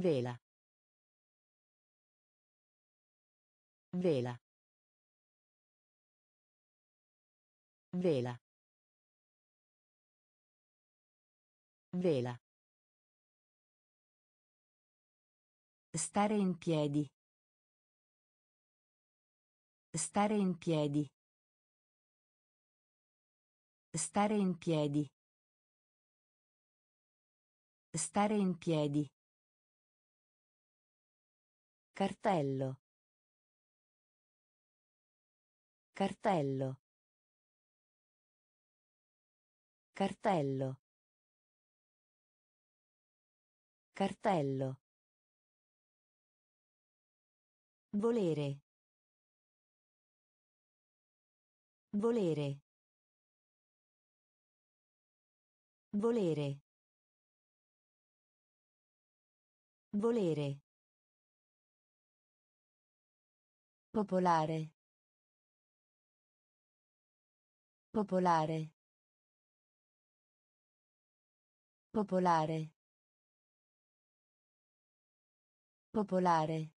Vela. Vela. Vela. Vela. Stare in piedi. Stare in piedi. Stare in piedi. Stare in piedi. Cartello. Cartello. Cartello. Cartello. Volere. Volere. Volere. Volere. Popolare. Popolare. Popolare. Popolare.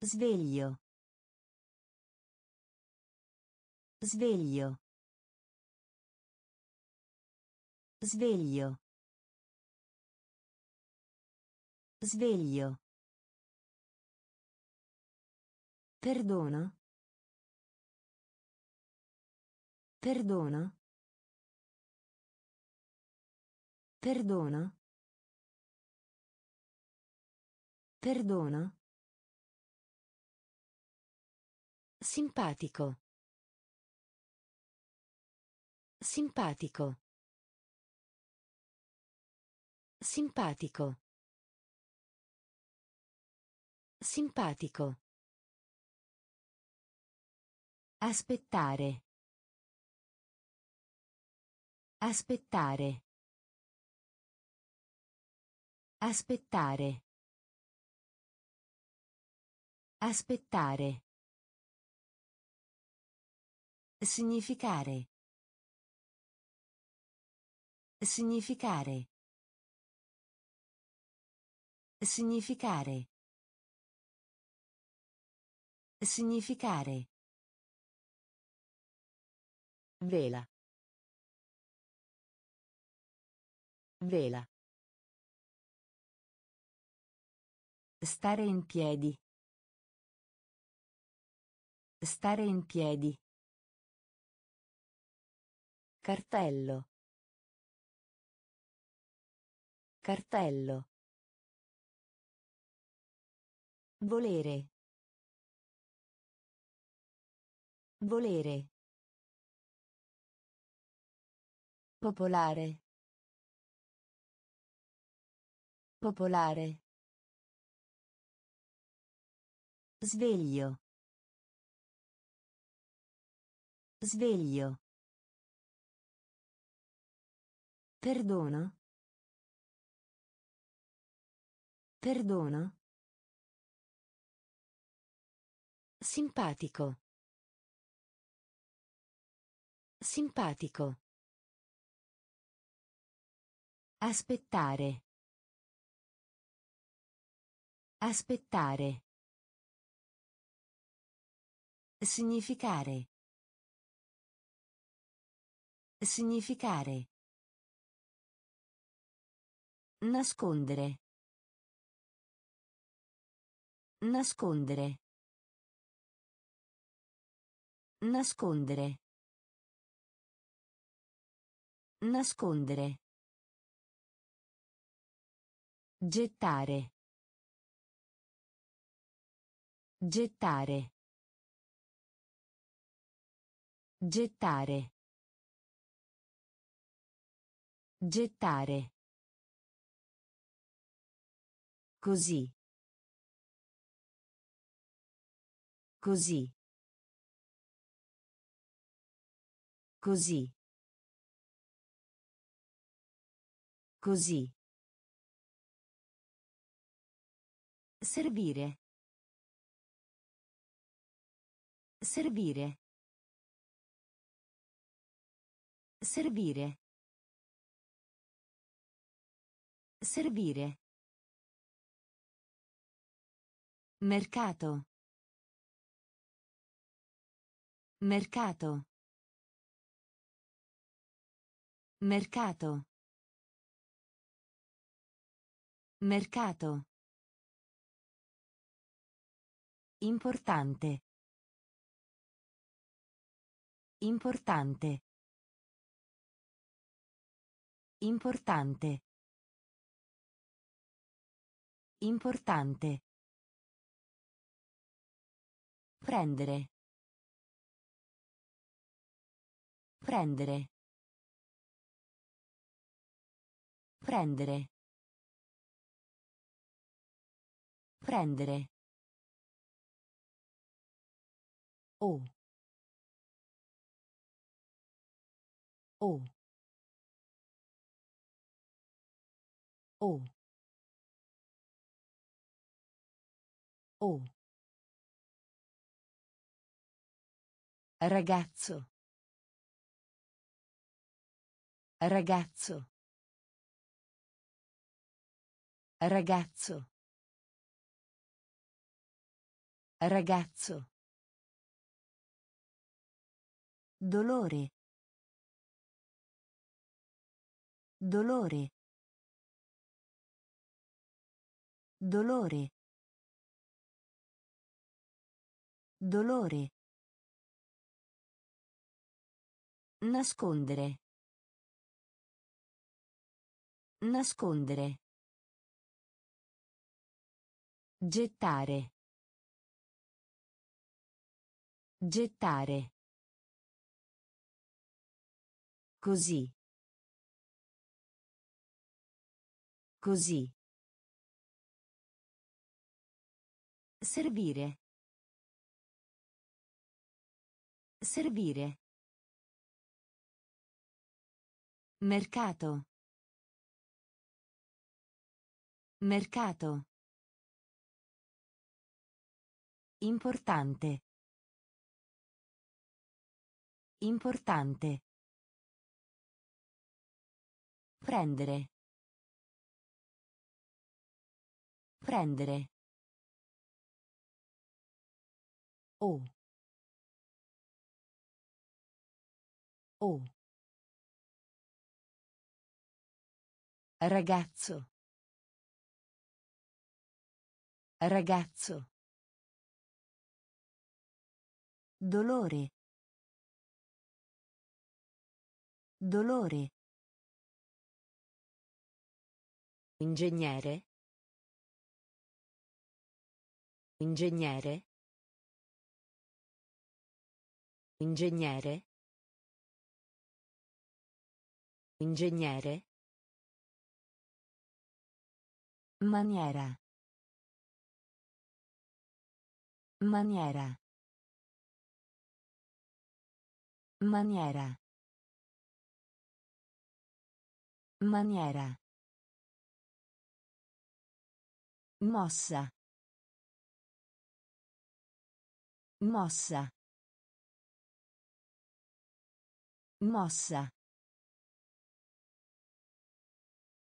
Sveglio. Sveglio. Sveglio. Sveglio. Perdono. Perdono. Perdono. Perdono. Simpatico. Simpatico. Simpatico. Simpatico. Aspettare. Aspettare. Aspettare. Aspettare. Significare. Significare. Significare. Significare. Vela. Vela. Stare in piedi. Stare in piedi. Cartello. Cartello. Volere. Volere. Popolare. Popolare. Sveglio. Sveglio. Perdono. Perdono. Simpatico. Simpatico. Aspettare. Aspettare. Significare. Significare. Nascondere. Nascondere. Nascondere. Nascondere. Gettare. Gettare. Gettare. Gettare. Così. Così. Così. Così. Servire. Servire. Servire. Servire. Mercato. Mercato. Mercato. Mercato. Importante. Importante. Importante. Importante. Prendere. Prendere. Prendere. Prendere. O. O. O. O. Ragazzo. Ragazzo. Ragazzo. Ragazzo. Dolore. Dolore. Dolore. Dolore. Nascondere. Nascondere. Gettare. Gettare. Così. Così. Servire. Servire. Mercato. Mercato. Importante. Importante. Prendere. Prendere. O. O. Ragazzo. Ragazzo. Dolore. Dolore. Ingegnere. Ingegnere. Ingegnere. Ingegnere. Maniera. Maniera. Maniera. Maniera. Mossa. Mossa. Mossa.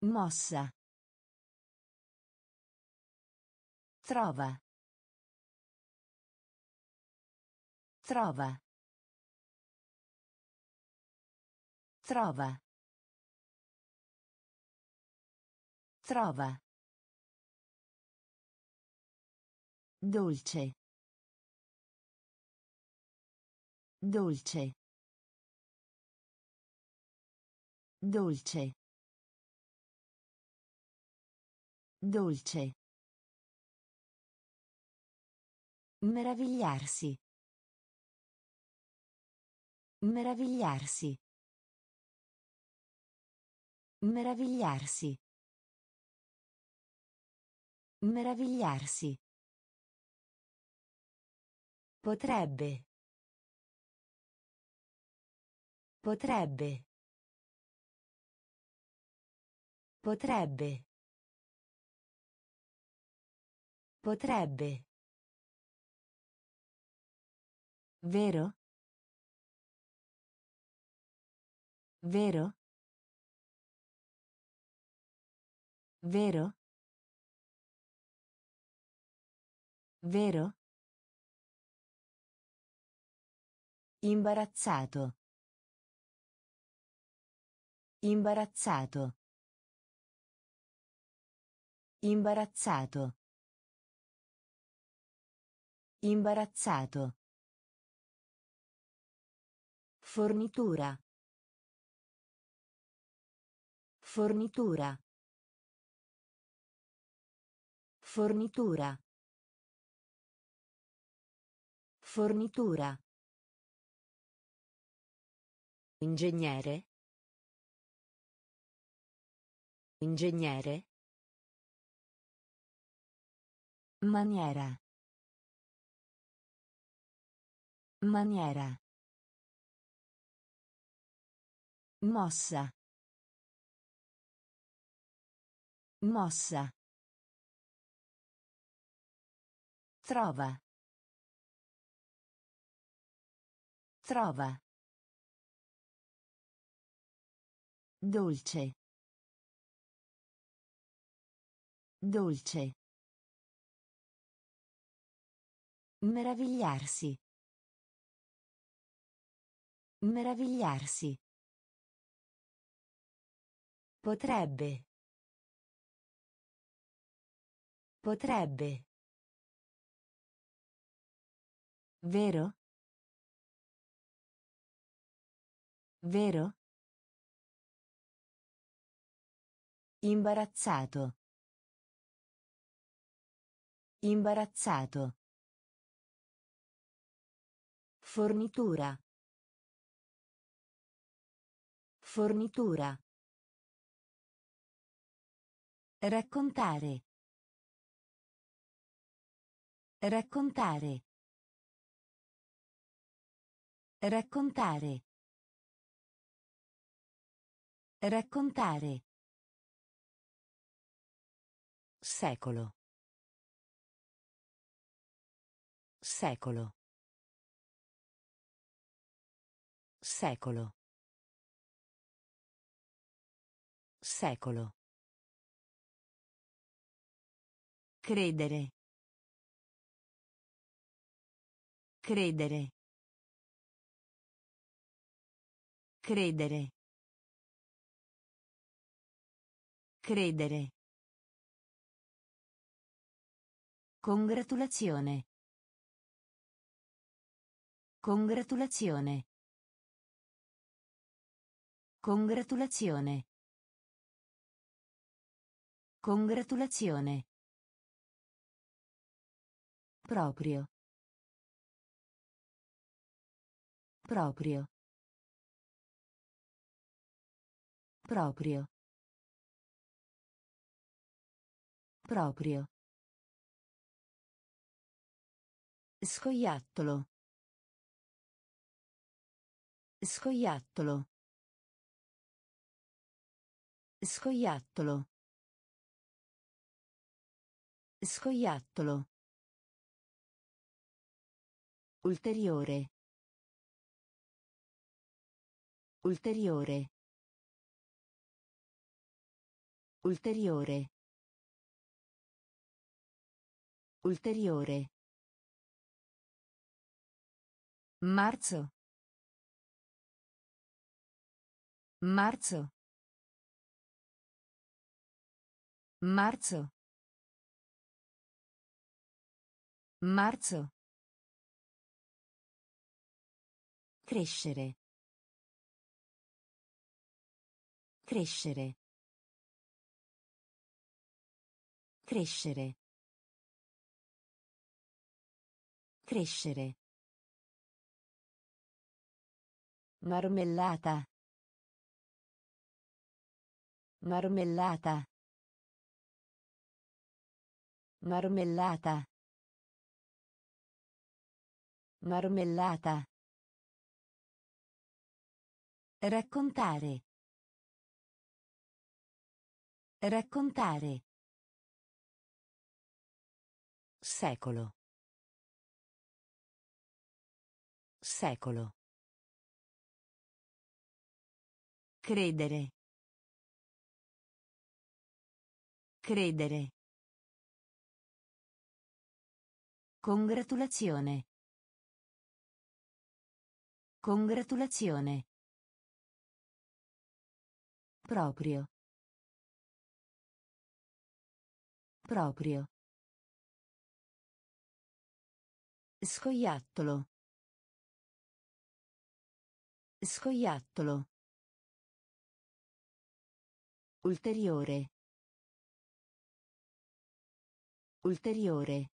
Mossa. Trova. Trova. Trova. Trova. Dolce. Dolce. Dolce. Dolce. Meravigliarsi. Meravigliarsi. Meravigliarsi. Meravigliarsi. Potrebbe. Potrebbe. Potrebbe. Potrebbe. Vero? Vero? Vero? Vero? Imbarazzato. Imbarazzato. Imbarazzato. Imbarazzato. Fornitura. Fornitura. Fornitura. Fornitura. Ingegnere. Ingegnere. Maniera. Maniera. Mossa. Mossa. Trova. Trova. Dolce. Dolce. Meravigliarsi. Meravigliarsi. Potrebbe. Potrebbe. Vero? Vero? Imbarazzato. Imbarazzato. Fornitura. Fornitura. Raccontare. Raccontare. Raccontare. Raccontare. Secolo. Secolo. Secolo. Secolo. Credere. Credere. Credere. Credere. Congratulazione. Congratulazione. Congratulazione. Congratulazione. Proprio. Proprio. Proprio. Proprio. Scoiattolo. Scoiattolo. Scoiattolo. Scoiattolo. Ulteriore. Ulteriore. Ulteriore. Ulteriore. Marzo. Marzo. Marzo. Marzo. Crescere. Crescere. Crescere. Crescere. Marmellata. Marmellata. Marmellata. Marmellata. Raccontare. Raccontare. Secolo. Secolo. Credere. Credere. Congratulazione. Congratulazione. Proprio. Proprio. Scoiattolo. Scoiattolo. Ulteriore. Ulteriore.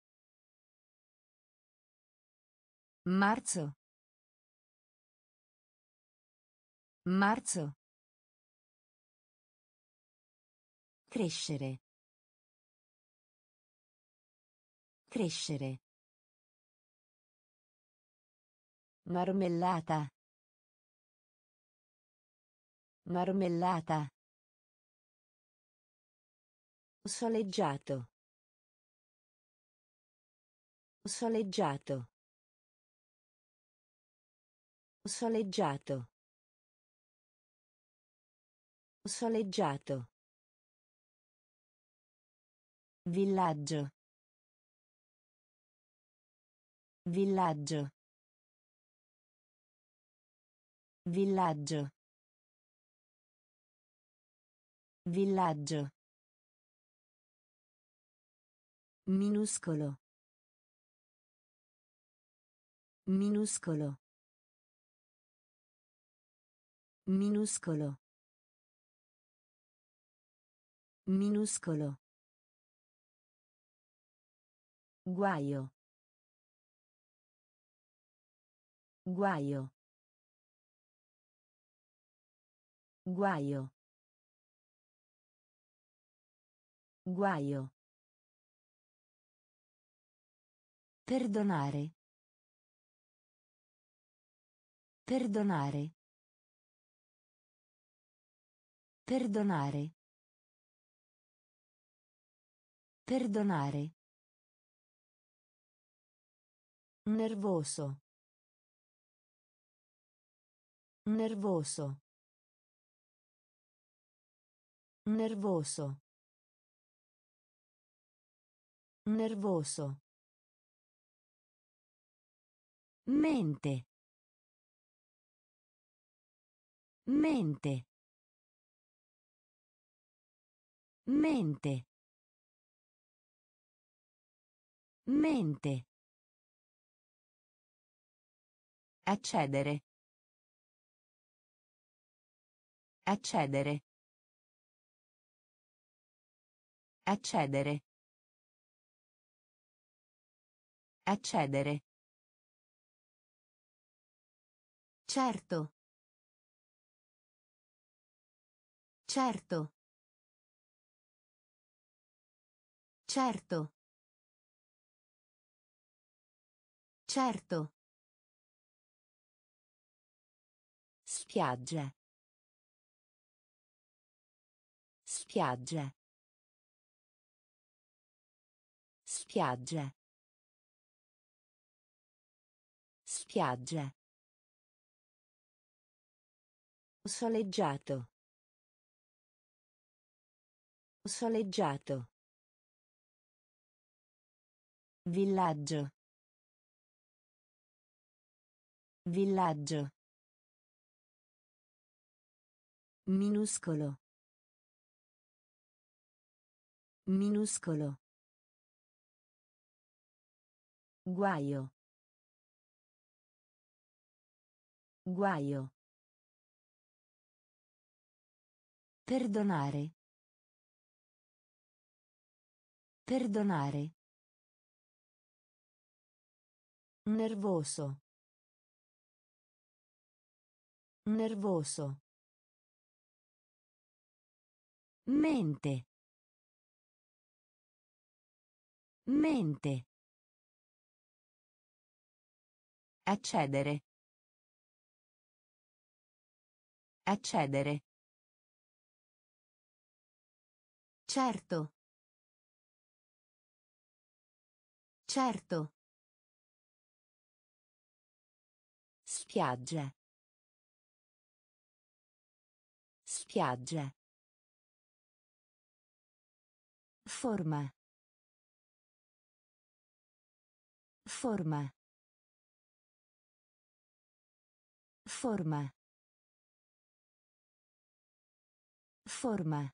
Marzo. Marzo. Crescere. Crescere. Marmellata. Marmellata. Soleggiato. Soleggiato. Soleggiato. Soleggiato. Villaggio. Villaggio. Villaggio. Villaggio. Minuscolo. Minuscolo. Minuscolo. Minuscolo. Guaio. Guaio. Guaio. Guaio. Perdonare. Perdonare. Perdonare. Perdonare. Nervoso. Nervoso. Nervoso. Nervoso. Mente. Mente. Mente. Mente. Accedere. Accedere. Accedere. Accedere. Certo. Certo. Certo. Certo. Spiaggia. Spiaggia. Spiaggia. Spiaggia. Soleggiato. Soleggiato. Villaggio. Villaggio. Minuscolo. Minuscolo. Guaio. Guaio. Perdonare. Perdonare. Nervoso. Nervoso. Mente. Mente. Accedere. Accedere. Certo. Certo. Spiaggia. Spiaggia. Forma. Forma. Forma. Forma.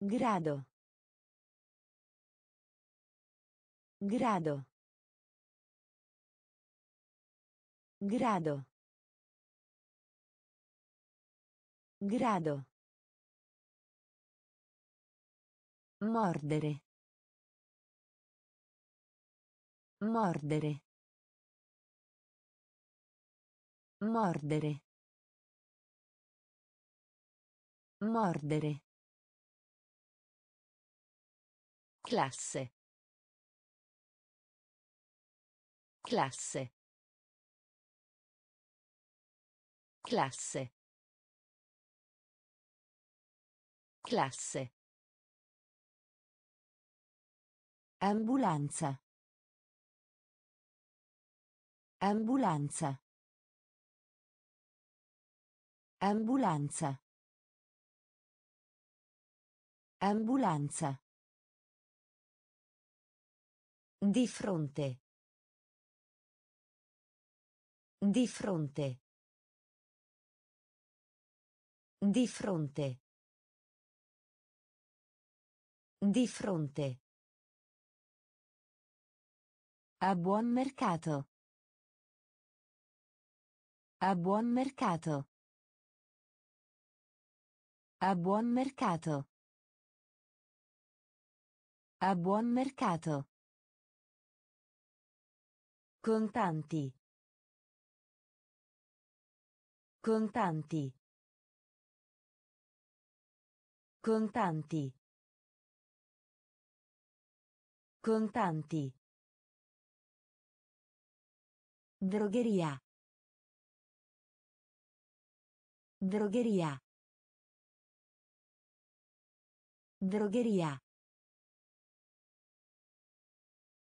Grado. Grado. Grado. Grado. Mordere. Mordere. Mordere. Mordere. Classe. Classe. Classe. Classe. Ambulanza. Ambulanza. Ambulanza. Ambulanza. Di fronte. Di fronte. Di fronte. Di fronte. A buon mercato. A buon mercato. A buon mercato. A buon mercato. Contanti. Contanti. Contanti. Contanti. Drogheria. Drogheria. Drogheria.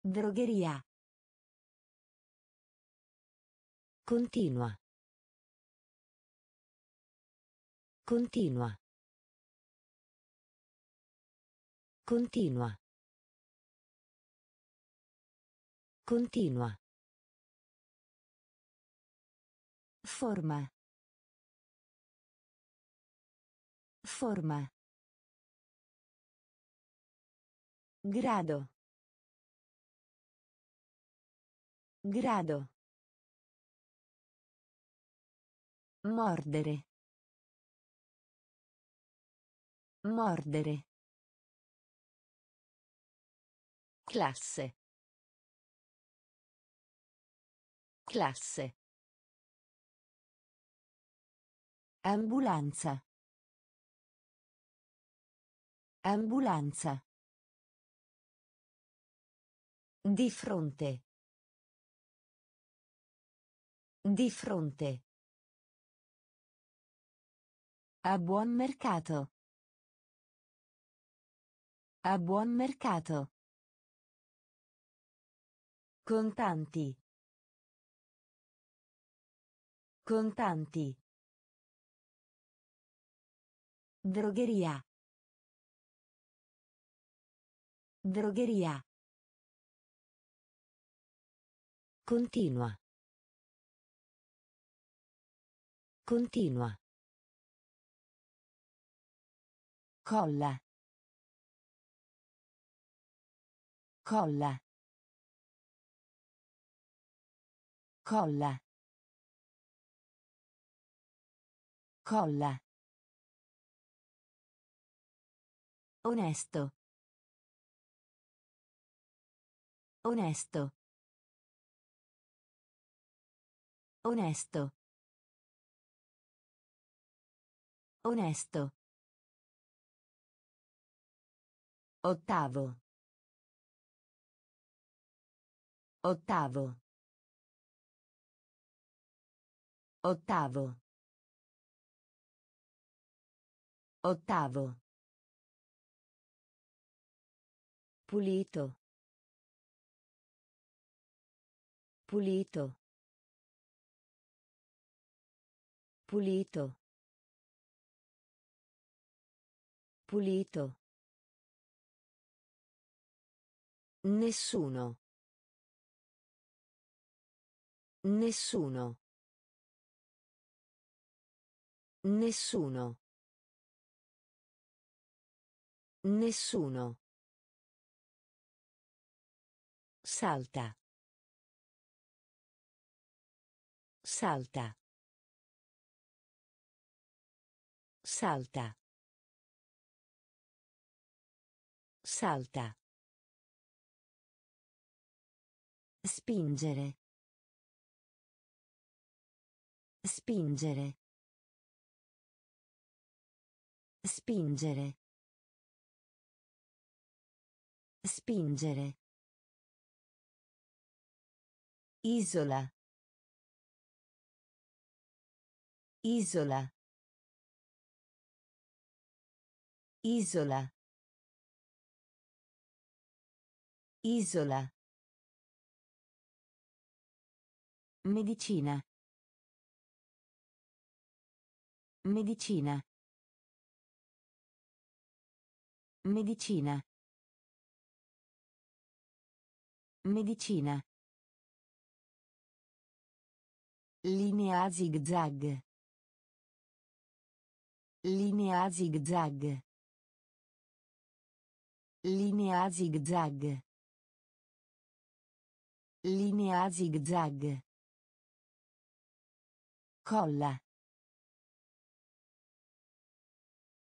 Drogheria. Continua. Continua. Continua. Continua. Forma. Forma. Grado. Grado. Mordere. Mordere. Classe. Classe. Ambulanza. Ambulanza. Di fronte. Di fronte. A buon mercato. A buon mercato. Contanti. Contanti. Drogheria. Drogheria. Continua. Continua. Colla. Colla. Colla. Colla. Onesto. Onesto. Onesto. Onesto. Ottavo. Ottavo. Ottavo. Ottavo. Pulito. Pulito. Pulito. Pulito. Nessuno. Nessuno. Nessuno. Nessuno. Salta. Salta. Salta. Salta. Spingere. Spingere. Spingere. Spingere. Isola. Isola. Isola. Isola. Medicina. Medicina. Medicina. Medicina. Linea zigzag. Linea zigzag. Linea zigzag. Linea zigzag. Colla.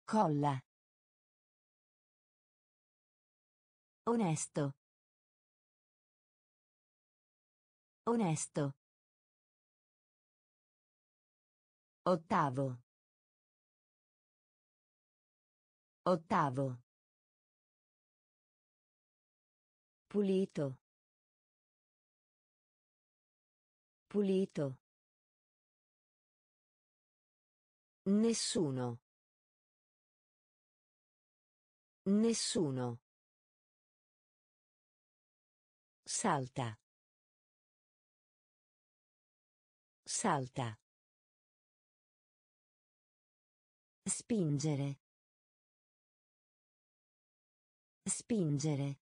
Colla. Onesto. Onesto. Ottavo. Ottavo. Pulito. Pulito. Nessuno. Nessuno. Salta. Salta. Spingere. Spingere.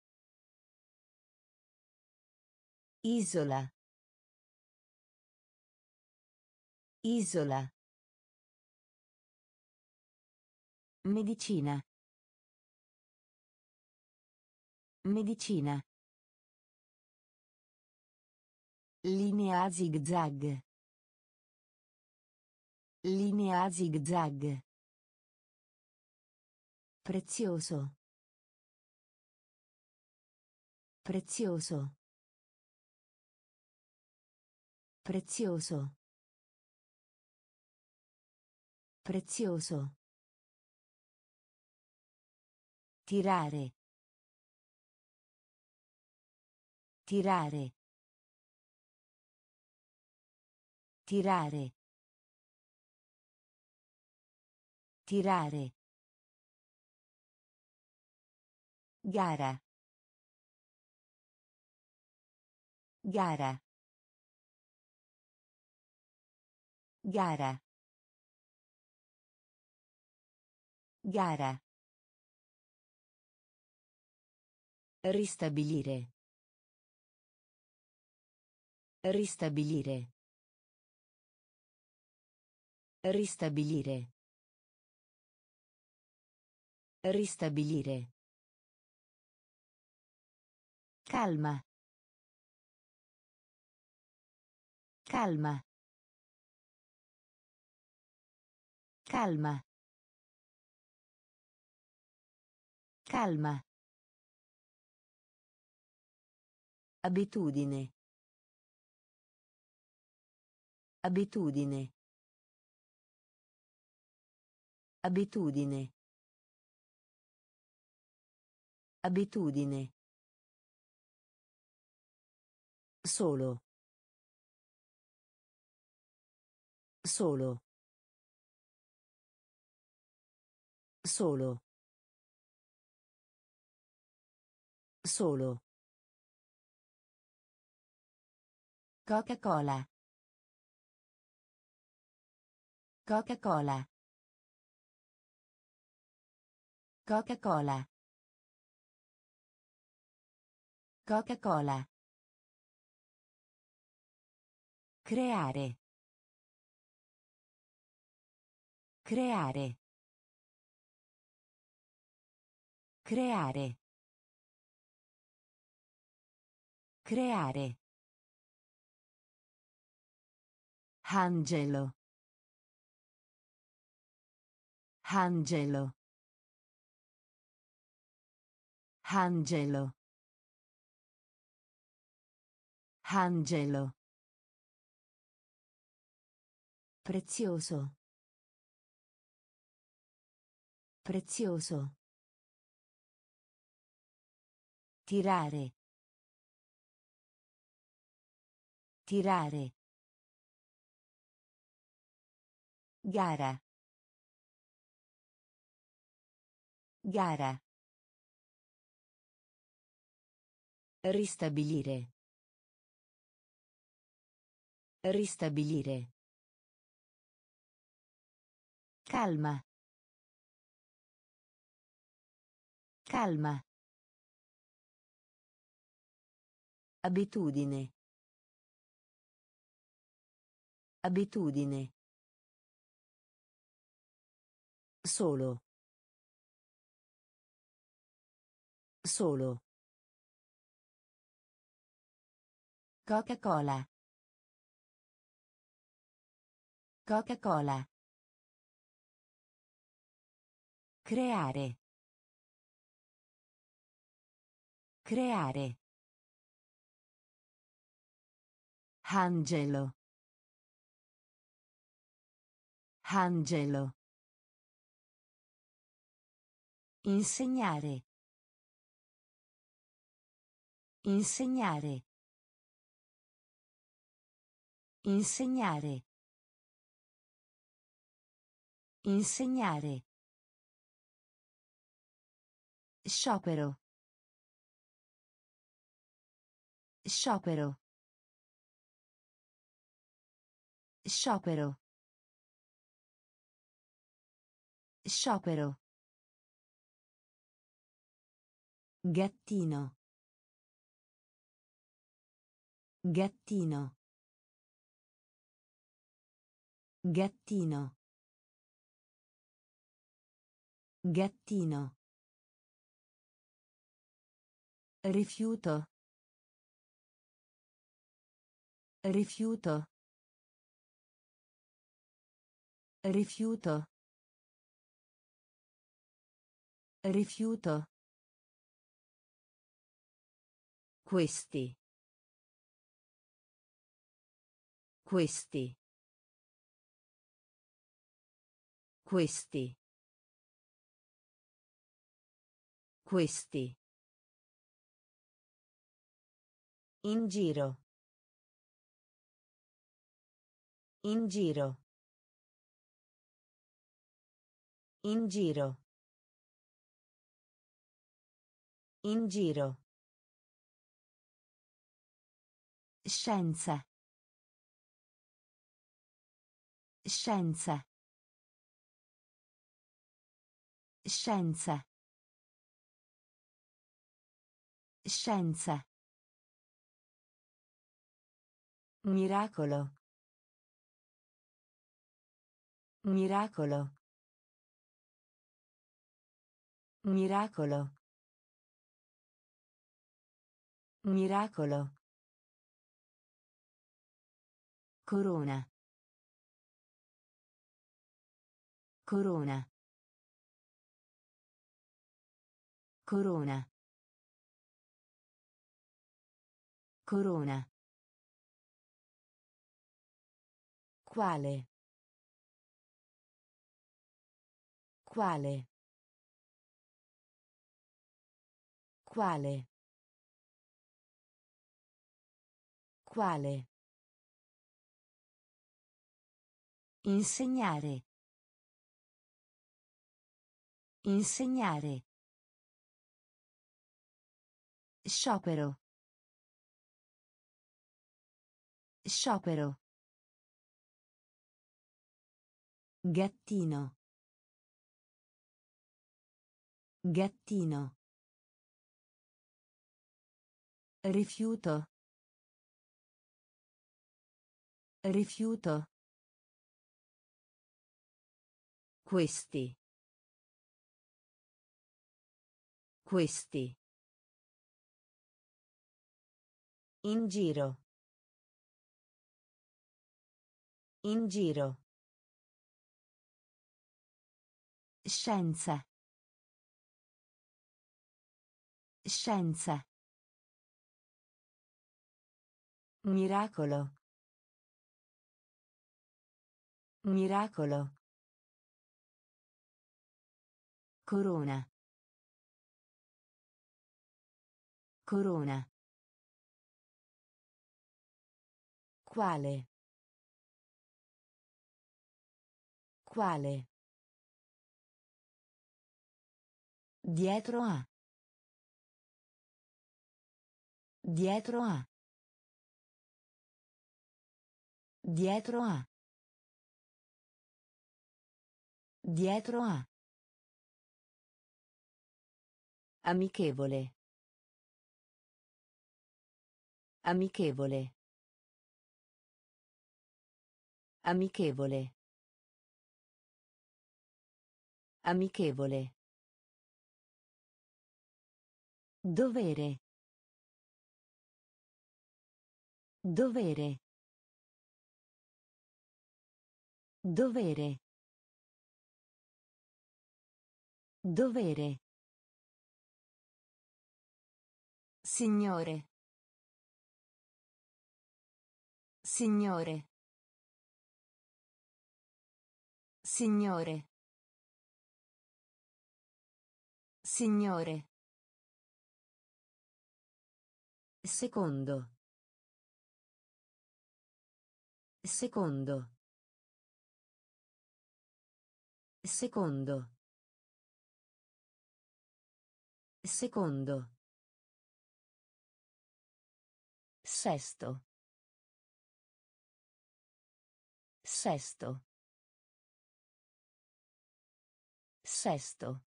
Isola. Isola. Medicina. Medicina. Linea zigzag. Linea zigzag. Prezioso. Prezioso. Prezioso. Prezioso. Tirare. Tirare. Tirare. Tirare. Gara. Gara. Gara. Gara. Ristabilire. Ristabilire. Ristabilire. Ristabilire. Calma. Calma. Calma. Calma. Abitudine. Abitudine. Abitudine. Abitudine. Solo. Solo. Solo. Solo. Coca-Cola. Coca-Cola. Coca-Cola. Coca-Cola. Creare. Creare. Creare. Creare. Angelo. Angelo. Angelo. Angelo. Prezioso. Prezioso. Tirare. Tirare. Gara. Gara. Ristabilire. Ristabilire. Calma. Calma. Abitudine. Abitudine. Solo. Solo. Coca-Cola. Coca-Cola. Creare. Creare. Angelo. Angelo. Insegnare. Insegnare. Insegnare. Insegnare. Sciopero. Sciopero. Sciopero. Sciopero. Gattino. Gattino. Gattino. Gattino. Rifiuto. Rifiuto. Rifiuto. Rifiuto. Questi. Questi. Questi. Questi. In giro. In giro. In giro. In giro. Scienza. Scienza. Scienza. Scienza. Miracolo. Miracolo. Miracolo. Miracolo. Corona. Corona. Corona. Corona. Quale? Quale? Quale? Quale? Insegnare. Insegnare. Sciopero. Sciopero. Gattino. Gattino. Rifiuto. Rifiuto. Questi. Questi. In giro. In giro. Scienza. Scienza. Miracolo. Miracolo. Corona. Corona. Quale? Quale? Dietro a. Dietro a. Dietro a. Dietro a. Amichevole. Amichevole. Amichevole. Amichevole. Dovere. Dovere. Dovere. Dovere. Signore. Signore. Signore. Signore. Secondo. Secondo. Secondo. Secondo. Sesto. Sesto. Sesto.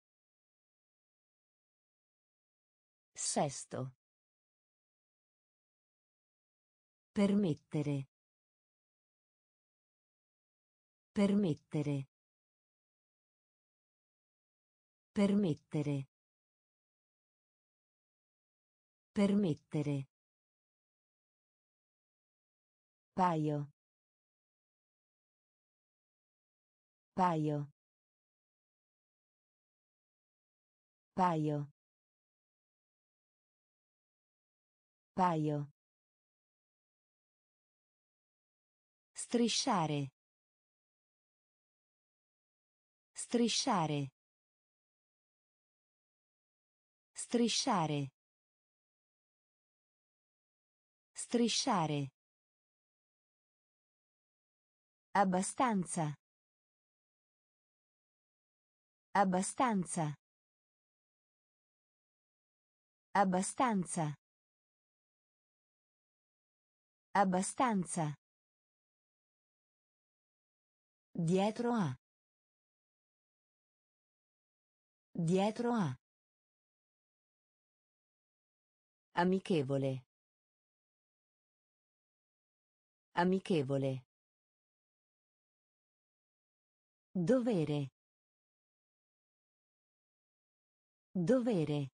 Sesto. Permettere. Permettere. Permettere. Permettere. Paio. Paio. Paio. Paio. Strisciare. Strisciare. Strisciare. Strisciare. Abbastanza. Abbastanza. Abbastanza. Abbastanza. Dietro a. Dietro a. Amichevole. Amichevole. Dovere. Dovere.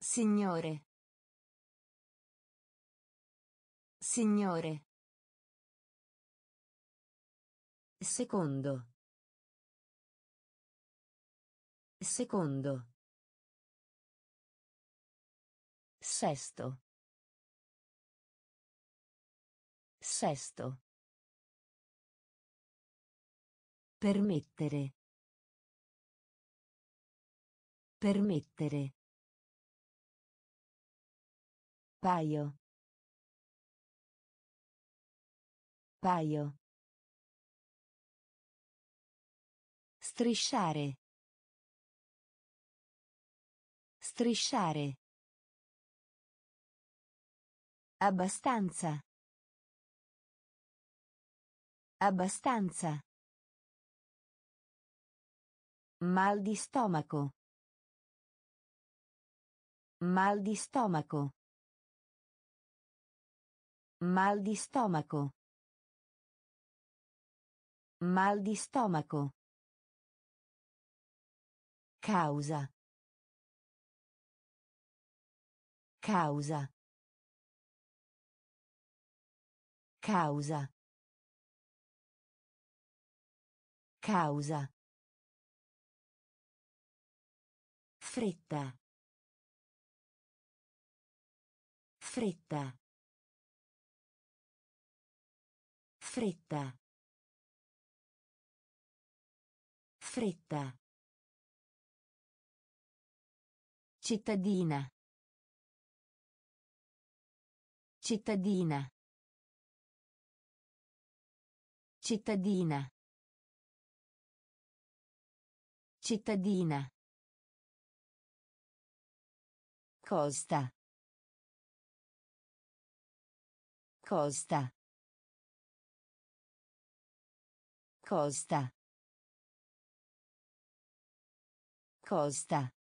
Signore. Signore. Secondo. Secondo. Sesto. Sesto. Permettere. Permettere. Paio. Paio. Strisciare. Strisciare. Abbastanza. Abbastanza. Mal di stomaco. Mal di stomaco. Mal di stomaco. Mal di stomaco. Causa. Causa. Causa. Causa. Fretta. Fretta. Fretta. Fretta. Cittadina. Cittadina. Cittadina. Cittadina. Costa. Costa. Costa. Costa.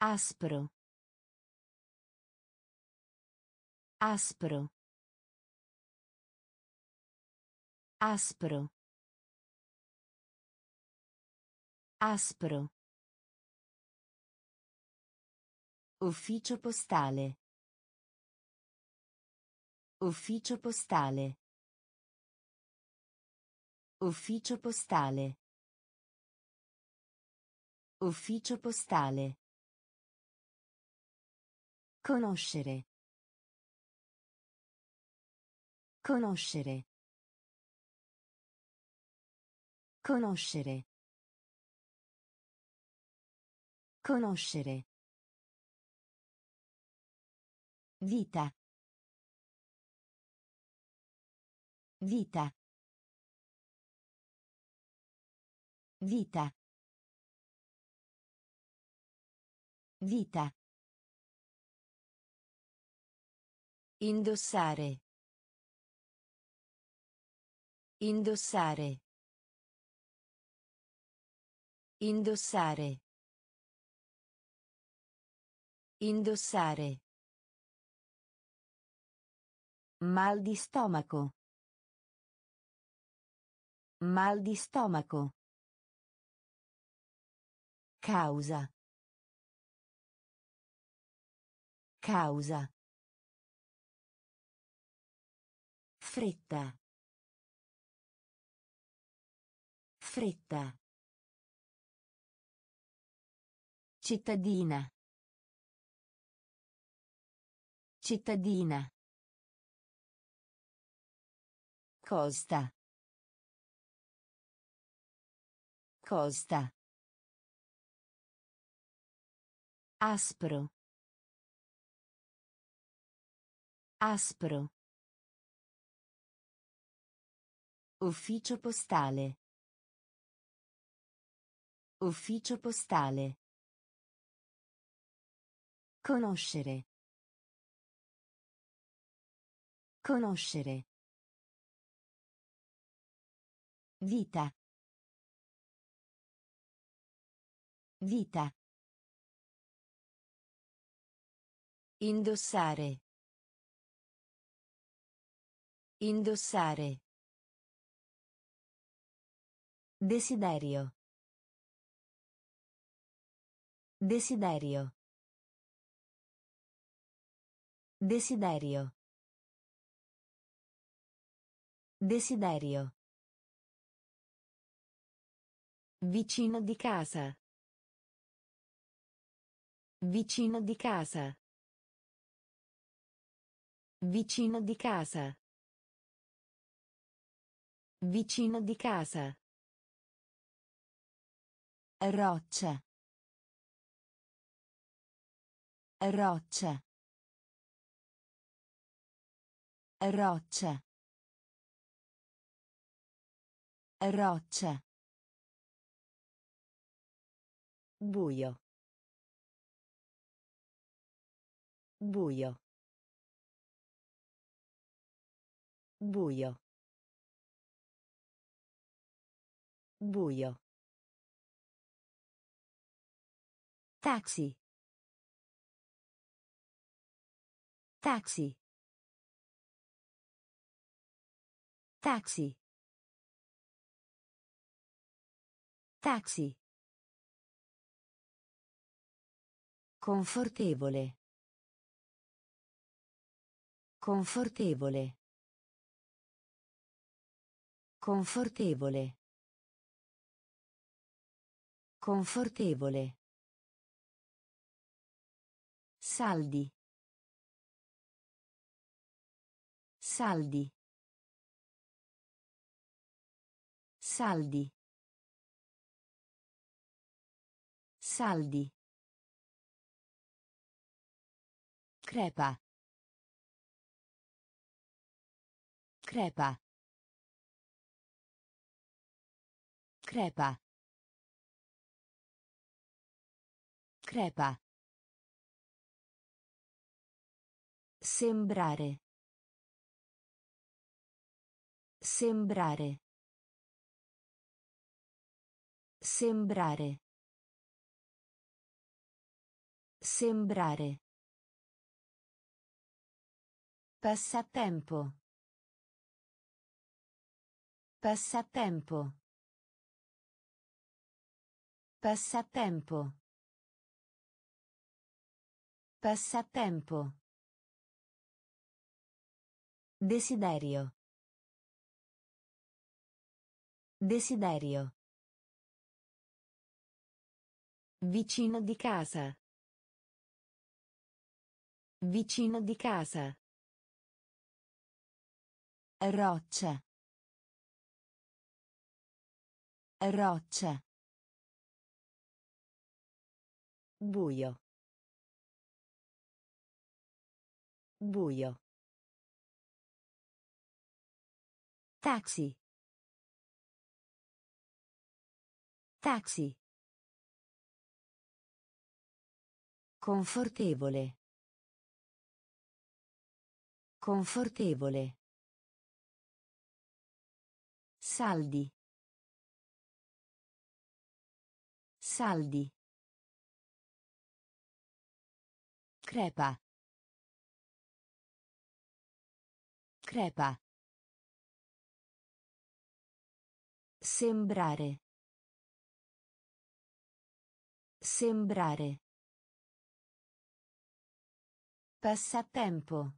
Aspro. Aspro. Aspro. Aspro. Ufficio postale. Ufficio postale. Ufficio postale. Ufficio postale. Conoscere. Conoscere. Conoscere. Conoscere. Vita. Vita. Vita. Vita. Indossare. Indossare. Indossare. Indossare. Mal di stomaco. Mal di stomaco. Causa. Causa. Fretta. Fretta. Cittadina. Cittadina. Costa. Costa. Aspro. Aspro. Ufficio postale. Ufficio postale. Conoscere. Conoscere. Vita. Vita. Indossare. Indossare. Desiderio. Desiderio. Desiderio. Desiderio. Vicino di casa. Vicino di casa. Vicino di casa. Vicino di casa. Roccia. Roccia. Roccia. Roccia. Buio. Buio. Buio. Buio. Taxi. Taxi. Taxi. Taxi. Confortevole. Confortevole. Confortevole. Confortevole. Saldi. Saldi. Saldi. Saldi. Crepa. Crepa. Crepa. Crepa. Sembrare. Sembrare. Sembrare. Sembrare. Passatempo. Passatempo. Passatempo. Passatempo. Desiderio. Desiderio. Vicino di casa. Vicino di casa. Roccia. Roccia. Buio. Buio. Taxi. Taxi. Confortevole. Confortevole. Saldi. Saldi. Crepa. Crepa. Sembrare. Sembrare. Passatempo.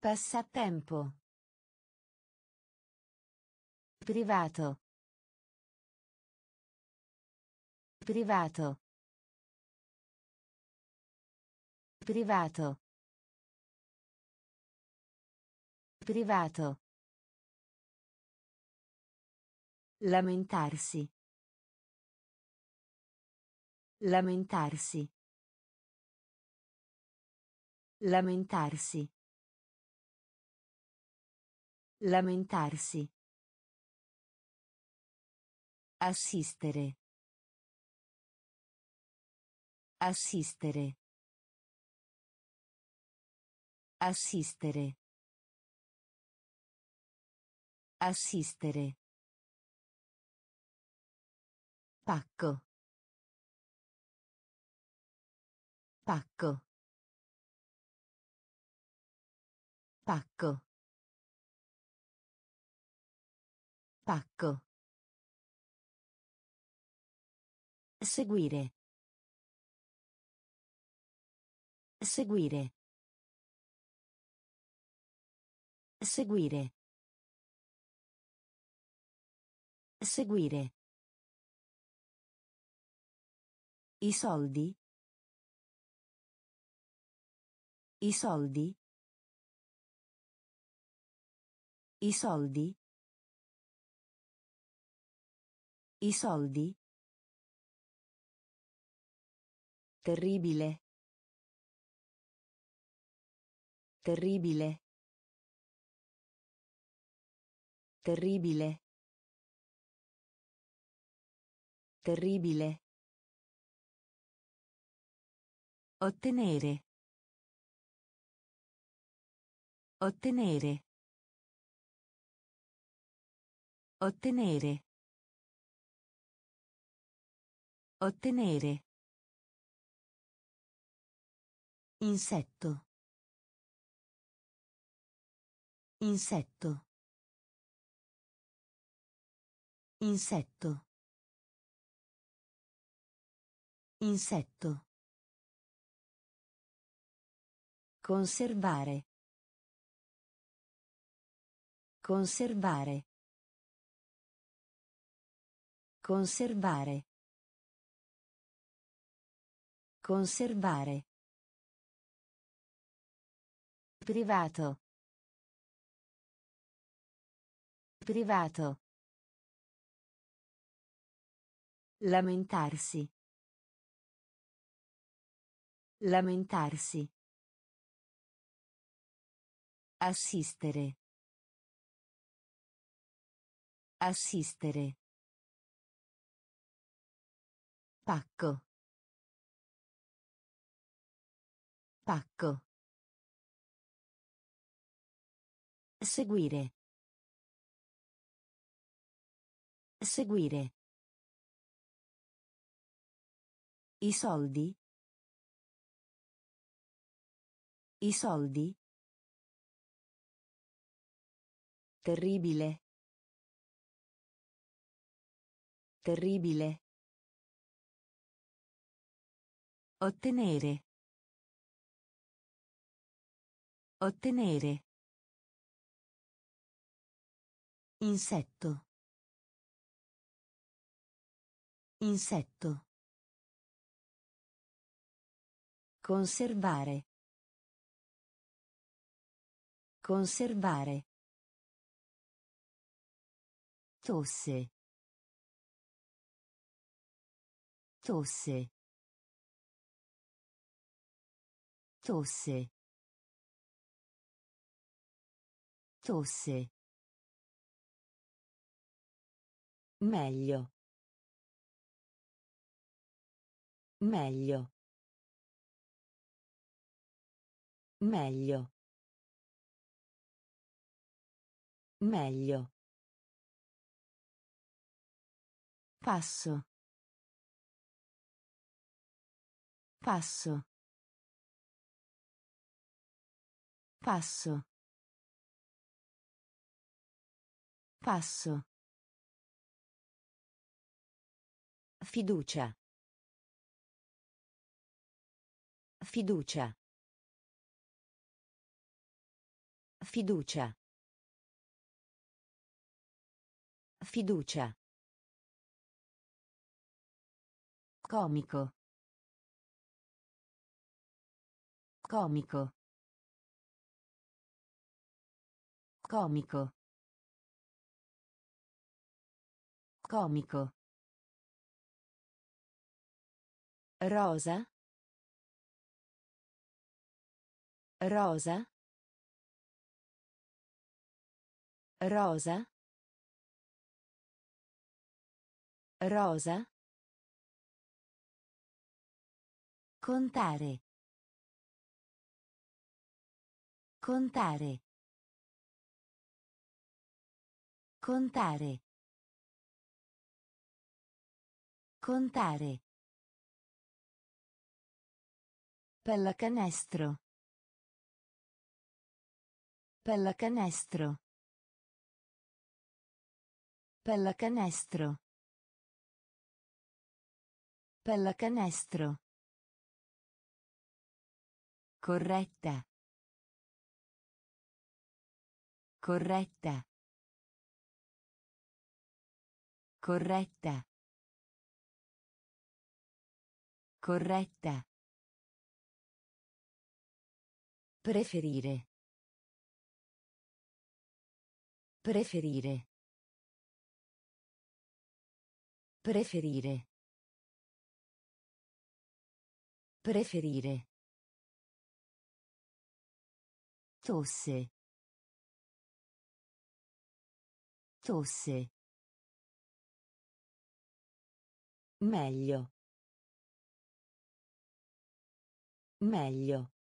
Passatempo. Privato. Privato. Privato. Privato. Lamentarsi. Lamentarsi. Lamentarsi. Lamentarsi. Assistere. Assistere. Assistere. Assistere. Pacco. Pacco. Pacco. Pacco. Seguire. Seguire. Seguire. Seguire. I soldi. I soldi. I soldi. I soldi. Terribile. Terribile. Terribile. Terribile. Ottenere. Ottenere. Ottenere. Ottenere. Insetto. Insetto. Insetto. Insetto. Conservare. Conservare. Conservare. Conservare. Privato. Privato. Lamentarsi. Lamentarsi. Assistere. Assistere. Pacco. Pacco. Seguire. Seguire. I soldi. I soldi. Terribile. Terribile. Ottenere. Ottenere. Insetto. Insetto. Conservare. Conservare. Tosse. Tosse. Tosse. Tosse. Meglio. Meglio. Meglio. Meglio. Passo. Passo. Passo. Passo. Fiducia. Fiducia. Fiducia. Fiducia. Comico. Comico. Comico. Comico. Rosa. Rosa. Rosa. Rosa. Contare. Contare. Contare. Contare. Pallacanestro. Pallacanestro. Pallacanestro. Pallacanestro. Corretta. Corretta. Corretta. Corretta. Preferire. Preferire. Preferire. Preferire. Tosse. Tosse. Meglio. Meglio.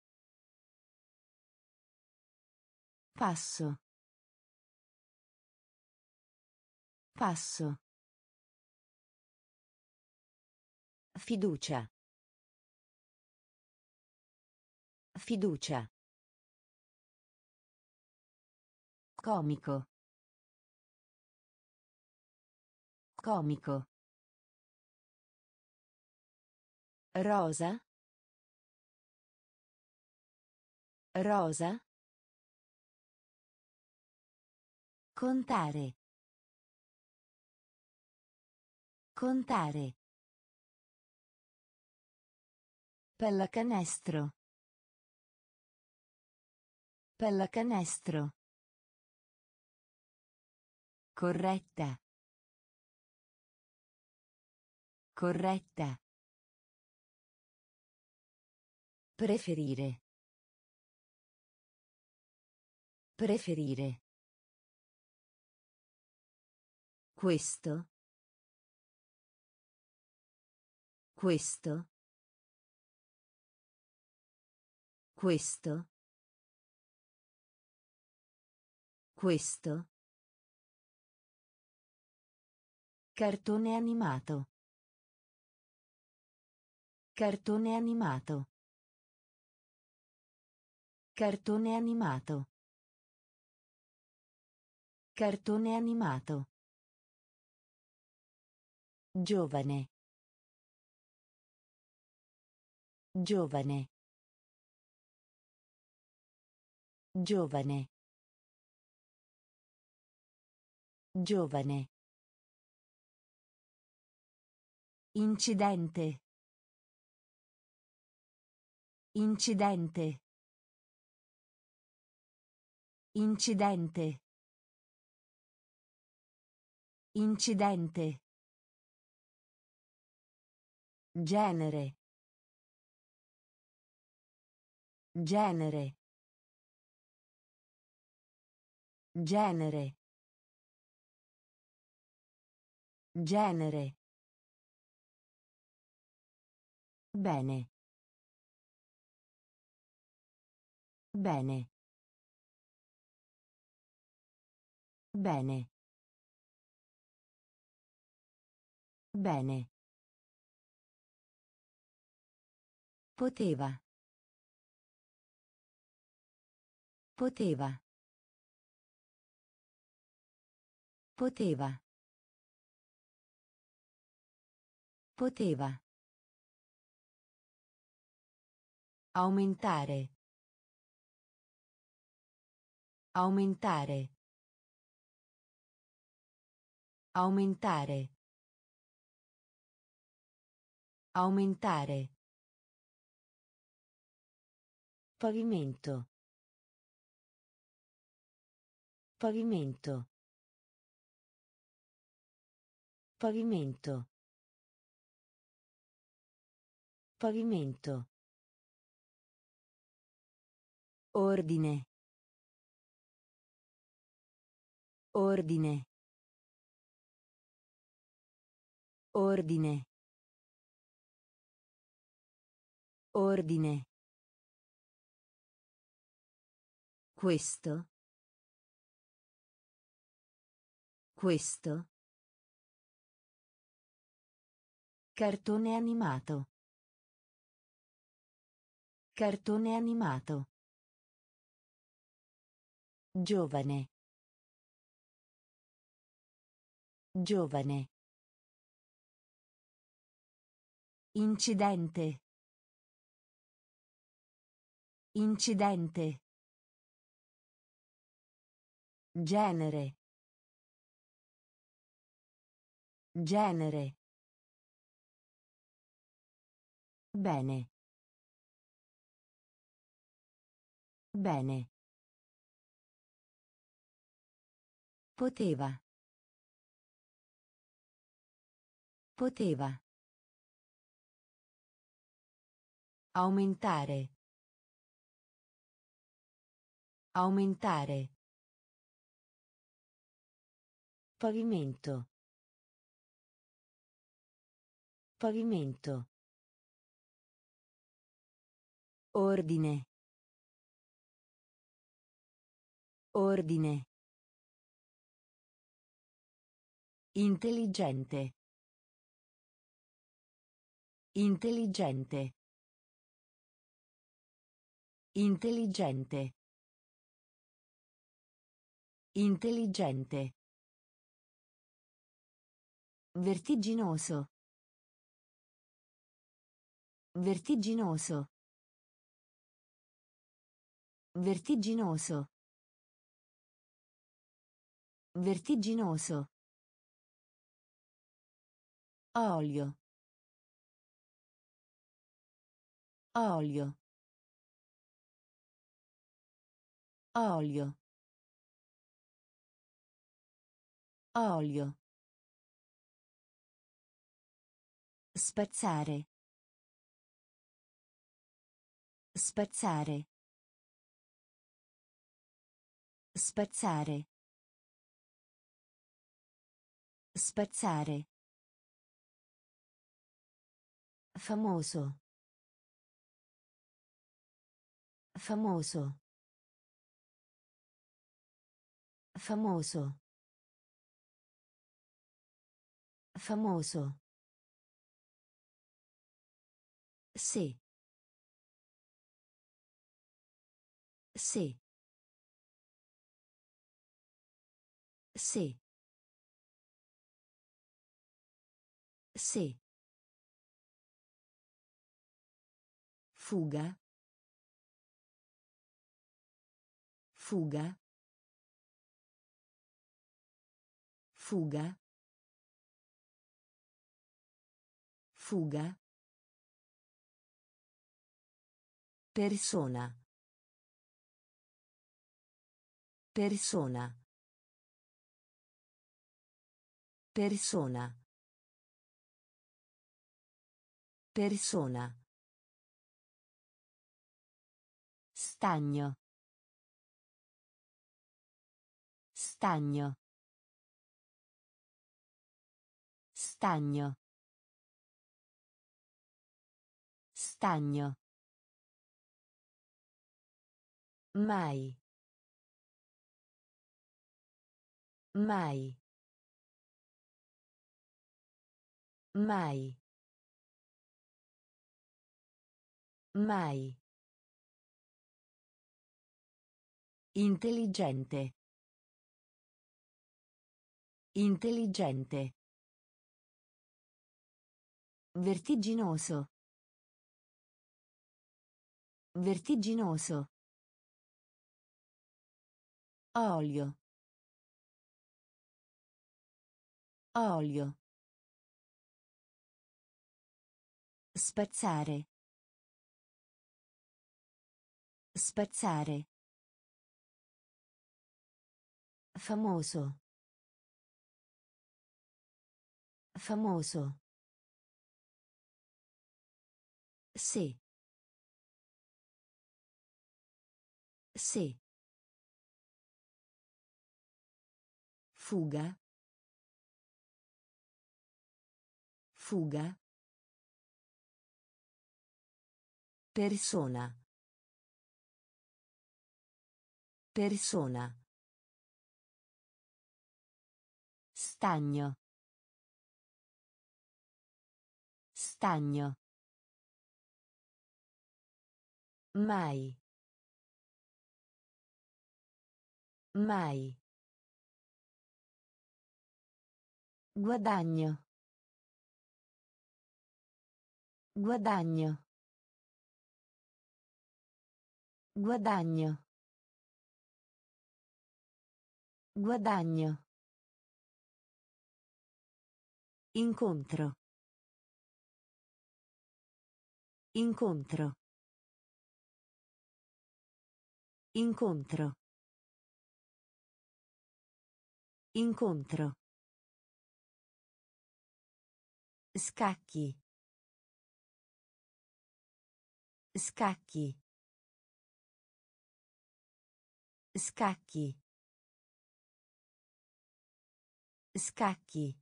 Passo. Passo. Fiducia. Fiducia. Comico. Comico. Rosa. Rosa. Contare. Contare. Pallacanestro. Pallacanestro. Corretta. Corretta. Preferire. Preferire. Questo. Questo. Questo. Questo. Cartone animato. Cartone animato. Cartone animato. Cartone animato. Giovane. Giovane. Giovane. Giovane. Incidente. Incidente. Incidente. Incidente. Genere. Genere. Genere. Genere. Bene. Bene. Bene. Bene. Poteva. Poteva. Poteva. Poteva. Aumentare. Aumentare. Aumentare. Aumentare. Pavimento. Pavimento. Pavimento. Pavimento. Ordine. Ordine. Ordine. Ordine. Questo. Questo. Cartone animato. Cartone animato. Giovane. Giovane. Incidente. Incidente. Genere. Genere. Bene. Bene. Poteva. Poteva. Aumentare. Aumentare. Pavimento. Pavimento. Ordine. Ordine. Intelligente. Intelligente. Intelligente. Intelligente. Vertiginoso. Vertiginoso. Vertiginoso. Vertiginoso. Olio. Olio. Olio. Olio. Spazzare. Spazzare. Spazzare. Spazzare. Famoso. Famoso. Famoso. Famoso. Sì. Sì. Sì. Sì. Fuga. Fuga. Fuga. Fuga. Persona. Persona. Persona. Persona. Stagno. Stagno. Stagno. Stagno. Mai. Mai. Mai. Mai. Intelligente. Intelligente. Vertiginoso. Vertiginoso. Olio. Olio. Spazzare. Spazzare. Famoso. Famoso. Sì. Sì. Fuga. Fuga. Persona. Persona. Stagno. Stagno. Mai. Mai. Guadagno. Guadagno. Guadagno. Guadagno. Incontro. Incontro. Incontro. Incontro. Scacchi. Scacchi. Scacchi. Scacchi.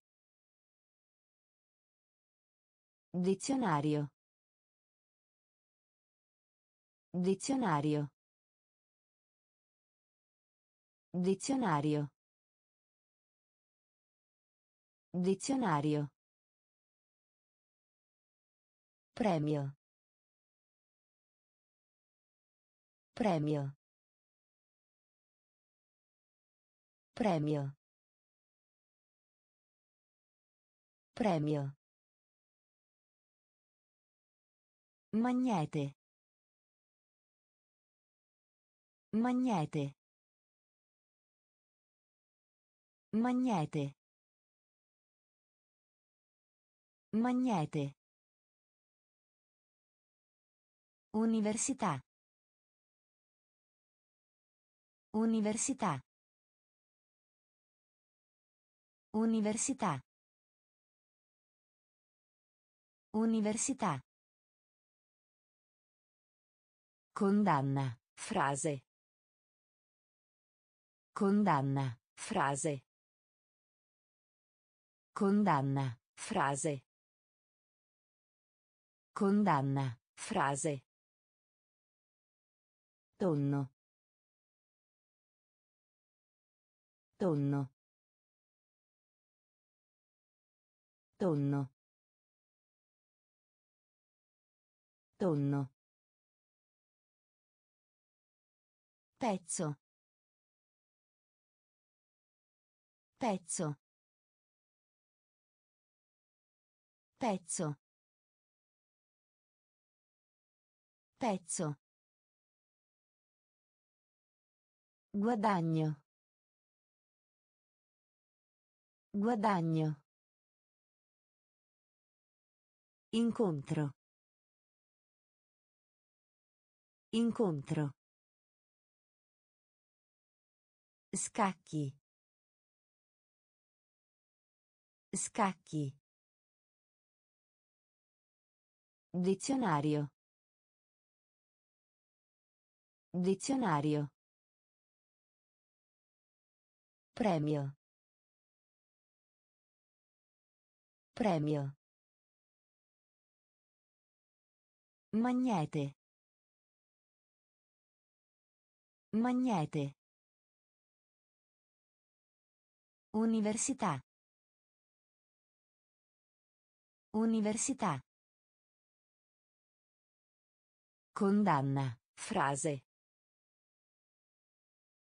Dizionario. Dizionario. Dizionario. Dizionario. Premio. Premio. Premio. Premio. Magnete. Magnete. Magnete. Magnete. Università. Università. Università. Università. Condanna, frase. Condanna, frase. Condanna, frase. Condanna, frase. Tonno. Tonno. Tonno. Tonno. Pezzo. Pezzo. Pezzo. Pezzo. Guadagno. Guadagno. Incontro. Incontro. Scacchi. Scacchi. Dizionario. Dizionario. Premio. Premio. Magnete. Magnete. Università. Università. Condanna, frase.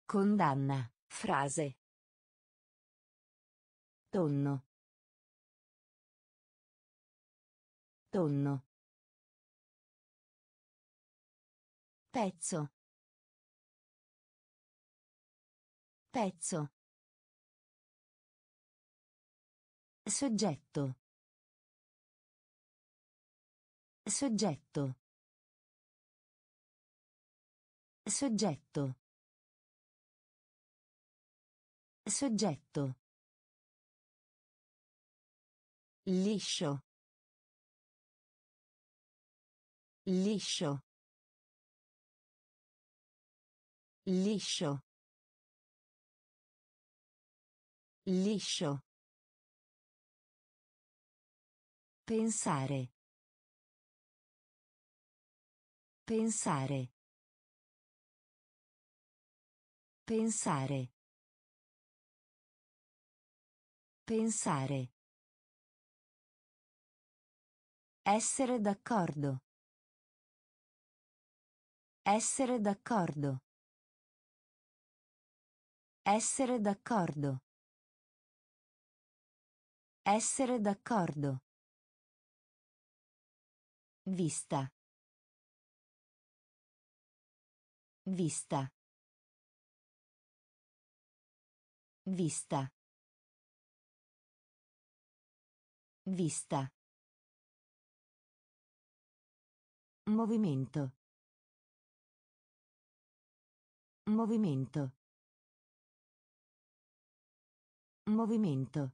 Condanna, frase. Tonno. Tonno. Pezzo. Pezzo. Soggetto. Soggetto. Soggetto. Soggetto. Liscio. Liscio. Liscio. Liscio. Pensare. Pensare. Pensare. Pensare. Essere d'accordo. Essere d'accordo. Essere d'accordo. Essere d'accordo. Vista. Vista. Vista. Vista. Movimento. Movimento. Movimento.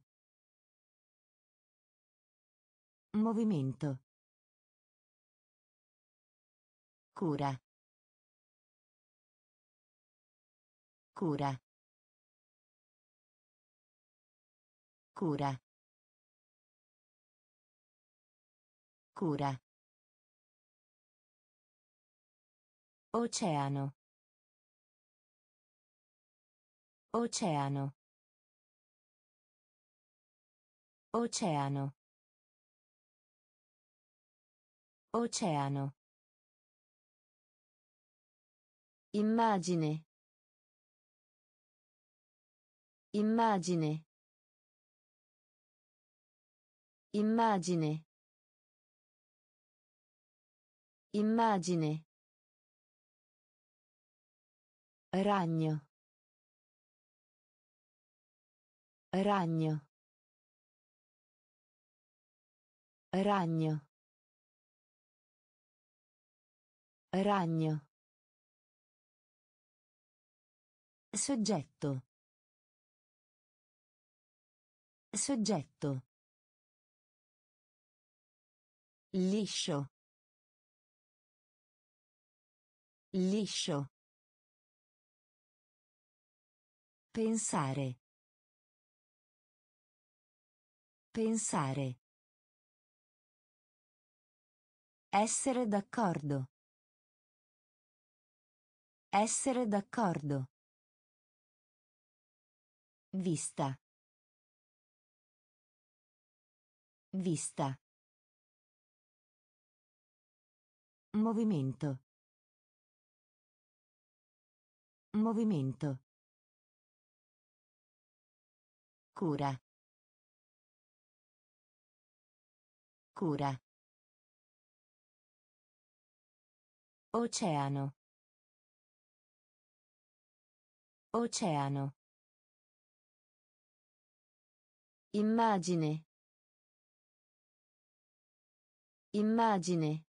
Movimento. Cura. Cura. Cura. Cura. Oceano. Oceano. Oceano. Oceano. Immagine. Immagine. Immagine. Immagine. Ragno. Ragno. Ragno. Ragno. Soggetto. Soggetto. Liscio. Liscio. Pensare. Pensare. Essere d'accordo. Essere d'accordo. Vista. Vista. Movimento. Movimento. Cura. Cura. Oceano. Oceano. Immagine. Immagine.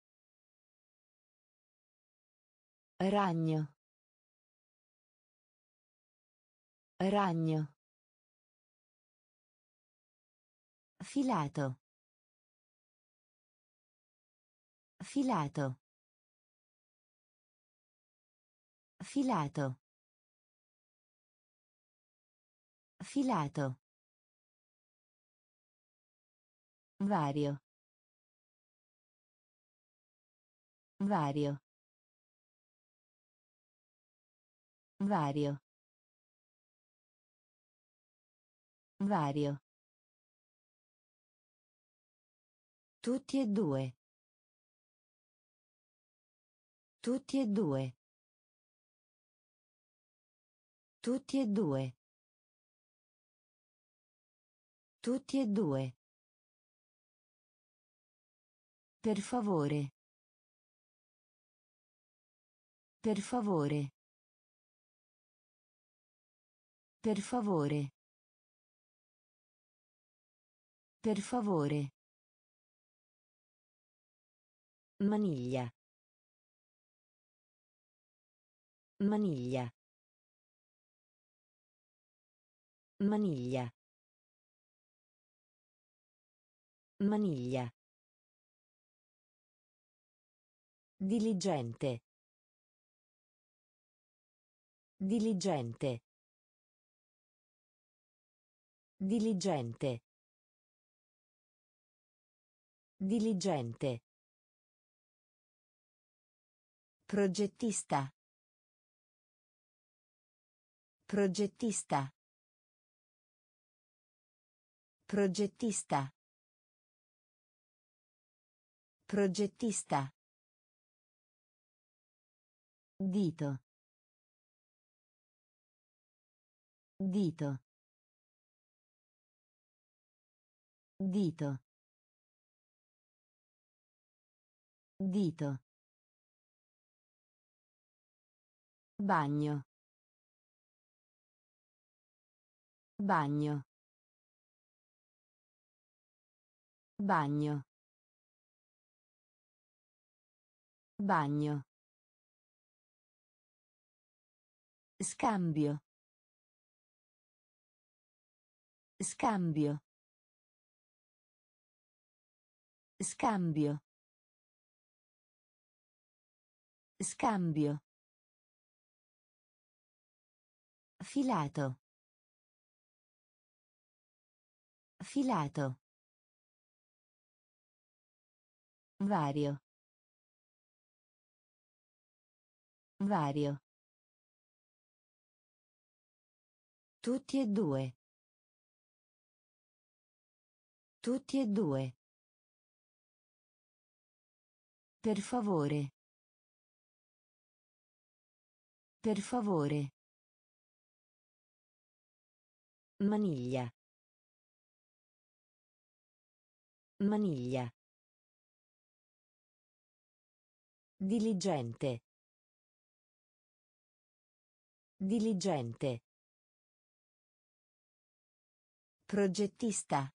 Ragno. Ragno. Filato. Filato. Filato. Filato. Vario. Vario. Vario. Vario. Tutti e due. Tutti e due. Tutti e due. Tutti e due. Per favore. Per favore. Per favore. Per favore. Maniglia. Maniglia. Maniglia. Maniglia. Diligente. Diligente. Diligente. Diligente. Progettista. Progettista. Progettista. Progettista. Dito. Dito. Dito. Dito. Bagno. Bagno. Bagno. Bagno. Scambio. Scambio. Scambio. Scambio. Filato. Filato. Vario. Vario. Tutti e due. Tutti e due. Per favore. Per favore. Maniglia. Maniglia. Diligente. Diligente. Progettista.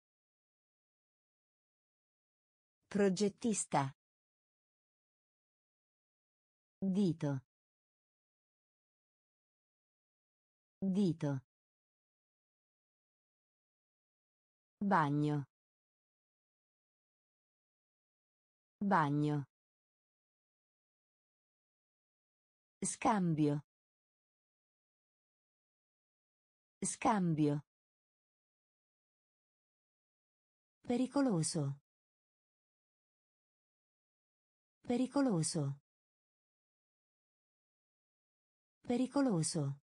Progettista. Dito. Dito. Bagno. Bagno. Scambio. Scambio. Pericoloso. Pericoloso. Pericoloso.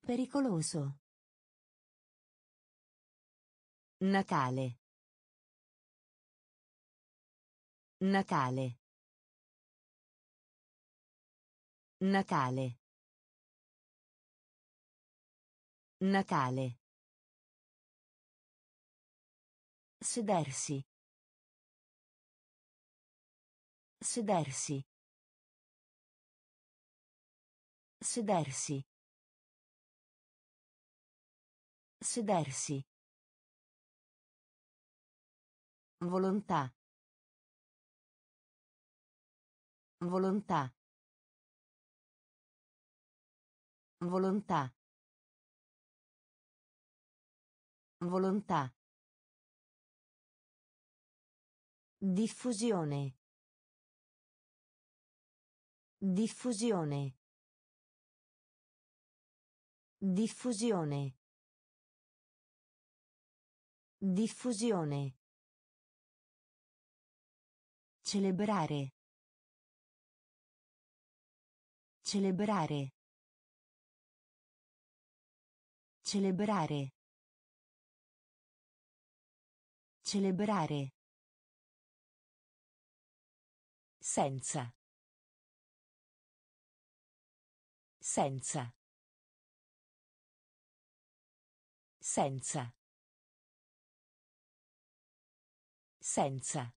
Pericoloso. Natale. Natale. Natale. Natale. Sedersi. Sedersi. Sedersi. Sedersi. Volontà. Volontà. Volontà. Volontà. Diffusione. Diffusione. Diffusione. Diffusione. Celebrare. Celebrare. Celebrare. Celebrare. Senza. Senza. Senza. Senza.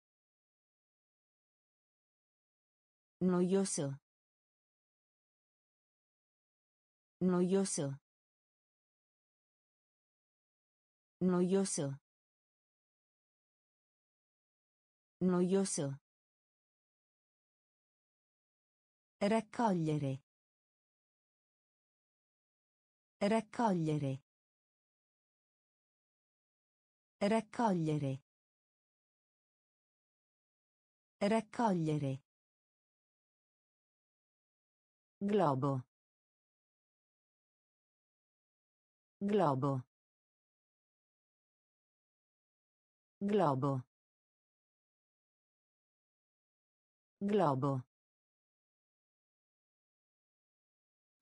Noioso. Noioso. Noioso. Noioso. Raccogliere. Raccogliere. Raccogliere. Raccogliere. Globo. Globo. Globo. Globo.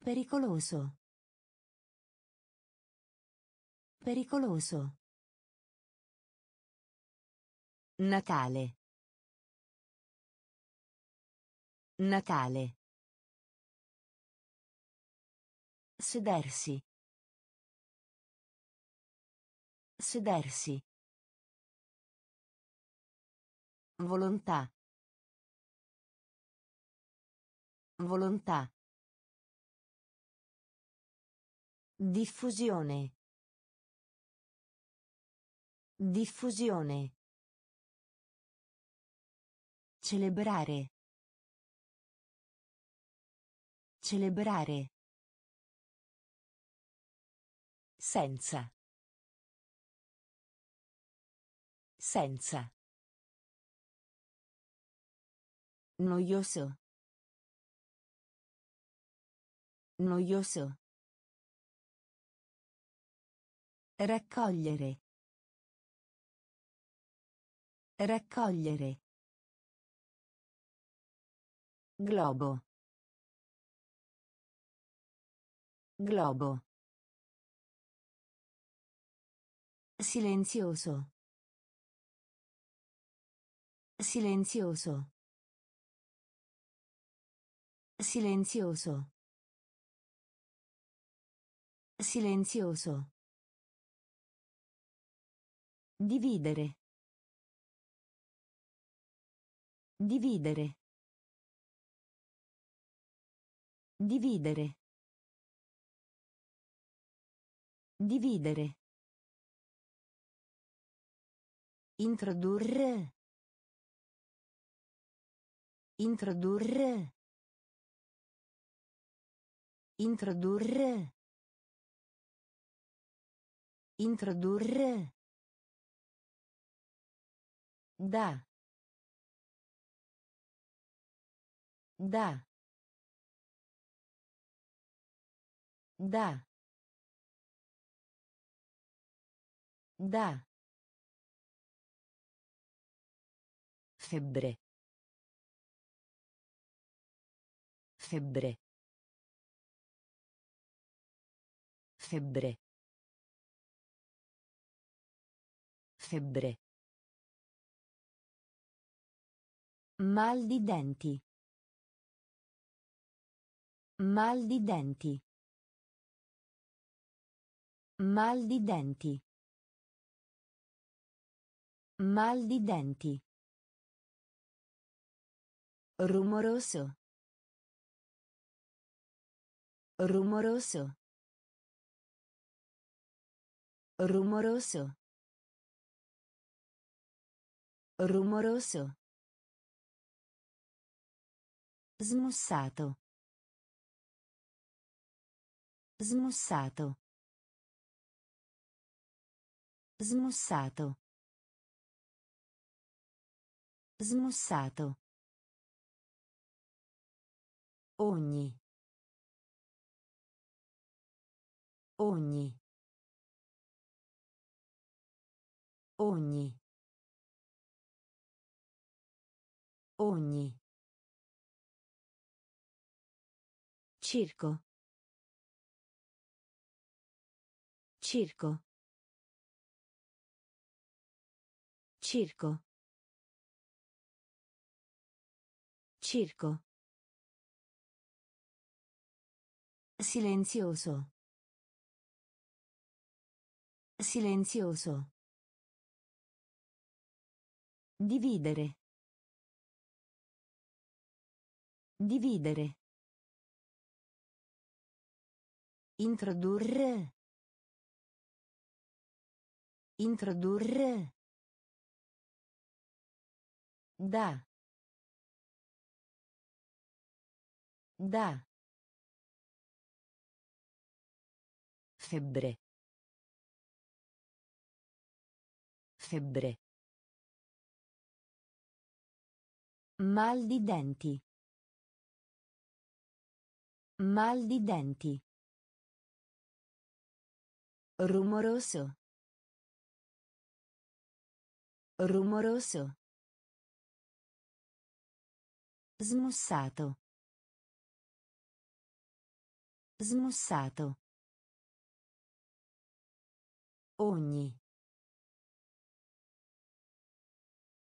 Pericoloso. Pericoloso. Natale. Natale. Sedersi. Sedersi. Volontà. Volontà. Diffusione. Diffusione. Celebrare. Celebrare. Senza. Senza. Noioso. Noioso. Raccogliere. Raccogliere. Globo. Globo. Silenzioso. Silenzioso. Silenzioso. Silenzioso. Dividere. Dividere. Dividere. Dividere. Introdurre. Introdurre. Introdurre. Introdurre. Da. Da. Da. Da. Febbre. Febbre. Febbre. Febbre. Mal di denti. Mal di denti. Mal di denti. Mal di denti. Rumoroso. Rumoroso. Rumoroso. Rumoroso. Smussato. Smussato. Smussato. Smussato. Ogni. Ogni. Ogni. Ogni. Circo. Circo. Circo. Circo. Silenzioso. Silenzioso. Dividere. Dividere. Introdurre. Introdurre. Da. Da. Febbre. Febbre. Mal di denti. Mal di denti. Rumoroso. Rumoroso. Smussato. Smussato. Ogni.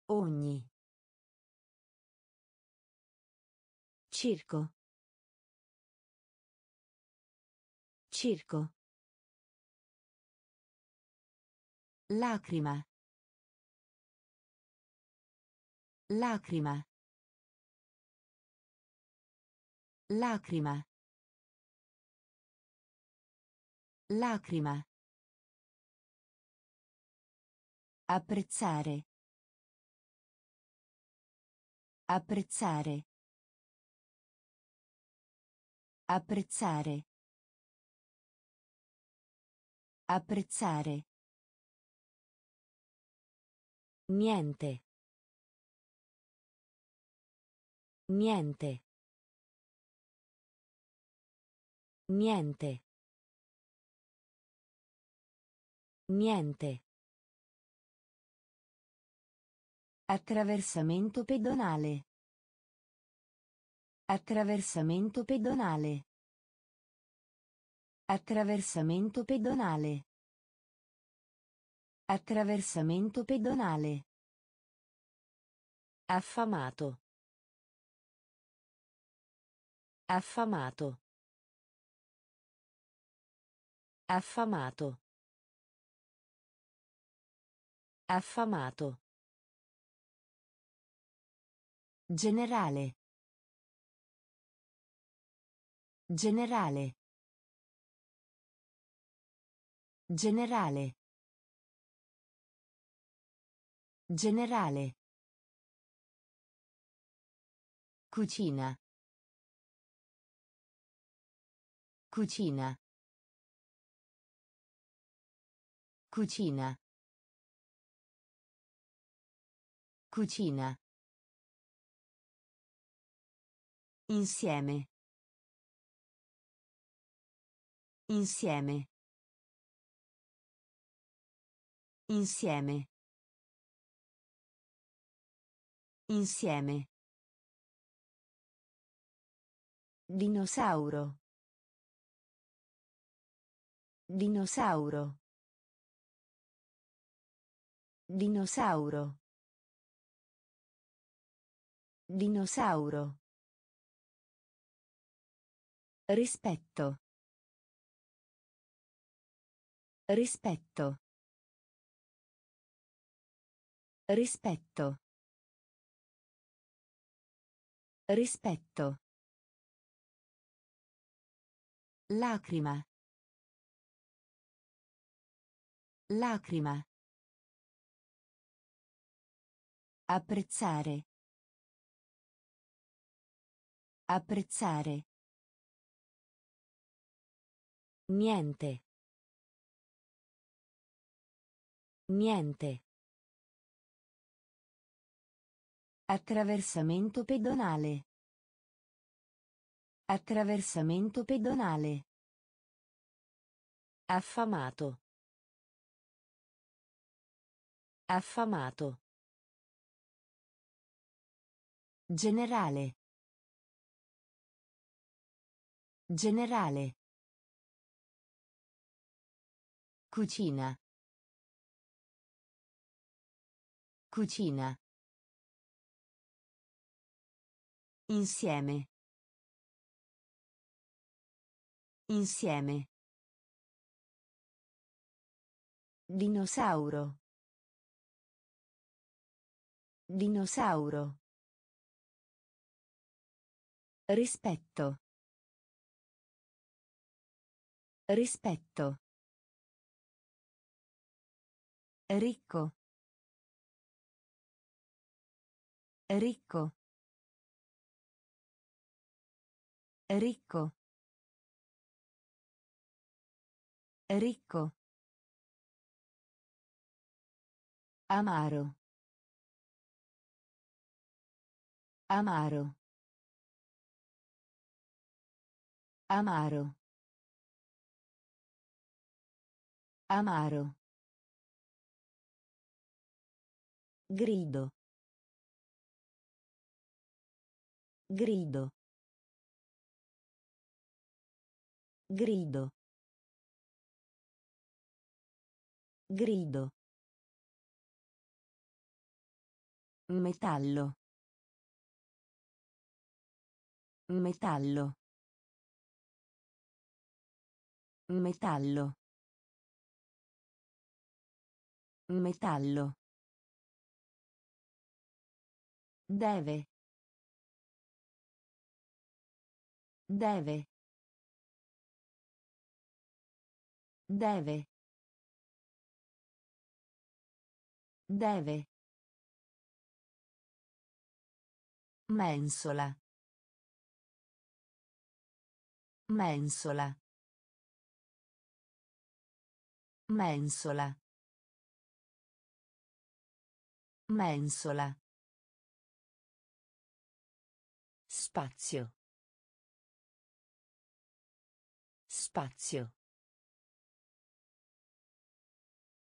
Ogni. Circo. Circo. Lacrima. Lacrima. Lacrima. Lacrima. Apprezzare. Apprezzare. Apprezzare. Apprezzare. Niente. Niente. Niente. Niente. Attraversamento pedonale. Attraversamento pedonale. Attraversamento pedonale. Attraversamento pedonale. Affamato. Affamato. Affamato. Affamato. Generale. Generale. Generale. Generale. Cucina. Cucina. Cucina. Cucina. Insieme. Insieme. Insieme. Insieme. Dinosauro. Dinosauro. Dinosauro. Dinosauro. Rispetto. Rispetto. Rispetto. Rispetto. Lacrima. Lacrima. Apprezzare. Apprezzare. Niente. Niente. Attraversamento pedonale. Attraversamento pedonale. Affamato. Affamato. Generale. Generale. Cucina. Cucina. Insieme. Insieme. Dinosauro. Dinosauro. Rispetto. Rispetto. Ricco. Ricco. Ricco. Ricco. Amaro. Amaro. Amaro. Amaro. Grido. Grido. Grido. Grido. Metallo. Metallo. Metallo. Metallo. Deve. Deve. Deve. Deve. Mensola. Mensola. Mensola. Mensola. Spazio. Spazio.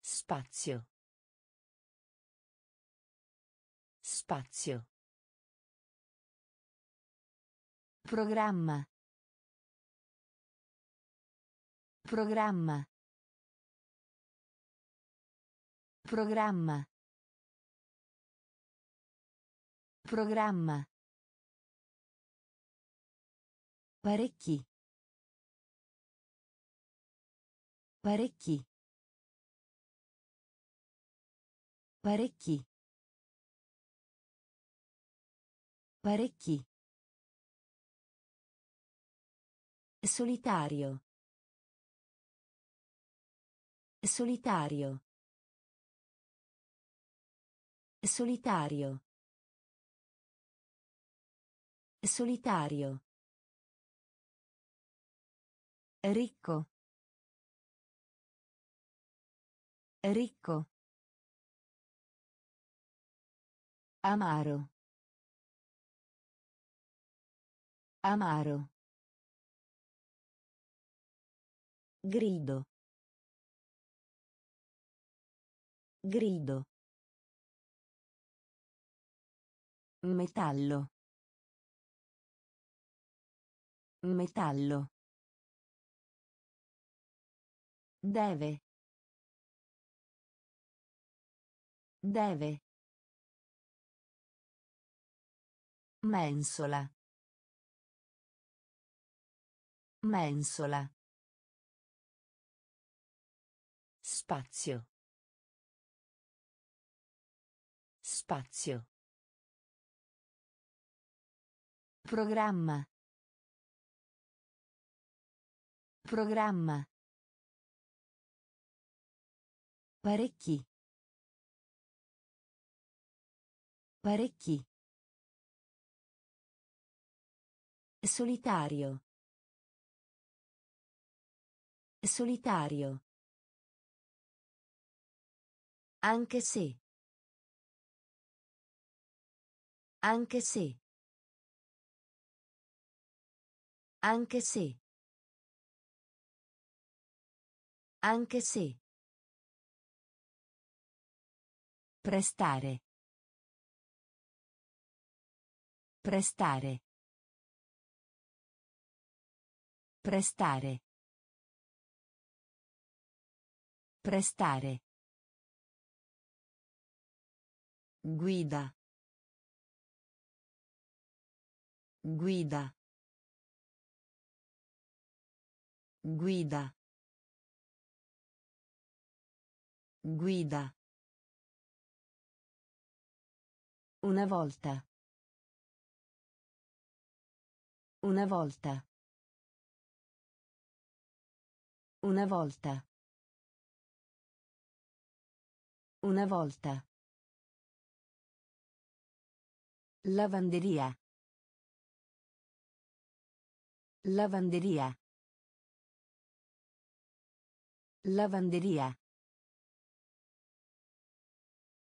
Spazio. Spazio. Programma. Programma. Programma. Programma. Parecchi. Parecchi. Parecchi. Parecchi. Solitario. Solitario. Solitario. Solitario. Ricco. Ricco. Amaro. Amaro. Grido. Grido. Metallo. Metallo. Deve. Deve. Mensola. Mensola. Spazio. Spazio. Programma. Programma. Parecchi. Parecchi. Solitario. Solitario. Anche se. Anche se. Anche se. Anche se. Prestare. Prestare. Prestare. Prestare. Guida. Guida. Guida. Guida. Una volta. Una volta. Una volta. Una volta. Lavanderia. Lavanderia. Lavanderia.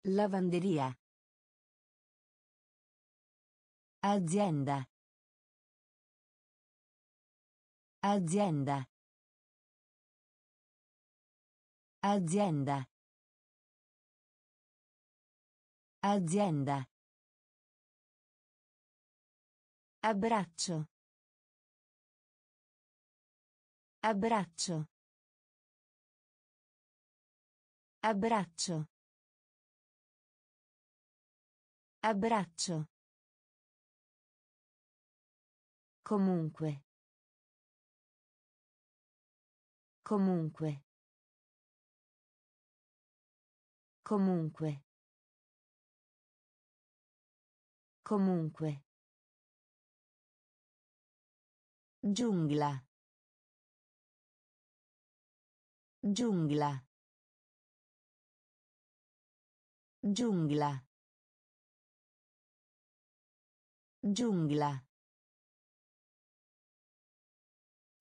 Lavanderia. Azienda. Azienda. Azienda. Azienda. Abbraccio. Abbraccio. Abbraccio. Abbraccio. Comunque. Comunque. Comunque. Comunque. Giungla. Giungla. Giungla. Giungla.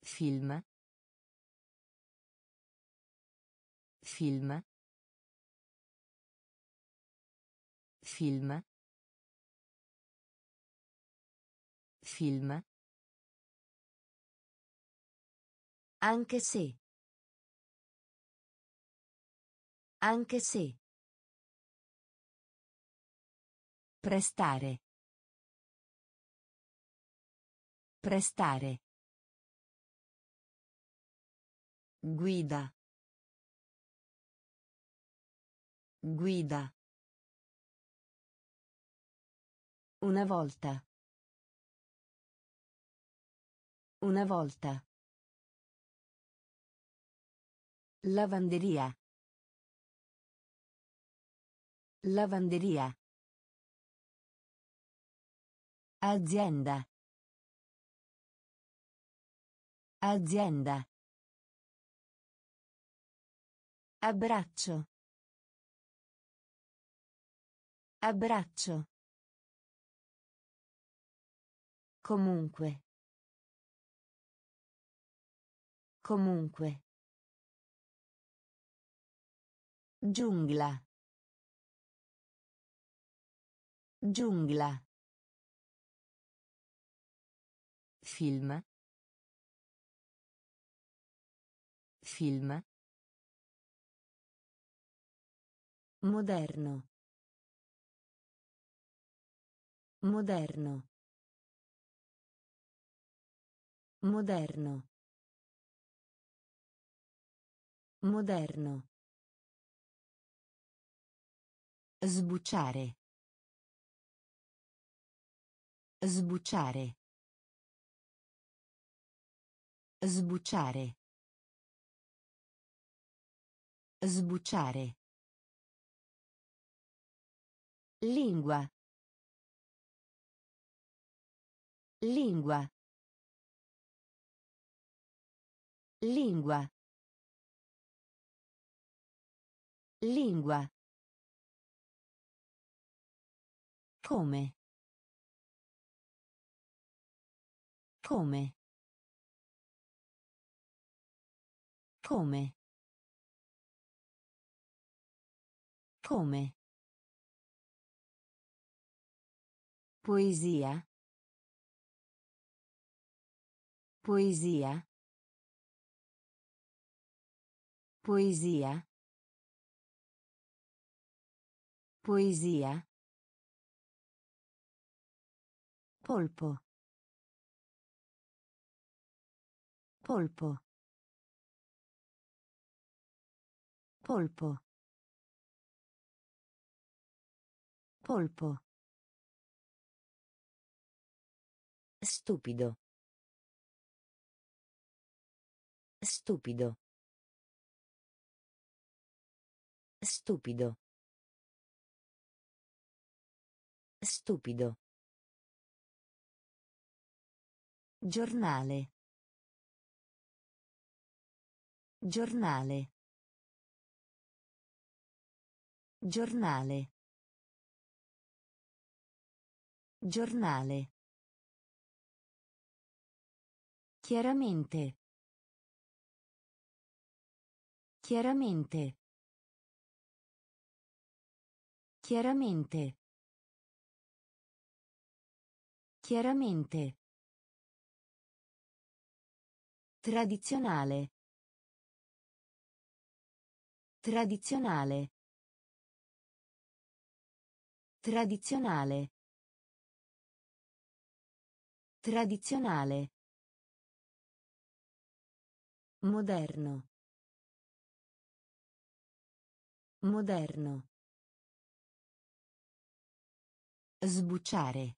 Film. Film. Film. Film. Anche se. Anche se. Prestare. Prestare. Guida. Guida. Una volta. Una volta. Lavanderia. Lavanderia. Azienda. Azienda. Abbraccio. Abbraccio. Comunque. Comunque. Giungla. Giungla. Film. Film. Moderno. Moderno. Moderno. Moderno. Sbucciare. Sbucciare. Sbucciare. Sbucciare. Lingua. Lingua. Lingua. Lingua. Come? Come? Come? Come? Poesia. Poesia. Poesia. Poesia. Polpo. Polpo. Polpo. Polpo. Stupido. Stupido. Stupido. Stupido. Giornale. Giornale. Giornale. Giornale. Chiaramente. Chiaramente. Chiaramente. Chiaramente. Tradizionale. Tradizionale. Tradizionale. Tradizionale. Moderno. Moderno. Sbucciare.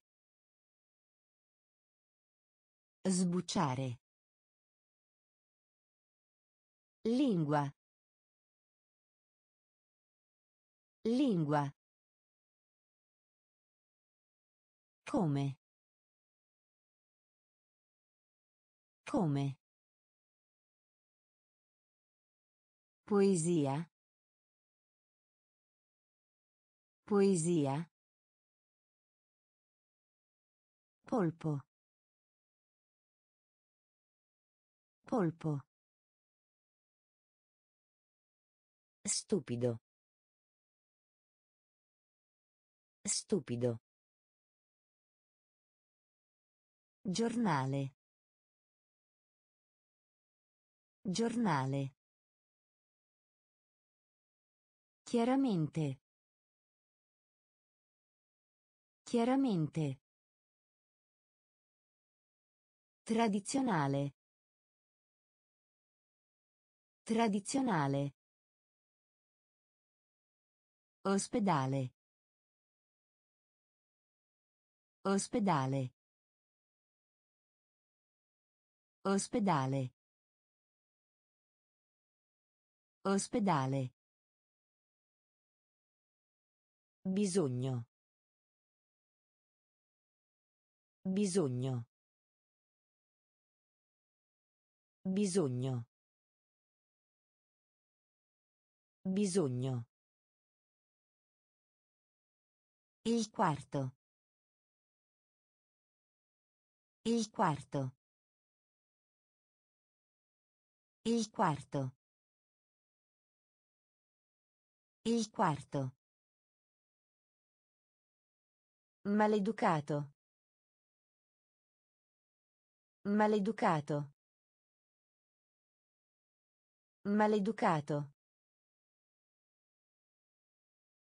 Sbucciare. Lingua. Lingua. Come? Come? Poesia. Poesia. Polpo. Polpo. Stupido. Stupido. Giornale. Giornale. Chiaramente. Chiaramente. Tradizionale. Tradizionale. Ospedale. Ospedale. Ospedale. Ospedale. Bisogno. Bisogno. Bisogno. Bisogno. Il quarto. Il quarto. Il quarto. Il quarto. Maleducato. Maleducato. Maleducato.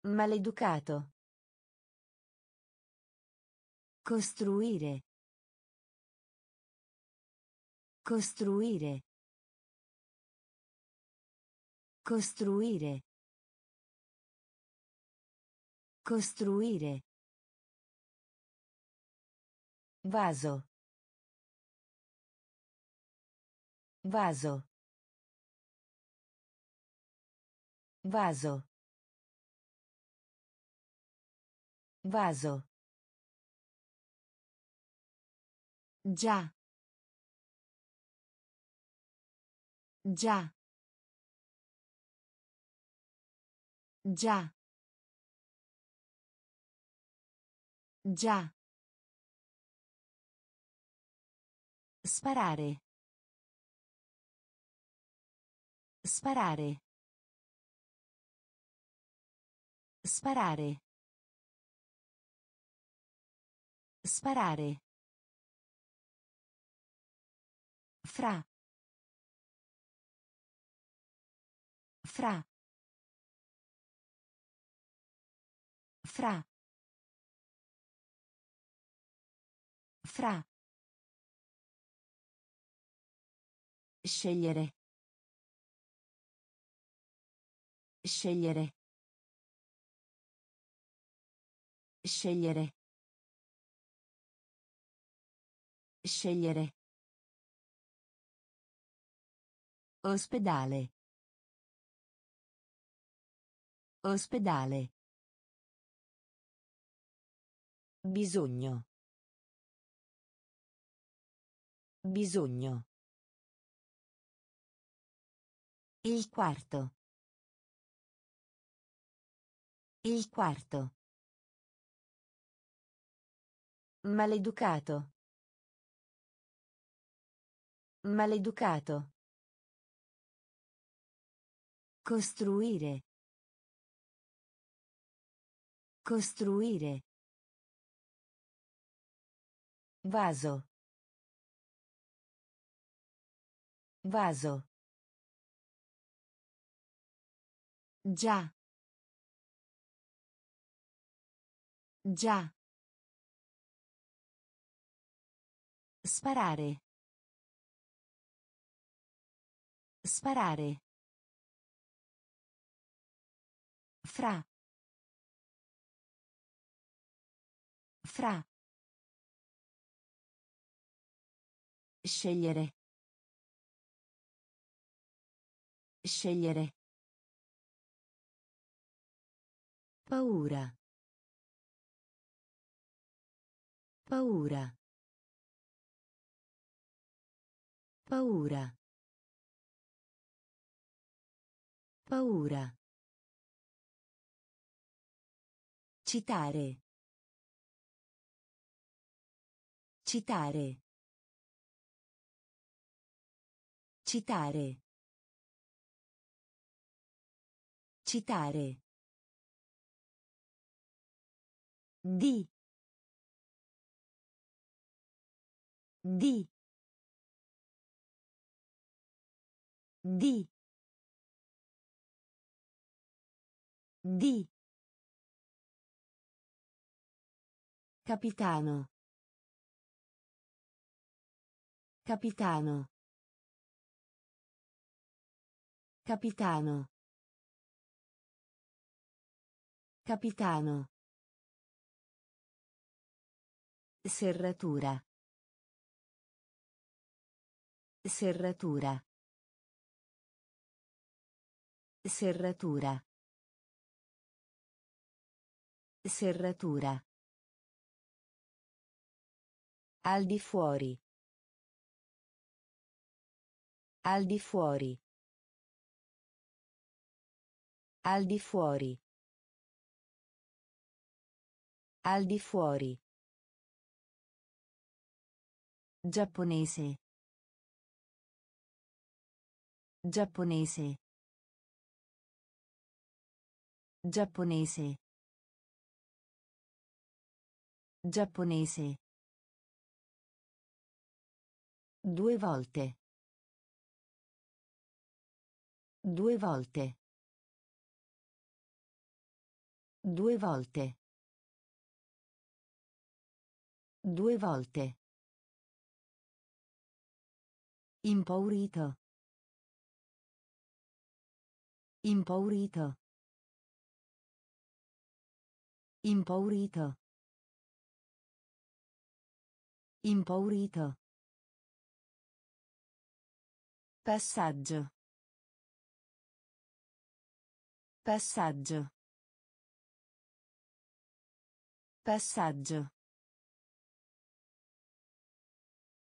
Maleducato. Costruire. Costruire. Costruire. Costruire. Vaso. Vaso. Vaso. Vaso. Già. Già. Già. Già. Sparare. Sparare. Sparare. Sparare. Fra. Fra. Fra. Fra. Scegliere. Scegliere. Scegliere. Scegliere. Ospedale. Ospedale. Bisogno. Bisogno. Il quarto. Il quarto. Maleducato. Maleducato. Costruire. Costruire. Vaso. Vaso. Già. Già. Sparare. Sparare. Fra. Fra. Scegliere. Scegliere. Paura. Paura. Paura. Paura. Citare. Citare. Citare. Citare. Di. Di. Di. Di. Capitano. Capitano. Capitano. Capitano. Serratura. Serratura. Serratura. Serratura. Al di fuori. Al di fuori. Al di fuori. Al di fuori. Giapponese. Giapponese. Giapponese. Giapponese. Due volte. Due volte. Due volte. Due volte. Impaurito. Impaurito. Impaurito. Impaurito. Passaggio. Passaggio. Passaggio.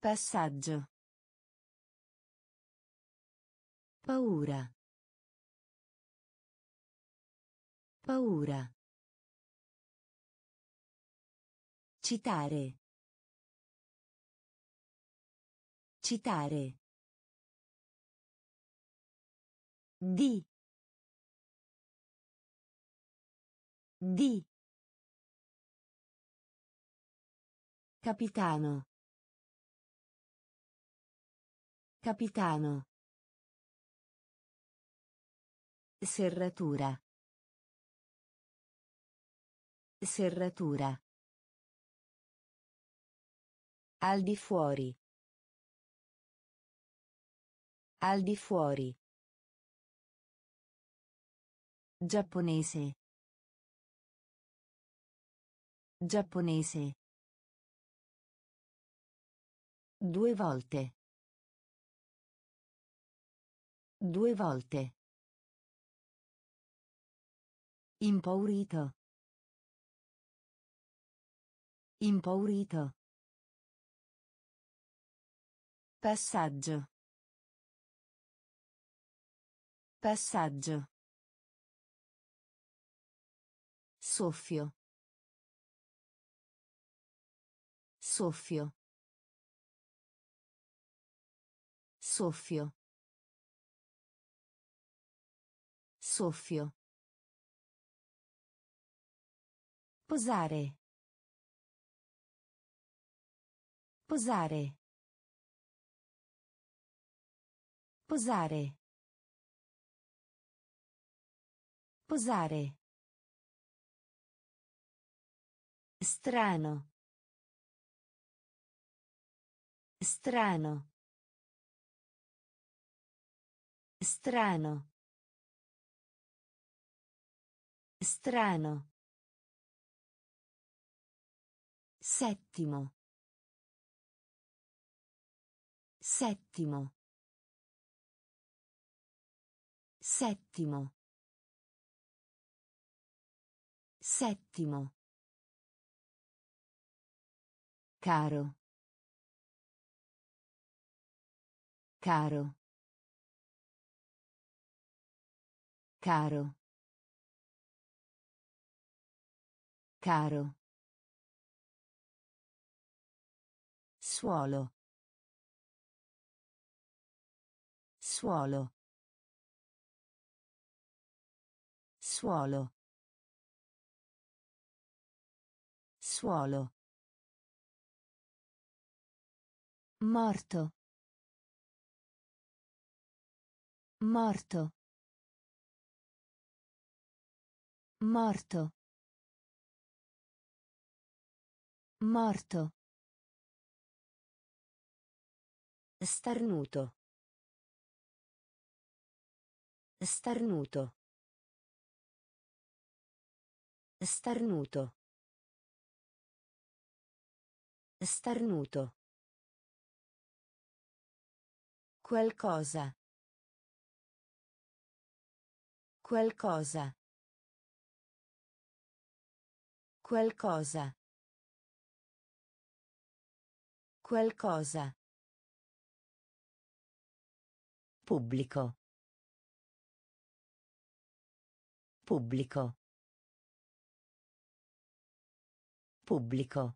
Passaggio. Paura. Paura. Citare. Citare. Di. Di. Capitano. Capitano. Serratura. Serratura. Al di fuori. Al di fuori. Giapponese. Giapponese. Due volte. Due volte. Impaurito. Impaurito. Passaggio. Passaggio. Soffio. Soffio. Soffio. Soffio. Posare. Posare. Posare. Posare. Strano. Strano. Strano. Strano. Settimo. Settimo. Settimo. Settimo. Caro. Caro. Caro. Caro. Suolo. Suolo. Suolo. Suolo. Morto. Morto. Morto. Morto. Starnuto. Starnuto. Starnuto. Starnuto. Qualcosa. Qualcosa. Qualcosa. Qualcosa. Pubblico. Pubblico. Pubblico.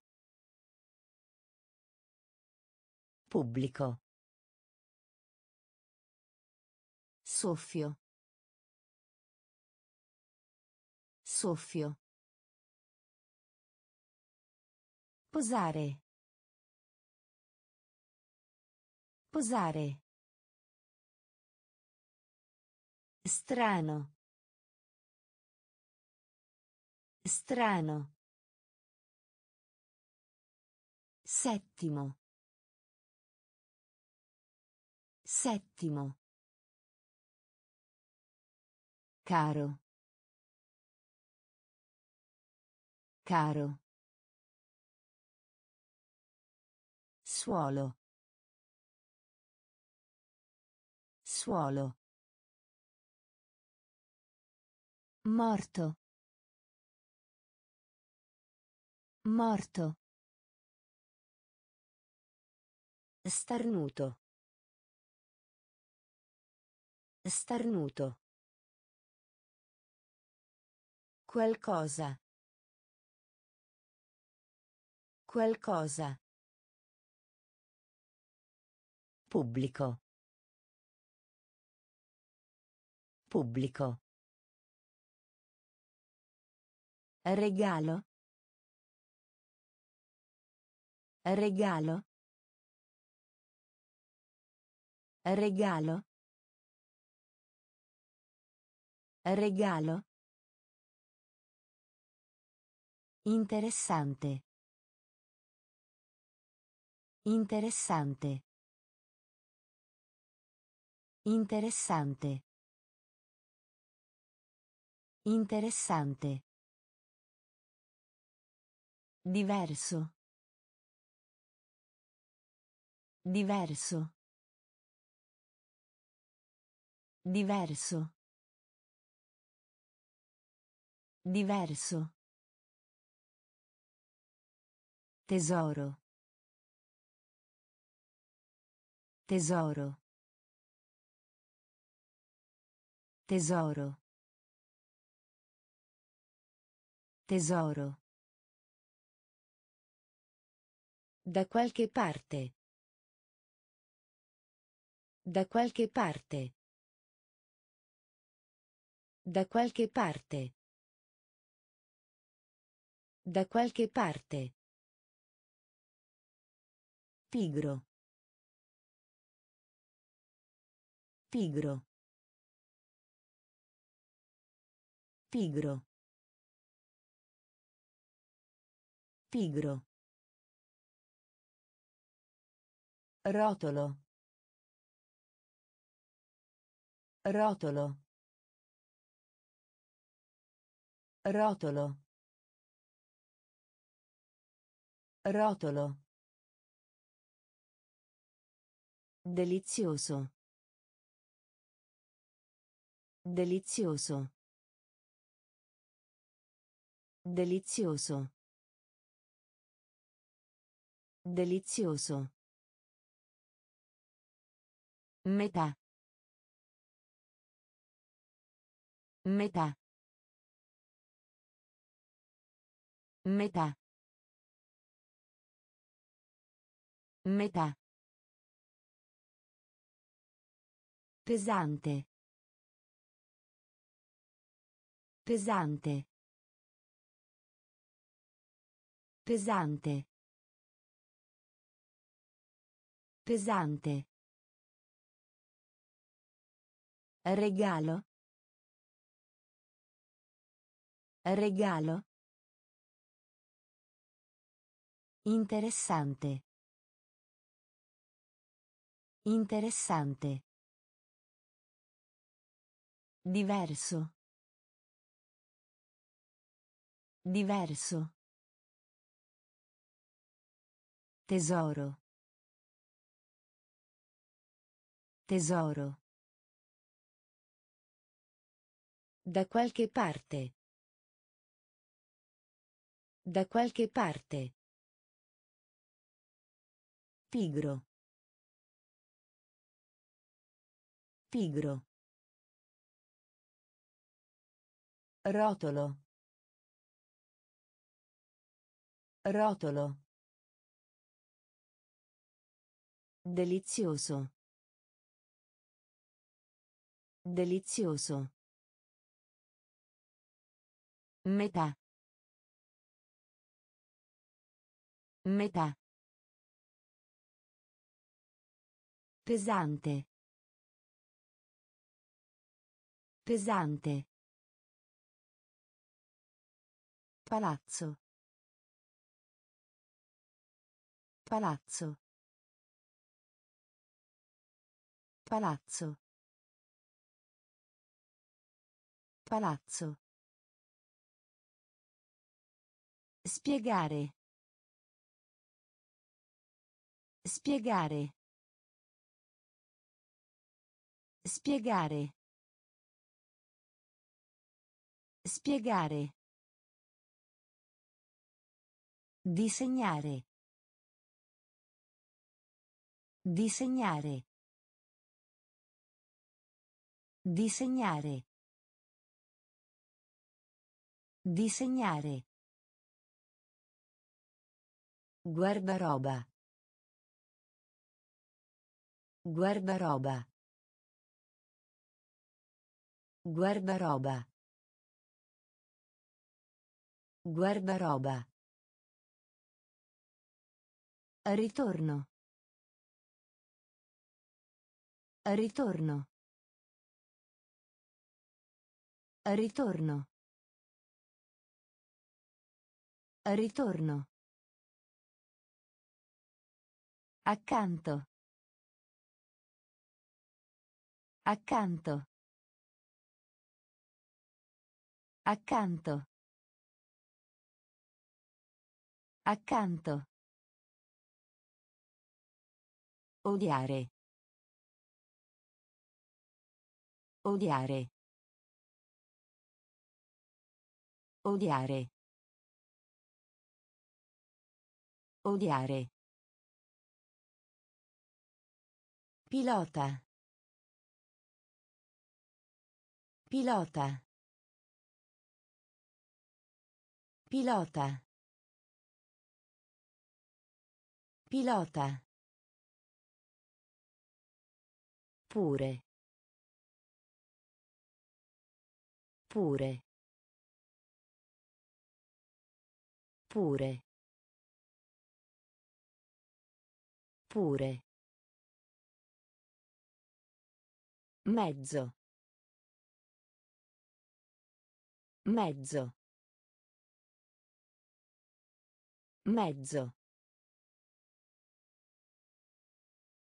Pubblico. Soffio. Soffio. Posare. Posare. Strano. Strano. Settimo. Settimo. Caro. Caro. Suolo. Suolo. Morto. Morto. Starnuto. Starnuto. Qualcosa. Qualcosa. Pubblico. Pubblico. Regalo. Regalo. Regalo. Regalo. Interessante. Interessante. Interessante. Interessante. Diverso. Diverso. Diverso. Diverso. Tesoro. Tesoro. Tesoro. Tesoro. Da qualche parte. Da qualche parte. Da qualche parte. Da qualche parte. Pigro. Pigro. Pigro. Pigro. Rotolo. Rotolo. Rotolo. Rotolo. Delizioso. Delizioso. Delizioso. Delizioso. Metà. Metà. Metà. Metà. Pesante. Pesante. Pesante. Pesante. Regalo. Regalo. Interessante. Interessante. Diverso. Diverso. Tesoro. Tesoro. Da qualche parte. Da qualche parte. Pigro. Pigro. Rotolo. Rotolo. Delizioso. Delizioso. Metà. Metà. Pesante. Pesante. Palazzo. Palazzo. Palazzo. Palazzo. Spiegare. Spiegare. Spiegare. Spiegare. Disegnare. Disegnare. Disegnare. Disegnare. Guardaroba. Guardaroba. Guardaroba. Guardaroba. Ritorno. Ritorno. Ritorno. Ritorno. Accanto. Accanto. Accanto. Accanto. Odiare. Odiare. Odiare. Odiare. Pilota. Pilota. Pilota. Pilota. Pure. Pure. Pure. Pure. Mezzo. Mezzo. Mezzo.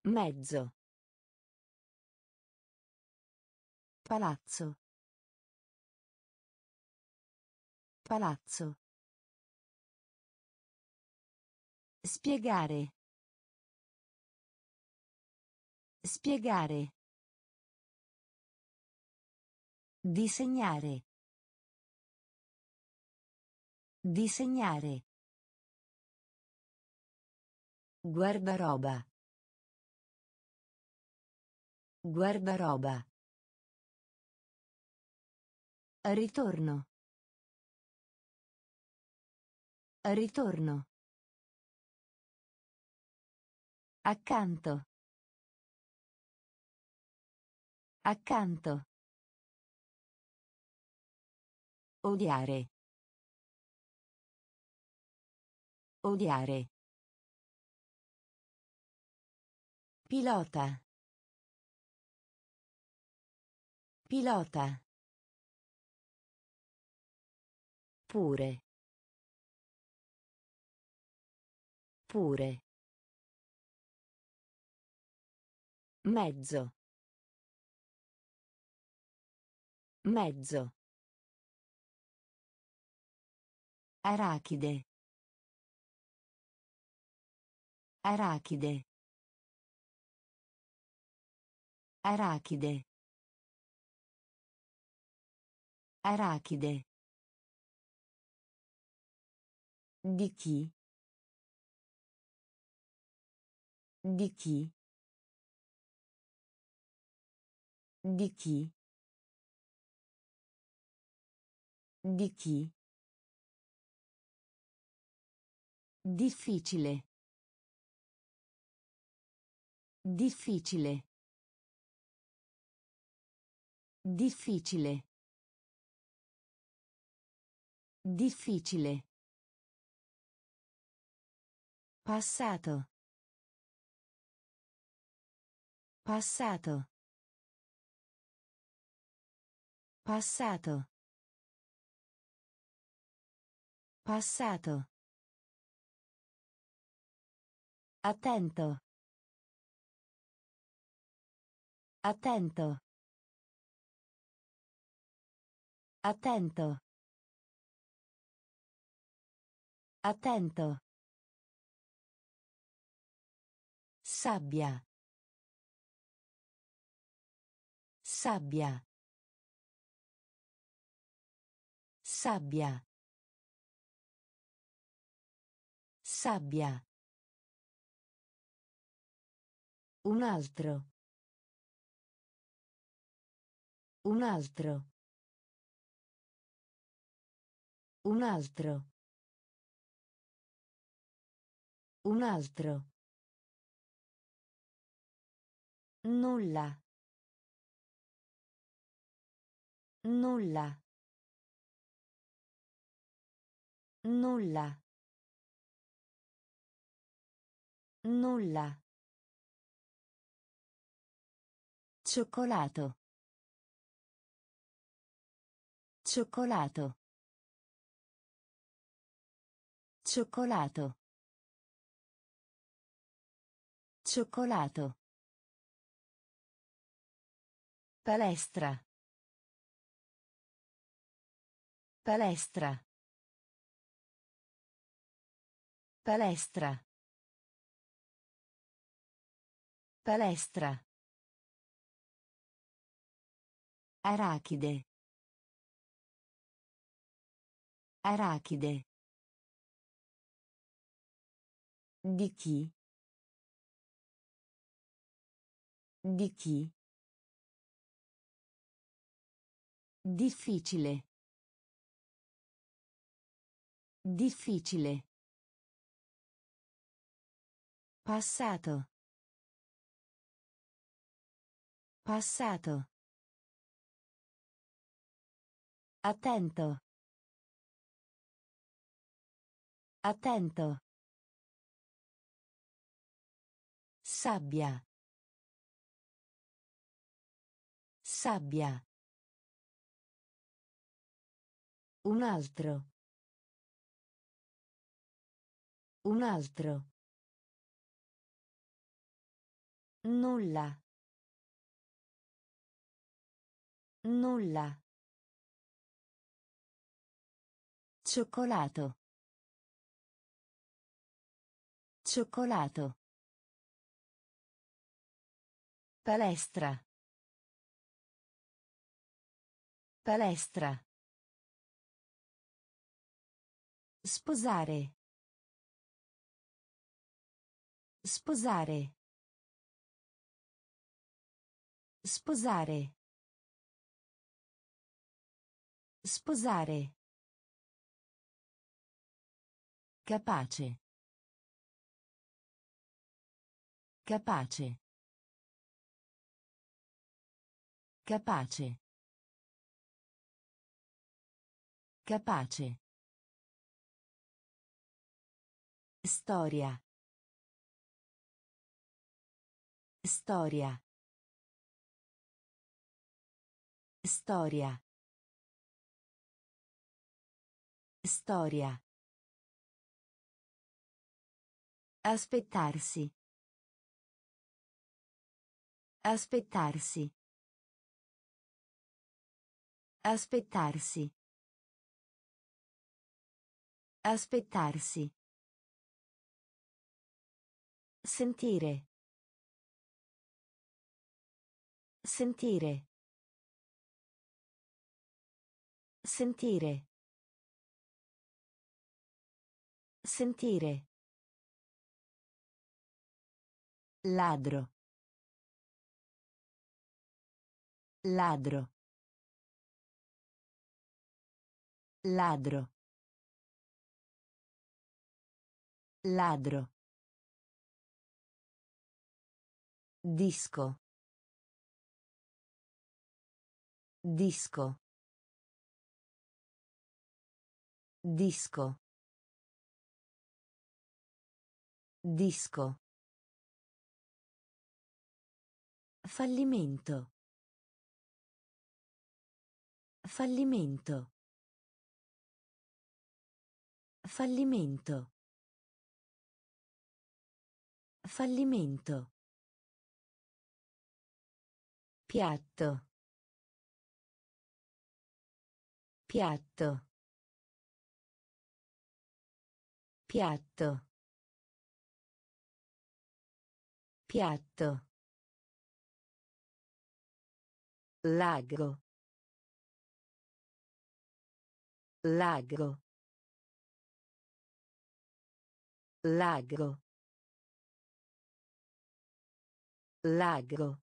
Mezzo. Palazzo. Palazzo. Spiegare. Spiegare. Disegnare. Disegnare. Guardaroba. Guardaroba. Ritorno. Ritorno. Accanto. Accanto. Odiare. Odiare. Pilota. Pilota. Pure. Pure. Mezzo. Mezzo. Arachide. Arachide. Arachide. Arachide. Di chi? Di chi? Di chi? Di chi? Difficile. Difficile. Difficile. Difficile. Passato. Passato. Passato. Passato. Attento. Attento. Attento. Attento. Sabbia. Sabbia. Sabbia. Sabbia. Un altro. Un altro. Un altro. Un altro. Nulla. Nulla. Nulla. Nulla. Cioccolato. Cioccolato. Cioccolato. Cioccolato. Palestra. Palestra. Palestra. Palestra. Arachide. Arachide. Di chi? Di chi? Difficile. Difficile. Passato. Passato. Attento. Attento. Sabbia. Sabbia. Un altro. Un altro. Nulla. Nulla. Cioccolato. Cioccolato. Palestra. Palestra. Sposare. Sposare. Sposare. Sposare. Capace. Capace. Capace. Capace. Storia. Storia. Storia. Storia. Aspettarsi. Aspettarsi. Aspettarsi. Aspettarsi. Sentire. Sentire. Sentire. Sentire. Ladro. Ladro. Ladro. Ladro. Disco. Disco. Disco. Disco. Fallimento. Fallimento. Fallimento. Fallimento. Piatto. Piatto. Piatto. Piatto. Lago. Lago. Lago. Lago.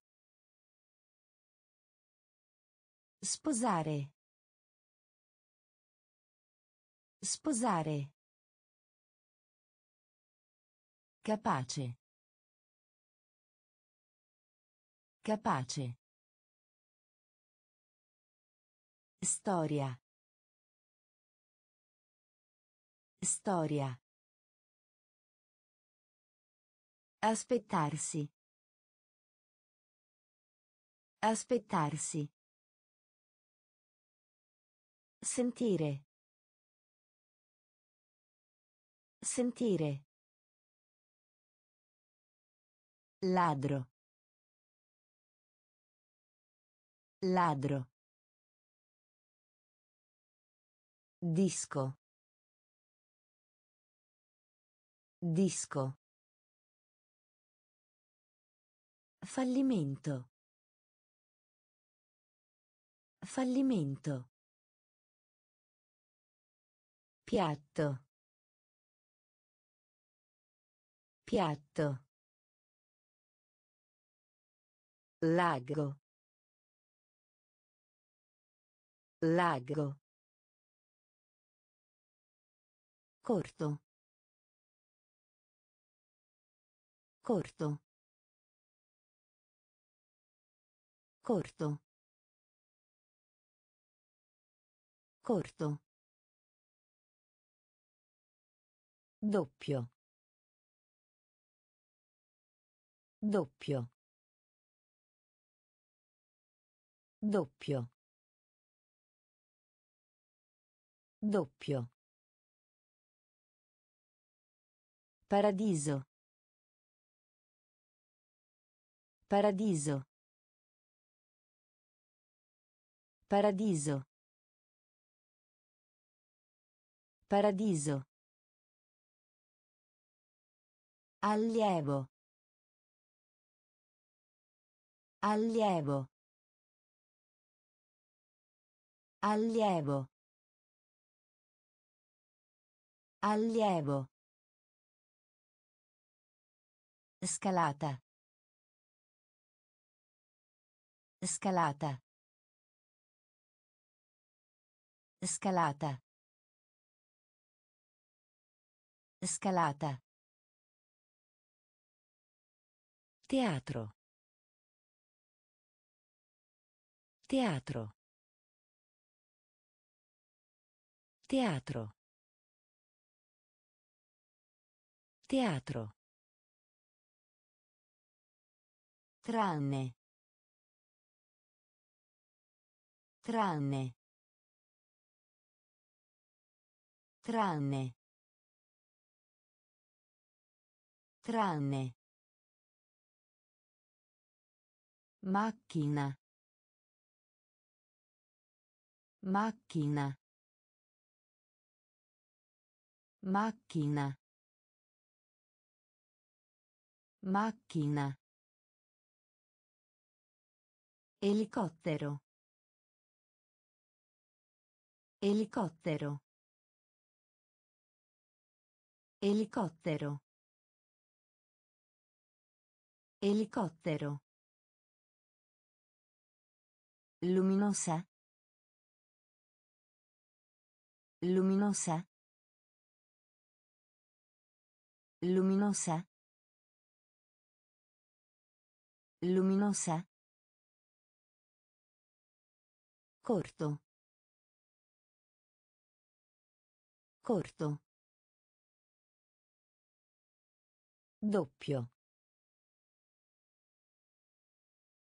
Sposare. Sposare. Capace. Capace. Storia. Storia. Aspettarsi. Aspettarsi. Sentire. Sentire. Ladro. Ladro. Disco. Disco. Fallimento. Fallimento. Piatto. Piatto. Lago. Lago. Corto. Corto. Corto. Corto. Doppio. Doppio. Doppio. Doppio. Paradiso. Paradiso. Paradiso. Paradiso. Allievo. Allievo. Allievo. Allievo. Scalata. Scalata. Scalata. Scalata. Teatro. Teatro. Teatro. Teatro. Tranne. Tranne. Tranne. Tranne. Macchina. Macchina. Macchina. Macchina. Elicottero. Elicottero. Elicottero. Elicottero. Luminosa. Luminosa. Luminosa. Luminosa. Corto. Corto. Doppio.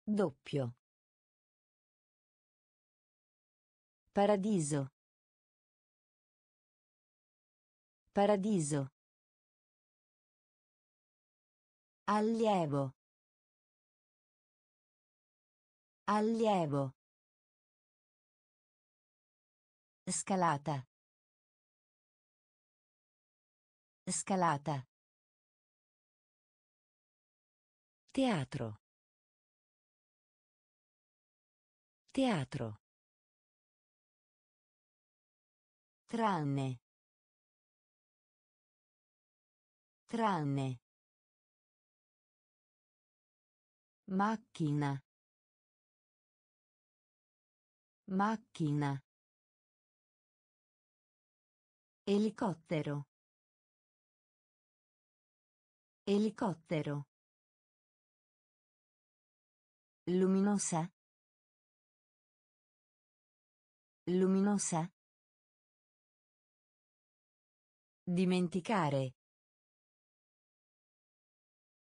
Doppio. Paradiso. Paradiso. Allievo. Allievo. Scalata. Scalata. Teatro. Teatro. Tranne. Tranne. Macchina. Macchina. Elicottero. Elicottero. Luminosa. Luminosa. Dimenticare.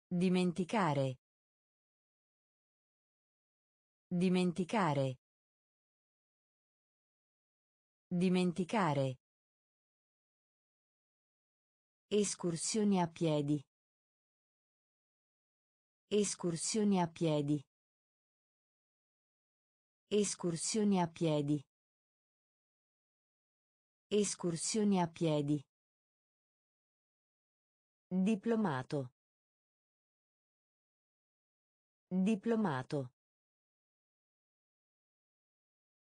Dimenticare. Dimenticare. Dimenticare. Escursioni a piedi. Escursioni a piedi. Escursioni a piedi. Escursioni a piedi. Diplomato. Diplomato.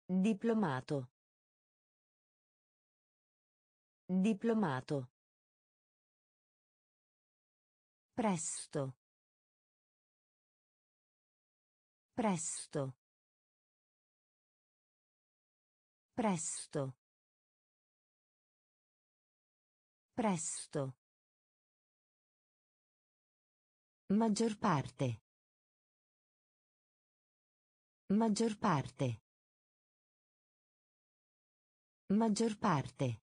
Diplomato. Diplomato. Presto. Presto. Presto. Presto. Maggior parte. Maggior parte. Maggior parte.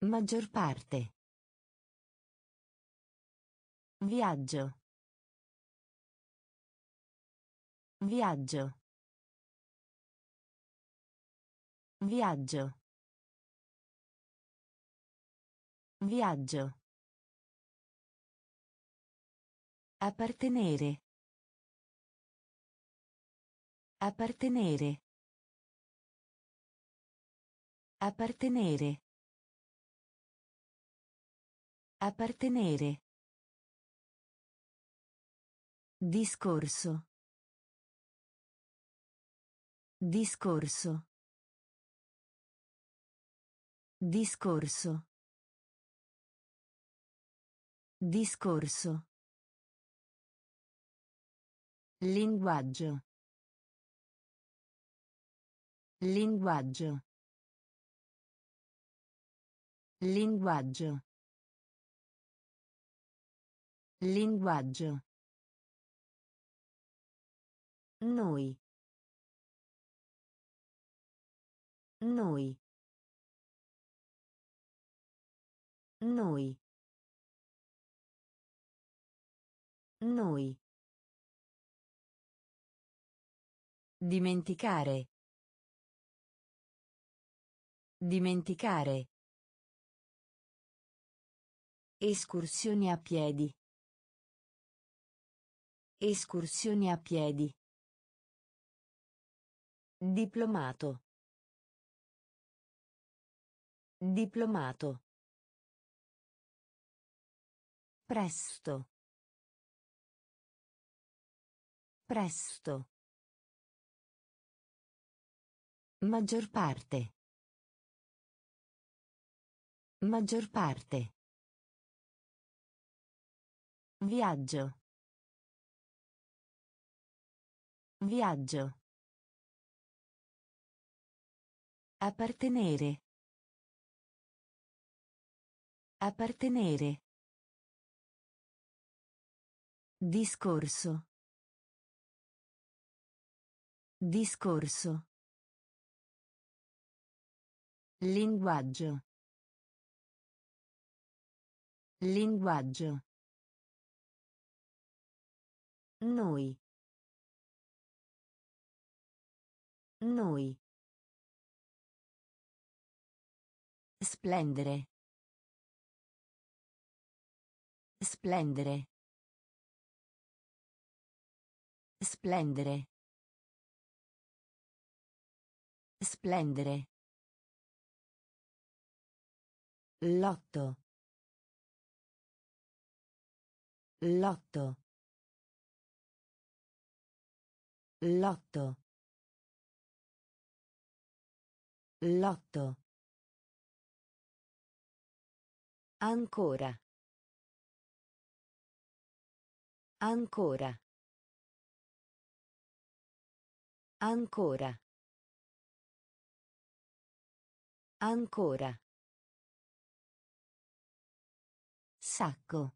Maggior parte. Viaggio. Viaggio. Viaggio. Viaggio. Appartenere. Appartenere. Appartenere. Appartenere. Discorso. Discorso. Discorso. Discorso. Linguaggio. Linguaggio. Linguaggio. Linguaggio. Noi. Noi. Noi. Noi. Dimenticare. Dimenticare. Escursioni a piedi. Escursioni a piedi. Diplomato. Diplomato. Presto. Presto. Maggior parte. Maggior parte. Viaggio. Viaggio. Appartenere. Appartenere. Discorso. Discorso. Linguaggio. Linguaggio. Noi. Noi. Splendere. Splendere. Splendere. Splendere. Lotto. Lotto. Lotto. Lotto. Ancora. Ancora. Ancora. Ancora. Sacco.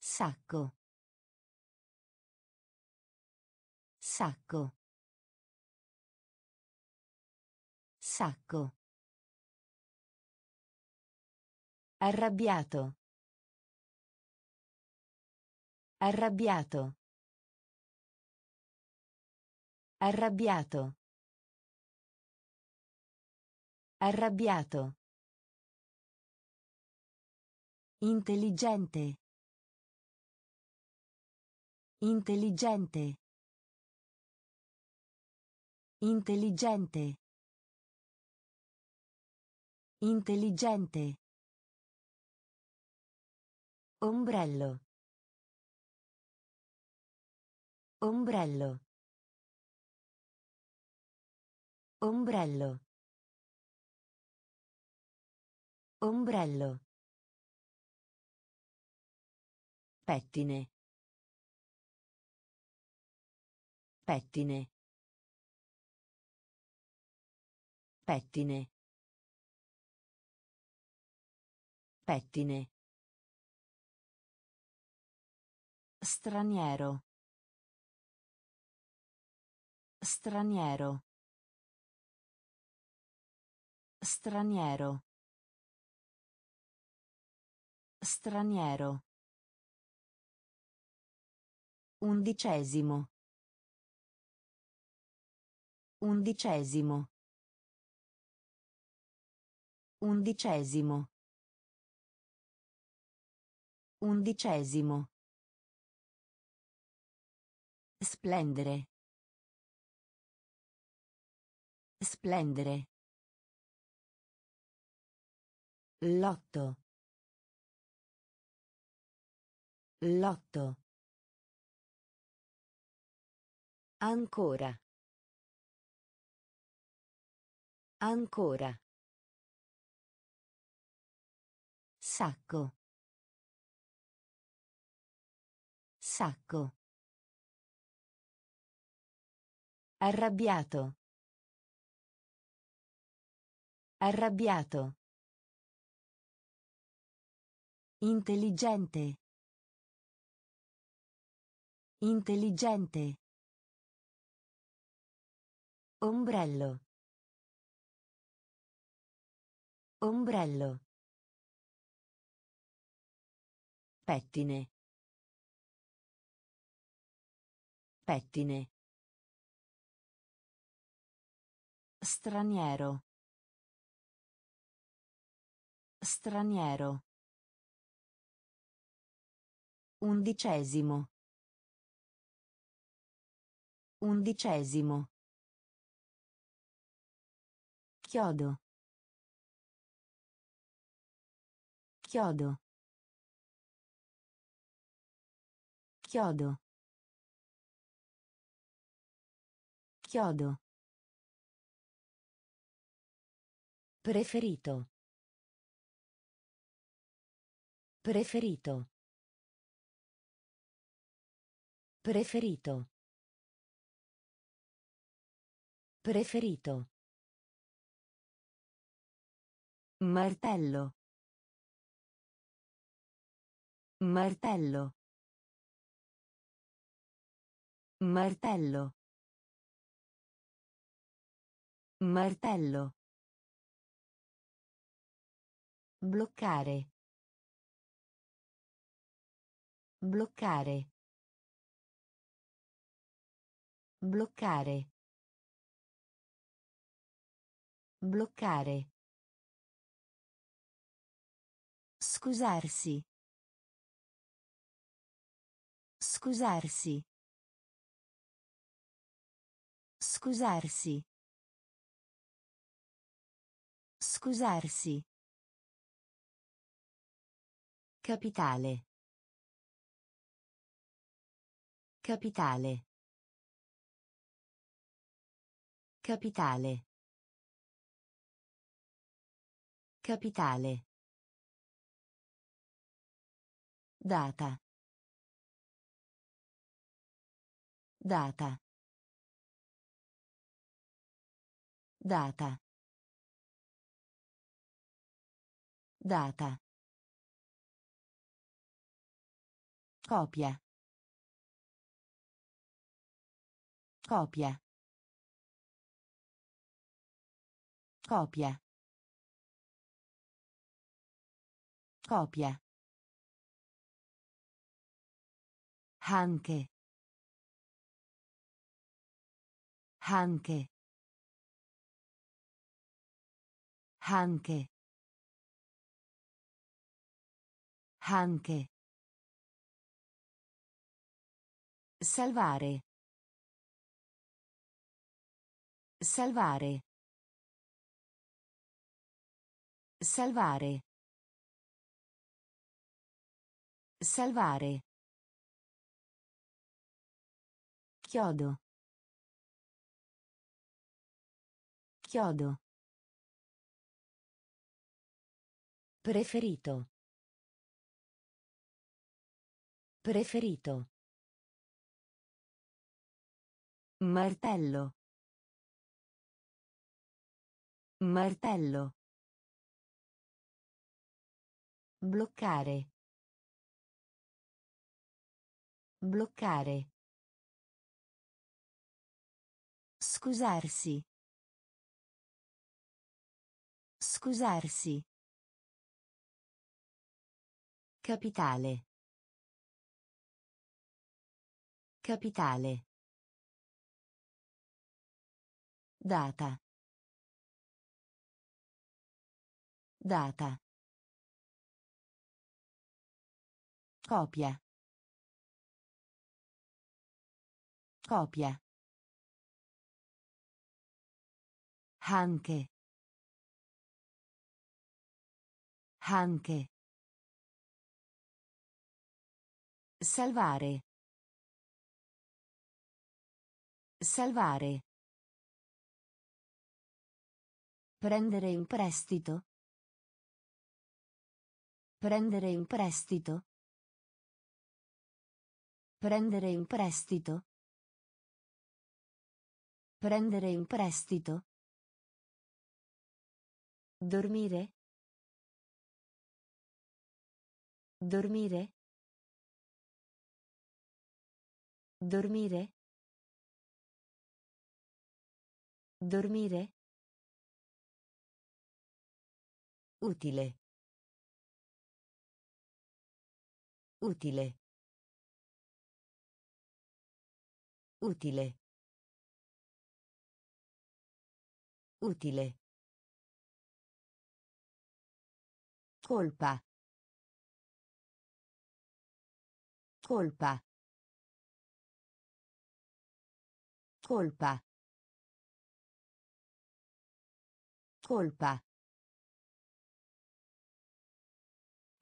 Sacco. Sacco. Sacco. Arrabbiato. Arrabbiato. Arrabbiato. Arrabbiato. Intelligente. Intelligente. Intelligente. Intelligente. Ombrello. Ombrello. Ombrello. Ombrello. Pettine. Pettine. Pettine. Pettine. Straniero. Straniero. Straniero. Straniero. Undicesimo. Undicesimo. Undicesimo. Undicesimo. Splendere. Splendere. Lotto. Lotto. Ancora. Ancora. Sacco. Sacco. Arrabbiato. Arrabbiato. Intelligente. Intelligente. Ombrello. Ombrello. Pettine. Pettine. Straniero. Straniero. Undicesimo. Undicesimo. Chiodo. Chiodo. Chiodo. Chiodo. Preferito. Preferito. Preferito. Preferito. Martello. Martello. Martello. Martello. Bloccare. Bloccare. Bloccare. Bloccare. Scusarsi. Scusarsi. Scusarsi. Scusarsi. Capitale. Capitale. Capitale. Capitale. Data. Data. Data. Data. Copia. Copia. Copia. Copia. Anche. Anche. Anche. Anche. Salvare. Salvare. Salvare. Salvare. Chiodo. Chiodo. Preferito. Preferito. Martello. Martello. Bloccare. Bloccare. Scusarsi. Scusarsi. Capitale. Capitale. Data. Data. Copia. Copia. Anche. Anche. Salvare. Salvare. Prendere in prestito. Prendere in prestito. Prendere in prestito. Prendere in prestito. Dormire. Dormire. Dormire. Dormire. Utile. Utile. Utile. Utile. Colpa. Colpa. Colpa. Colpa.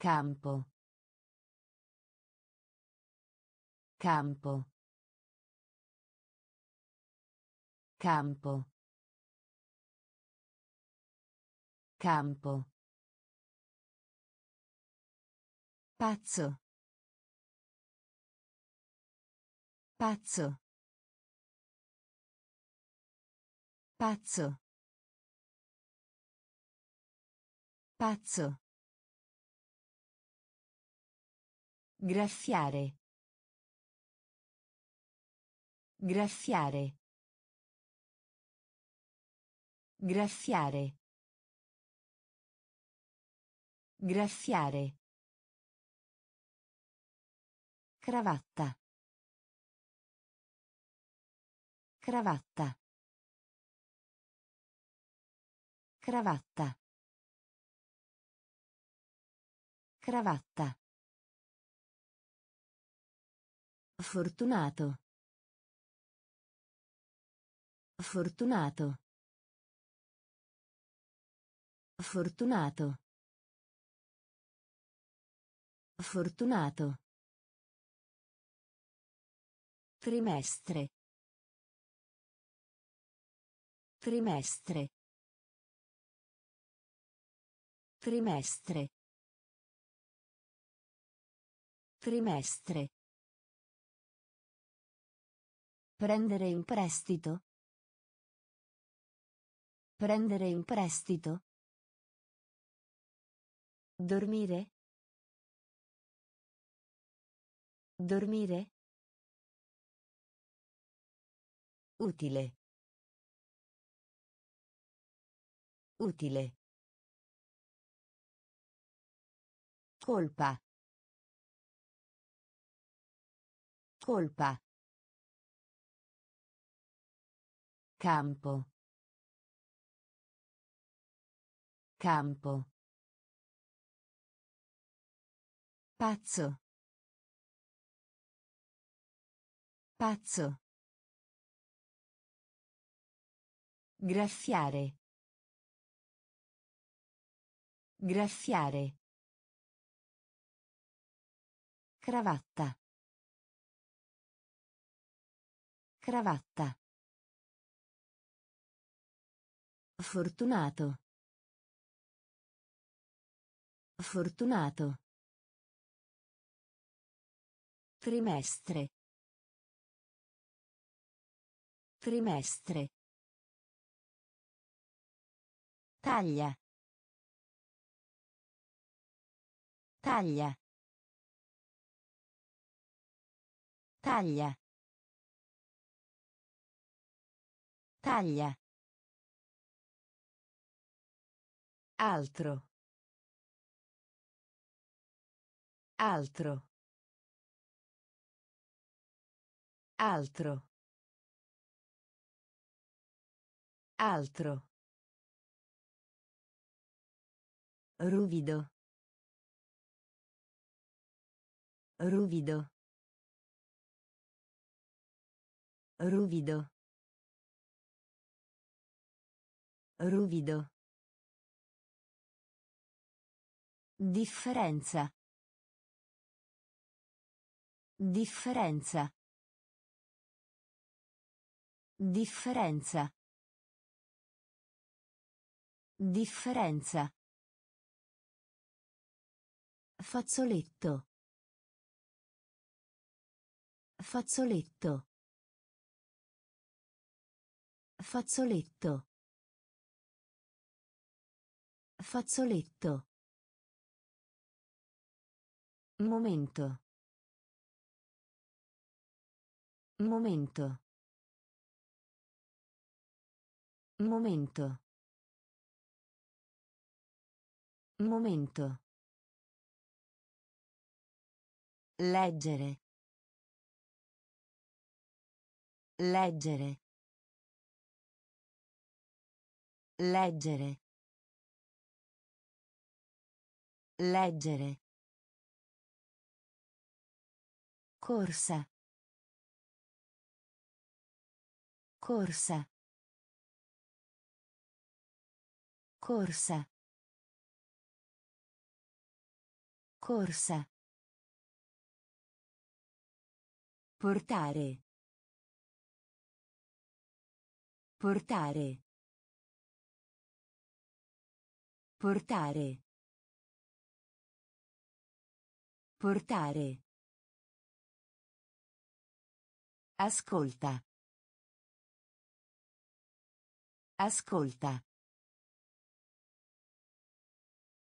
Campo. Campo. Campo. Campo. Pazzo. Pazzo. Pazzo. Pazzo. Graffiare. Graffiare. Graffiare. Graffiare. Cravatta. Cravatta. Cravatta. Cravatta. Fortunato. Fortunato. Fortunato. Fortunato. Trimestre. Trimestre. Trimestre. Trimestre. Prendere in prestito. Prendere in prestito. Dormire. Dormire. Utile. Utile. Colpa. Colpa. Campo. Campo. Pazzo. Pazzo. Graffiare. Graffiare. Cravatta. Cravatta. Fortunato. Fortunato. Trimestre. Trimestre. Taglia. Taglia. Taglia. Taglia. Altro. Altro. Altro. Altro. Ruvido. Ruvido. Ruvido. Ruvido. Differenza. Differenza. Differenza. Differenza. Fazzoletto. Fazzoletto. Fazzoletto. Fazzoletto. Momento. Momento. Momento. Momento. Leggere. Leggere. Leggere. Leggere. Corsa. Corsa. Corsa. Corsa. Portare. Portare. Portare. Portare. Ascolta. Ascolta.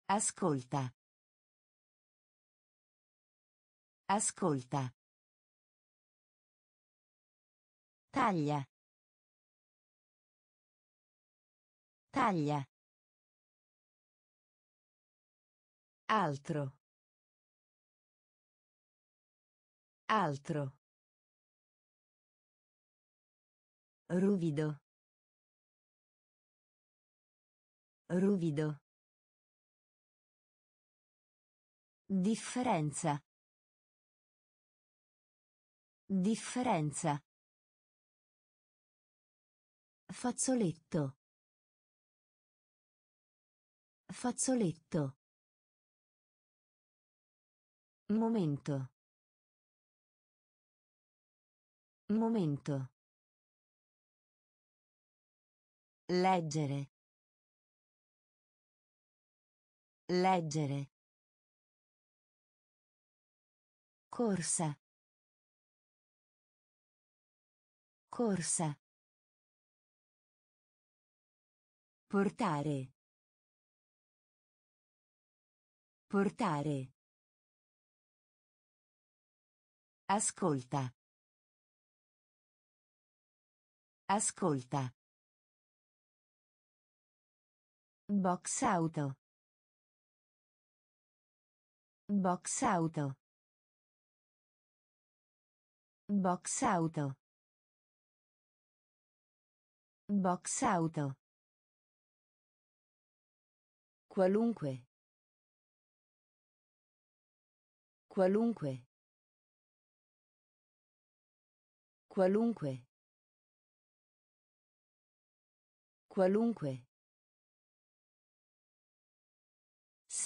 Ascolta. Ascolta. Taglia. Taglia. Altro. Altro. Ruvido. Ruvido. Differenza. Differenza. Fazzoletto. Fazzoletto. Momento. Momento. Leggere. Leggere. Corsa. Corsa. Portare. Portare. Ascolta. Ascolta. Box auto. Box auto. Box auto. Box auto. Qualunque. Qualunque. Qualunque. Qualunque.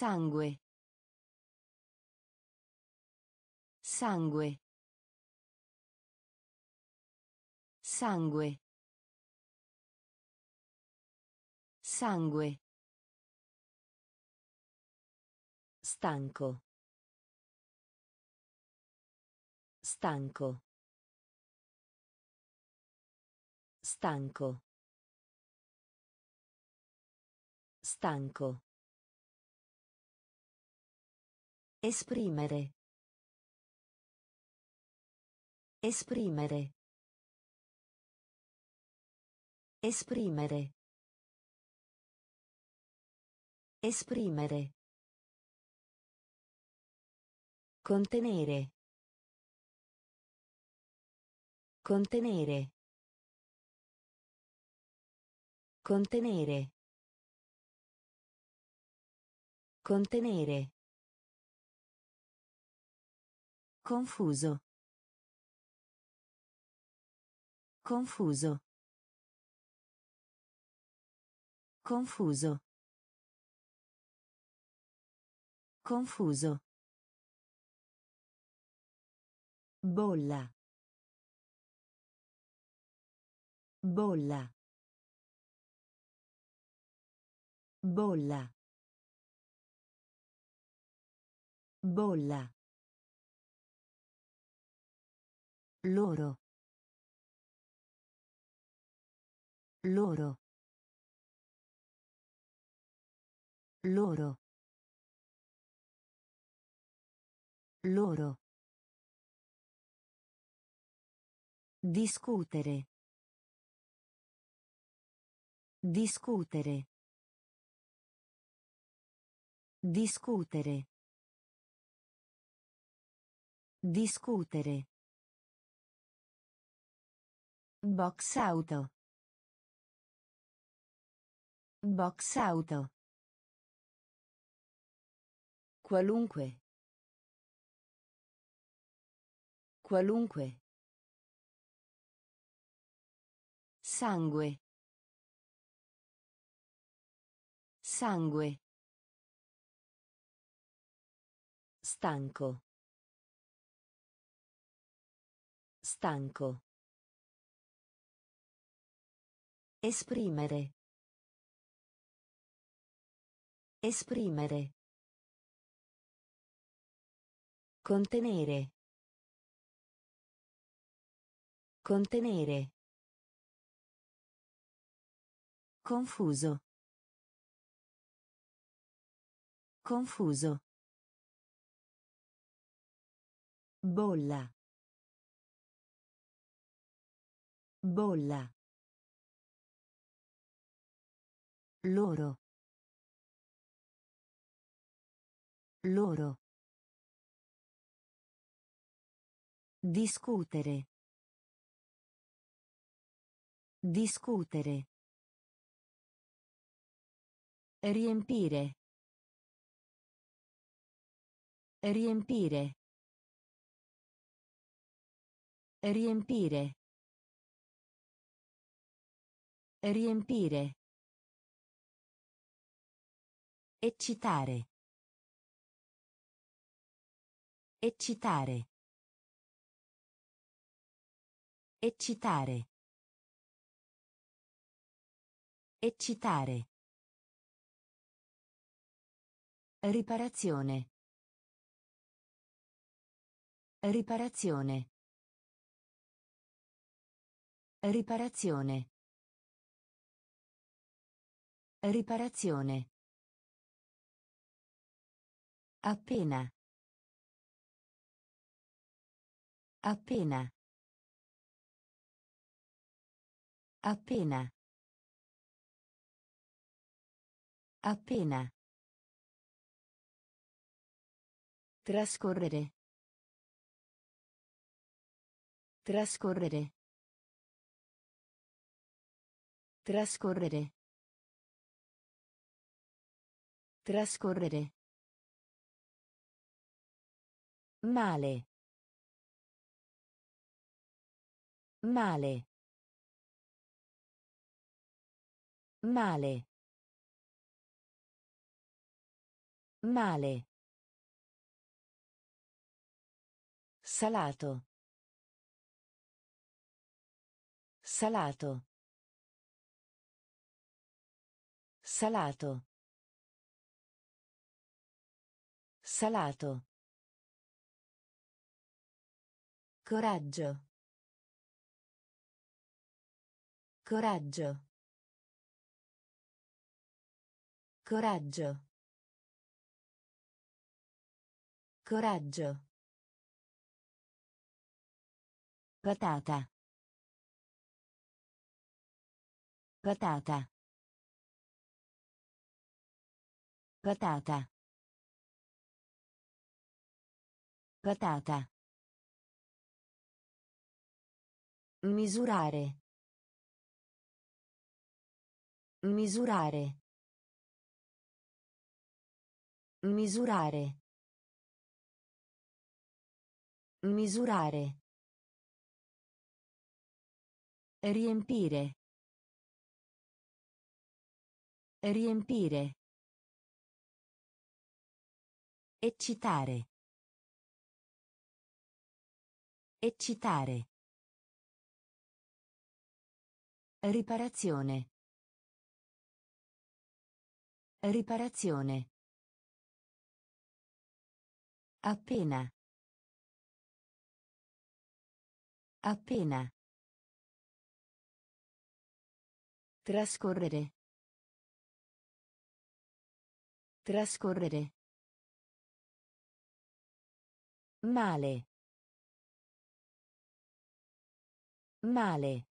Sangue. Sangue. Sangue. Sangue. Stanco. Stanco. Stanco. Stanco. Esprimere. Esprimere. Esprimere. Esprimere. Contenere. Contenere. Contenere. Contenere. Confuso. Confuso. Confuso. Confuso. Bolla. Bolla. Bolla. Bolla. Loro. Loro. Loro. Loro. Discutere. Discutere. Discutere. Discutere. Box auto. Box auto. Qualunque. Qualunque. Sangue. Sangue. Stanco. Stanco. Esprimere. Esprimere. Contenere. Contenere. Confuso. Confuso. Bolla. Bolla. Loro. Loro. Discutere. Discutere. Riempire. Riempire. Riempire. Riempire. Eccitare. Eccitare. Eccitare. Eccitare. Riparazione. Riparazione. Riparazione. Riparazione. Appena. Appena. Appena. Appena. Trascorrere. Trascorrere. Trascorrere. Trascorrere. Male. Male. Male. Male. Salato. Salato. Salato. Salato. Coraggio. Coraggio. Coraggio. Coraggio. Patata. Patata. Patata. Patata. Misurare. Misurare. Misurare. Misurare. Riempire. Riempire. Eccitare. Eccitare. Riparazione. Riparazione. Appena. Appena. Trascorrere. Trascorrere. Male. Male.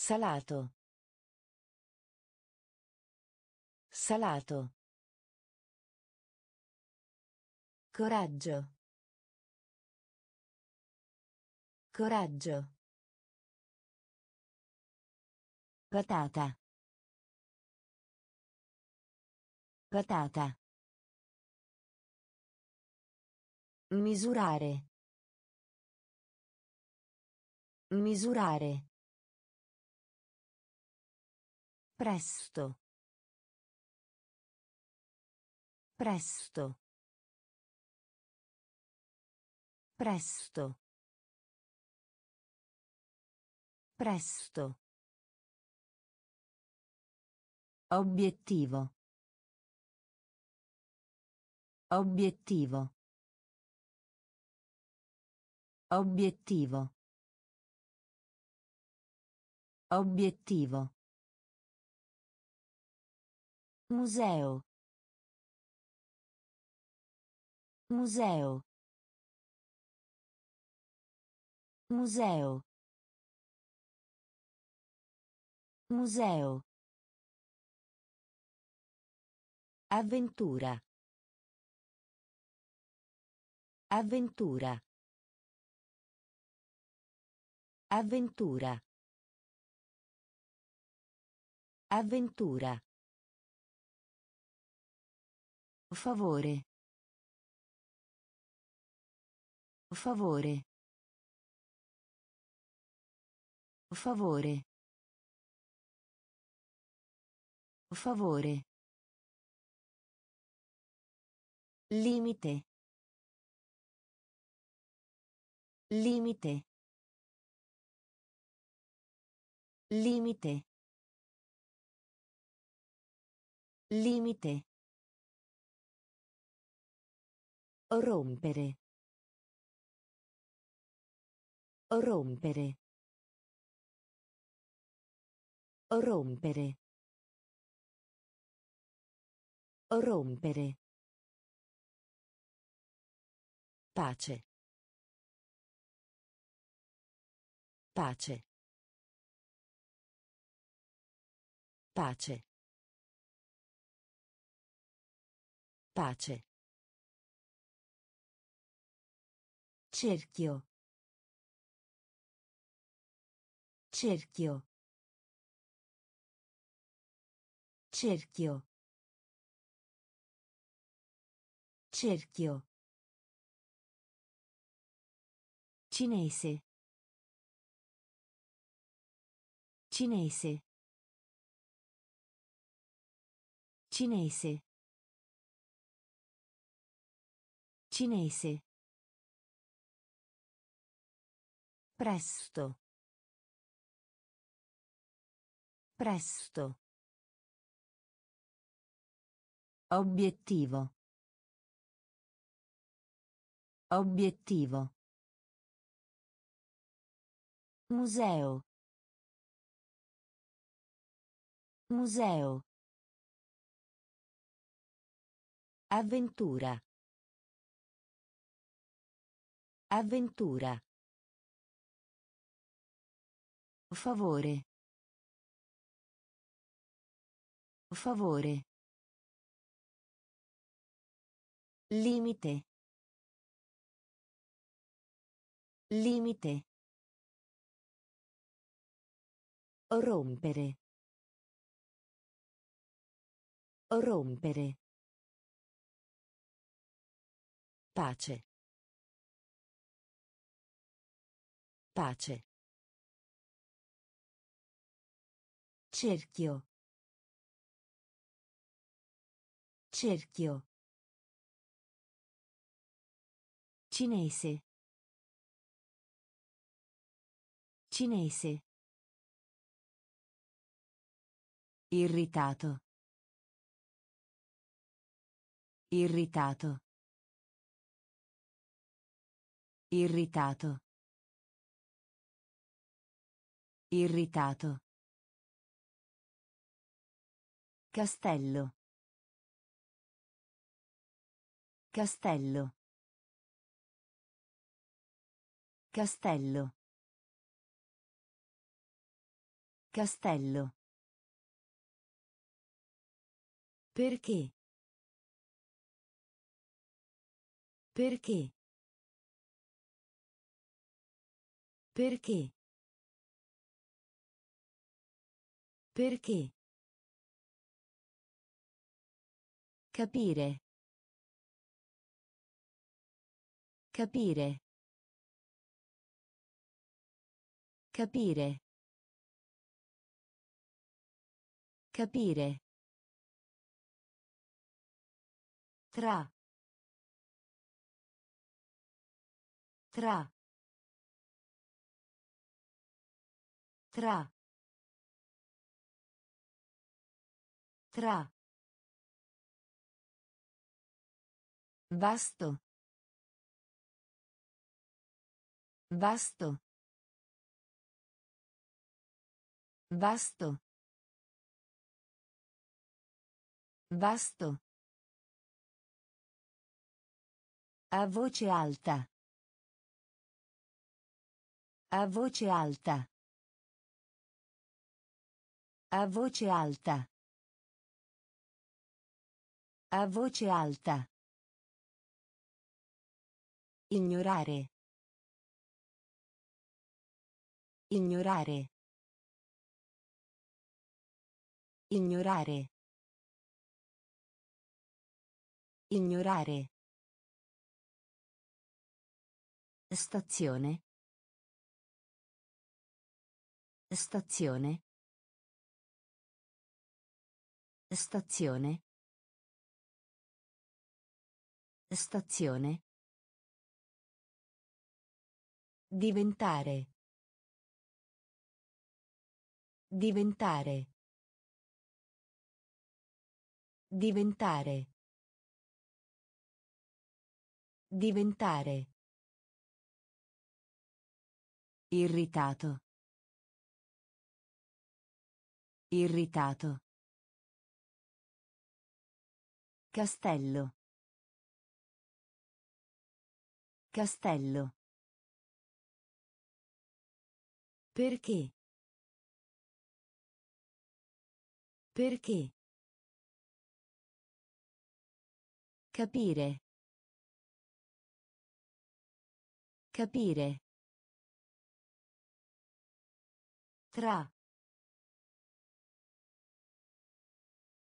Salato. Salato. Coraggio. Coraggio. Patata. Patata. Misurare. Misurare. Presto. Presto. Presto. Presto. Obiettivo. Obiettivo. Obiettivo. Obiettivo. Museo. Museo. Museo. Museo. Avventura. Avventura. Avventura. Avventura. Favore. Favore. Favore. Favore. Limite. Limite. Limite. Limite. Rompere. Rompere. Rompere. Rompere. Pace. Pace. Pace. Pace. Cerchio. Cerchio. Cerchio. Cerchio. Cinese. Cinese. Cinese. Cinese. Presto. Presto. Obiettivo. Obiettivo. Museo. Museo. Avventura. Avventura. Favore. Favore. Limite. Limite. Rompere. Rompere. Pace. Pace. Cerchio. Cerchio. Cinese. Cinese. Irritato. Irritato. Irritato. Irritato. Castello. Castello. Castello. Castello. Perché? Perché? Perché? Perché? Capire. Capire. Capire. Capire. Tra. Tra. Tra. Tra. Vasto. Vasto. Vasto. Vasto. A voce alta. A voce alta. A voce alta. A voce alta. Ignorare. Ignorare. Ignorare. Ignorare. Stazione. Stazione. Stazione. Stazione. Diventare. Diventare. Diventare. Diventare. Irritato. Irritato. Castello. Castello. Perché? Perché? Capire. Capire. Tra.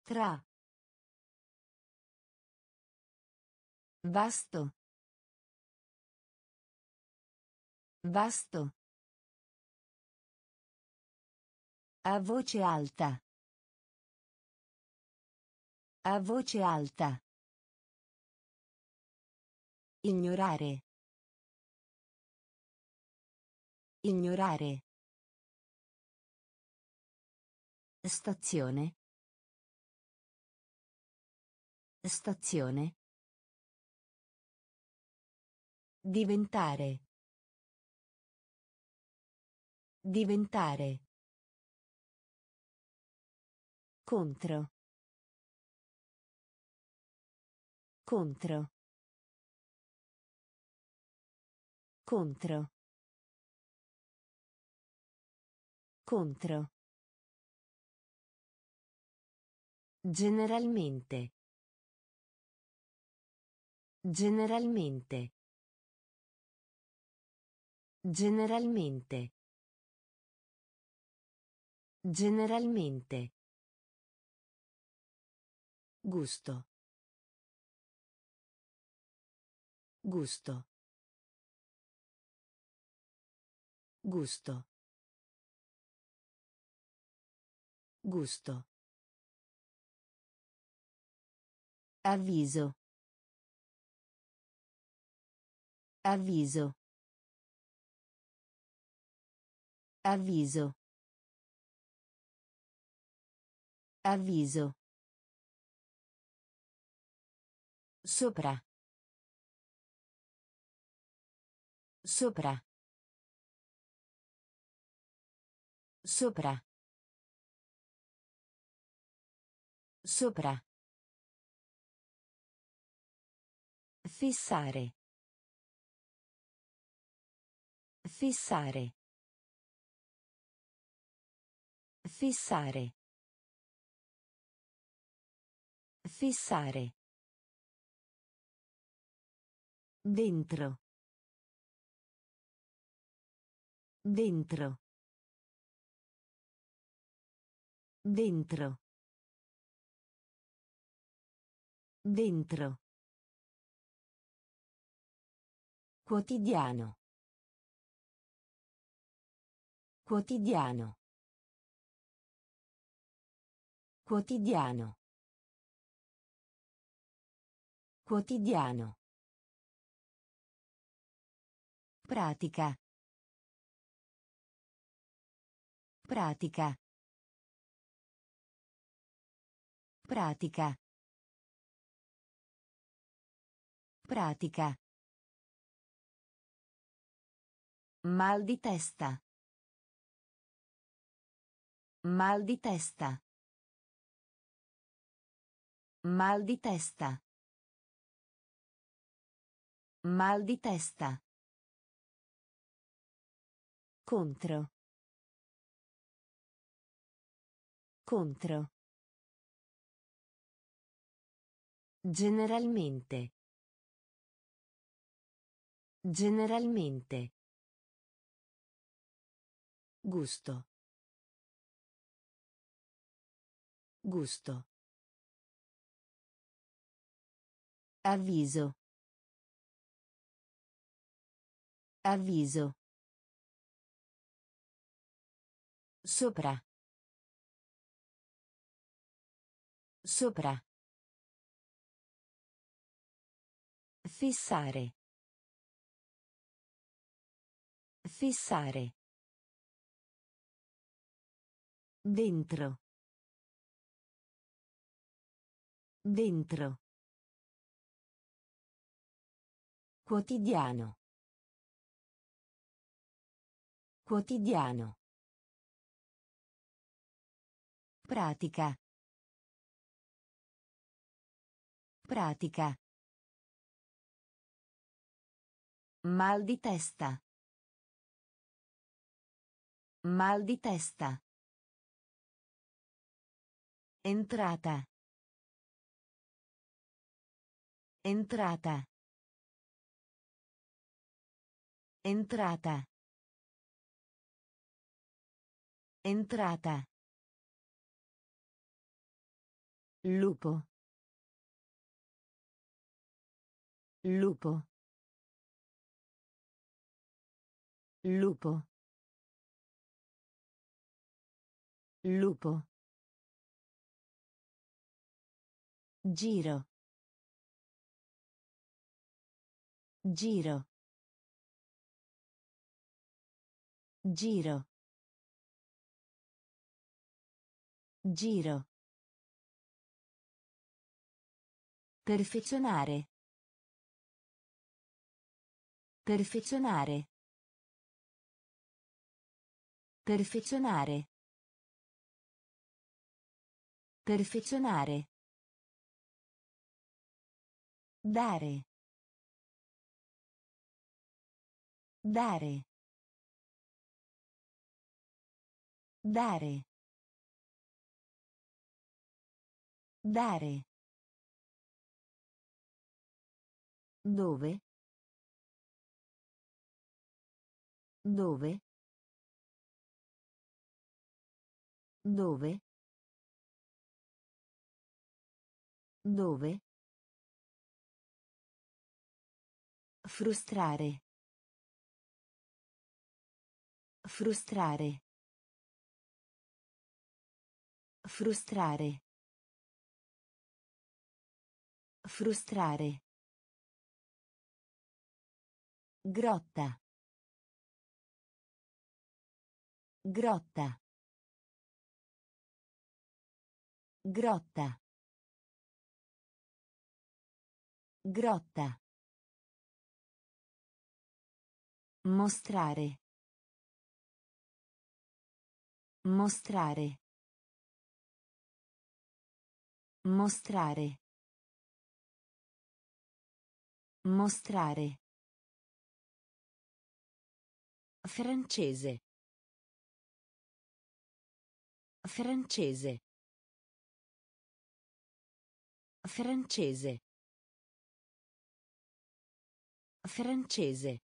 Tra. Vasto. Vasto. A voce alta. A voce alta. Ignorare. Ignorare. Stazione. Stazione. Diventare. Diventare. Contro. Contro. Contro. Contro. Generalmente. Generalmente. Generalmente. Generalmente. Gusto. Gusto. Gusto. Gusto. Avviso. Avviso. Avviso. Avviso. Sopra. Sopra. Sopra. Sopra. Fissare. Fissare. Fissare. Fissare. Dentro. Dentro. Dentro. Dentro. Quotidiano. Quotidiano. Quotidiano. Quotidiano. Pratica. Pratica. Pratica. Pratica. Mal di testa. Mal di testa. Mal di testa. Mal di testa. Contro. Contro. Generalmente. Generalmente. Gusto. Gusto. Avviso. Avviso. Sopra. Sopra. Fissare. Fissare. Dentro. Dentro. Quotidiano. Quotidiano. Pratica. Pratica. Mal di testa. Mal di testa. Entrata. Entrata. Entrata. Entrata. Lupo. Lupo. Lupo. Lupo. Giro. Giro. Giro. Giro. Perfezionare. Perfezionare. Perfezionare. Perfezionare. Dare. Dare. Dare. Dare. Dove? Dove? Dove? Dove? Frustrare. Frustrare. Frustrare. Frustrare. Grotta. Grotta. Grotta. Grotta. Mostrare. Mostrare. Mostrare. Mostrare. Francese. Francese. Francese. Francese.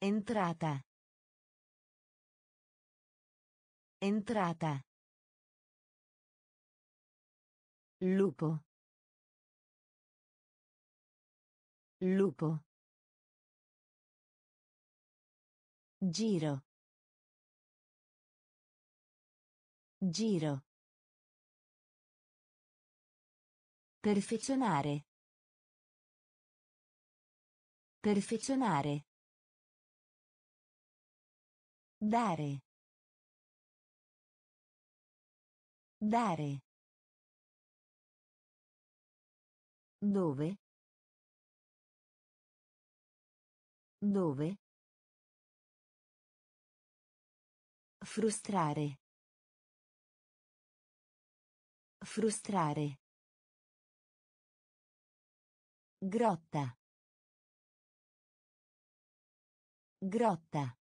Entrata. Entrata. Lupo. Lupo. Giro. Giro. Perfezionare. Perfezionare. Dare. Dare. Dove? Dove? Frustrare. Frustrare. Grotta. Grotta.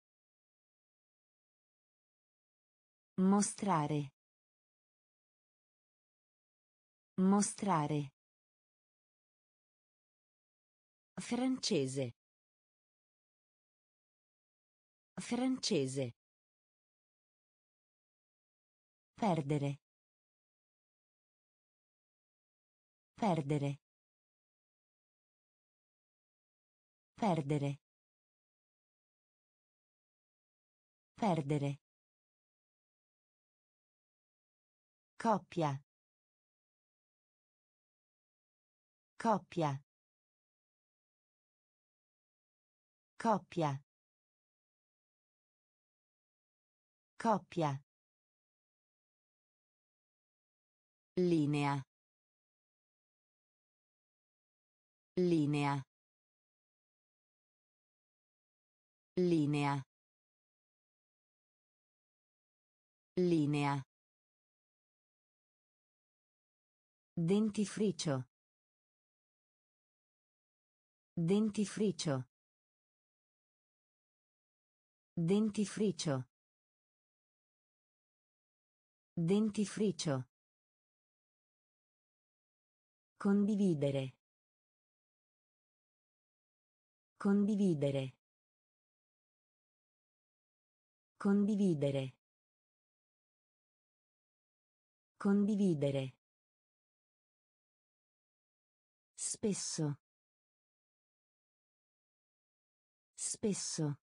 Mostrare. Mostrare. Francese. Francese. Perdere. Perdere. Perdere. Perdere. Coppia. Coppia. Coppia. Coppia. Linea. Linea. Linea. Linea. Dentifricio. Dentifricio. Dentifricio. Dentifricio. Condividere. Condividere. Condividere. Condividere. Spesso. Spesso.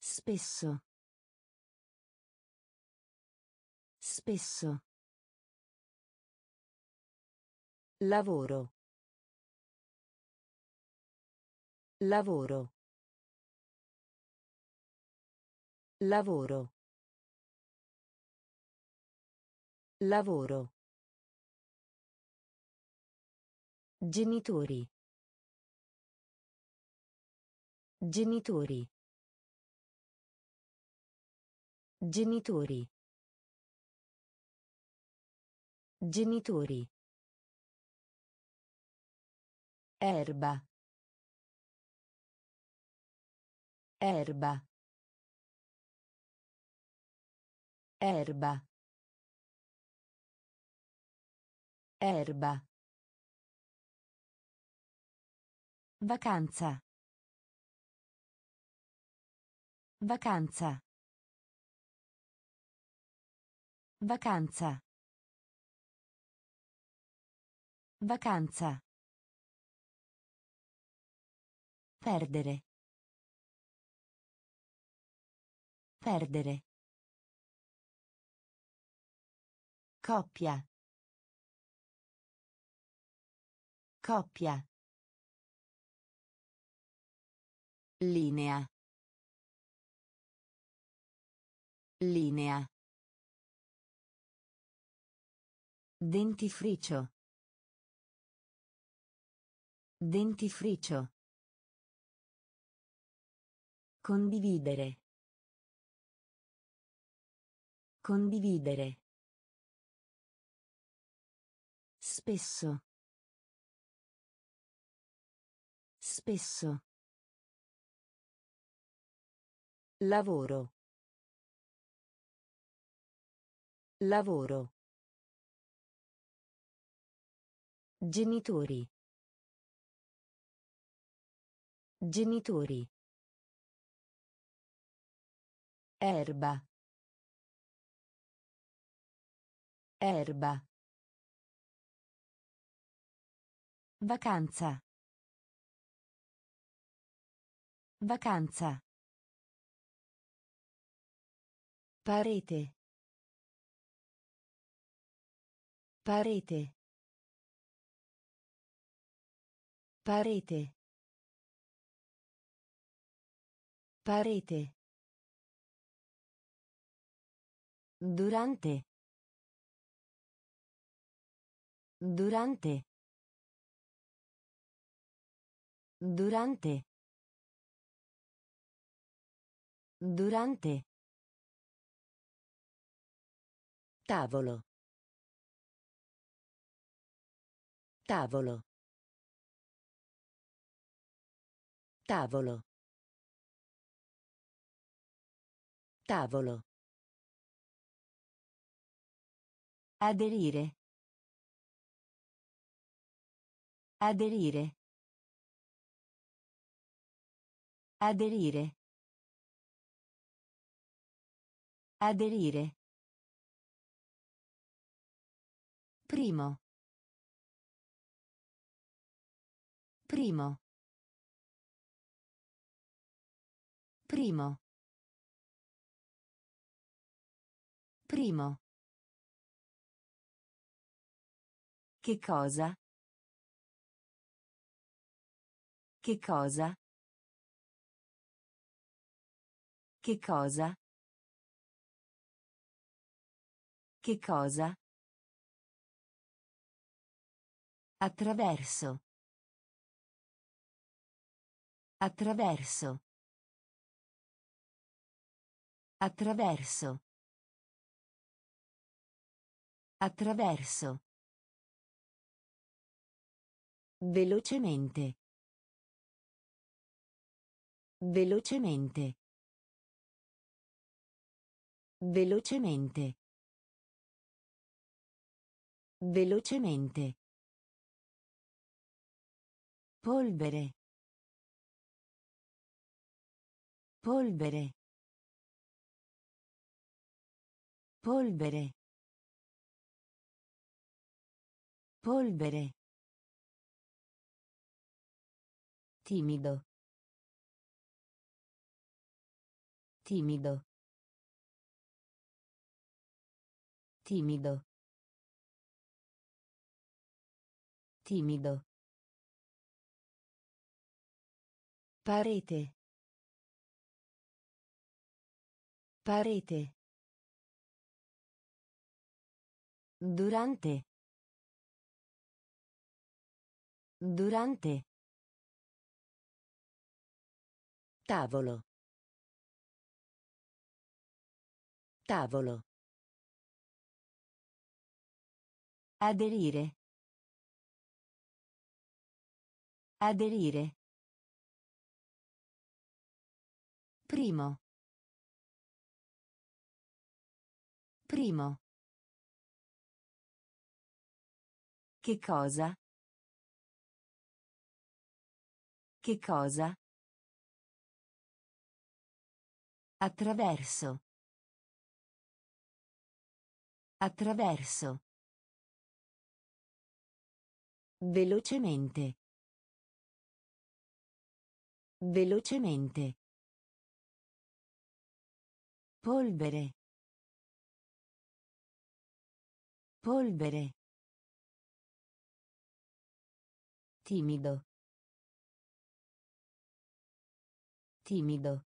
Spesso. Spesso. Lavoro. Lavoro. Lavoro. Lavoro. Genitori. Genitori. Genitori. Genitori. Erba. Erba. Erba. Erba. Vacanza. Vacanza. Vacanza. Vacanza. Perdere. Perdere. Coppia. Coppia. Linea. Linea. Dentifricio. Dentifricio. Condividere. Condividere. Spesso. Spesso. Lavoro. Lavoro. Genitori. Genitori. Erba. Erba. Vacanza. Vacanza. Parete. Parete. Parete. Parete. Durante. Durante. Durante. Durante. Tavolo. Tavolo. Tavolo. Tavolo. Aderire. Aderire. Aderire. Aderire. Primo. Primo. Primo. Primo. Che cosa? Che cosa? Che cosa? Che cosa? Attraverso. Attraverso. Attraverso. Attraverso. Velocemente. Velocemente. Velocemente. Velocemente. Polvere. Polvere. Polvere. Polvere. Timido. Timido. Timido. Timido. Parete. Parete. Durante. Durante. Tavolo. Tavolo. Aderire. Aderire. Primo. Primo. Che cosa? Che cosa? Attraverso. Attraverso. Velocemente. Velocemente. Polvere. Polvere. Timido. Timido.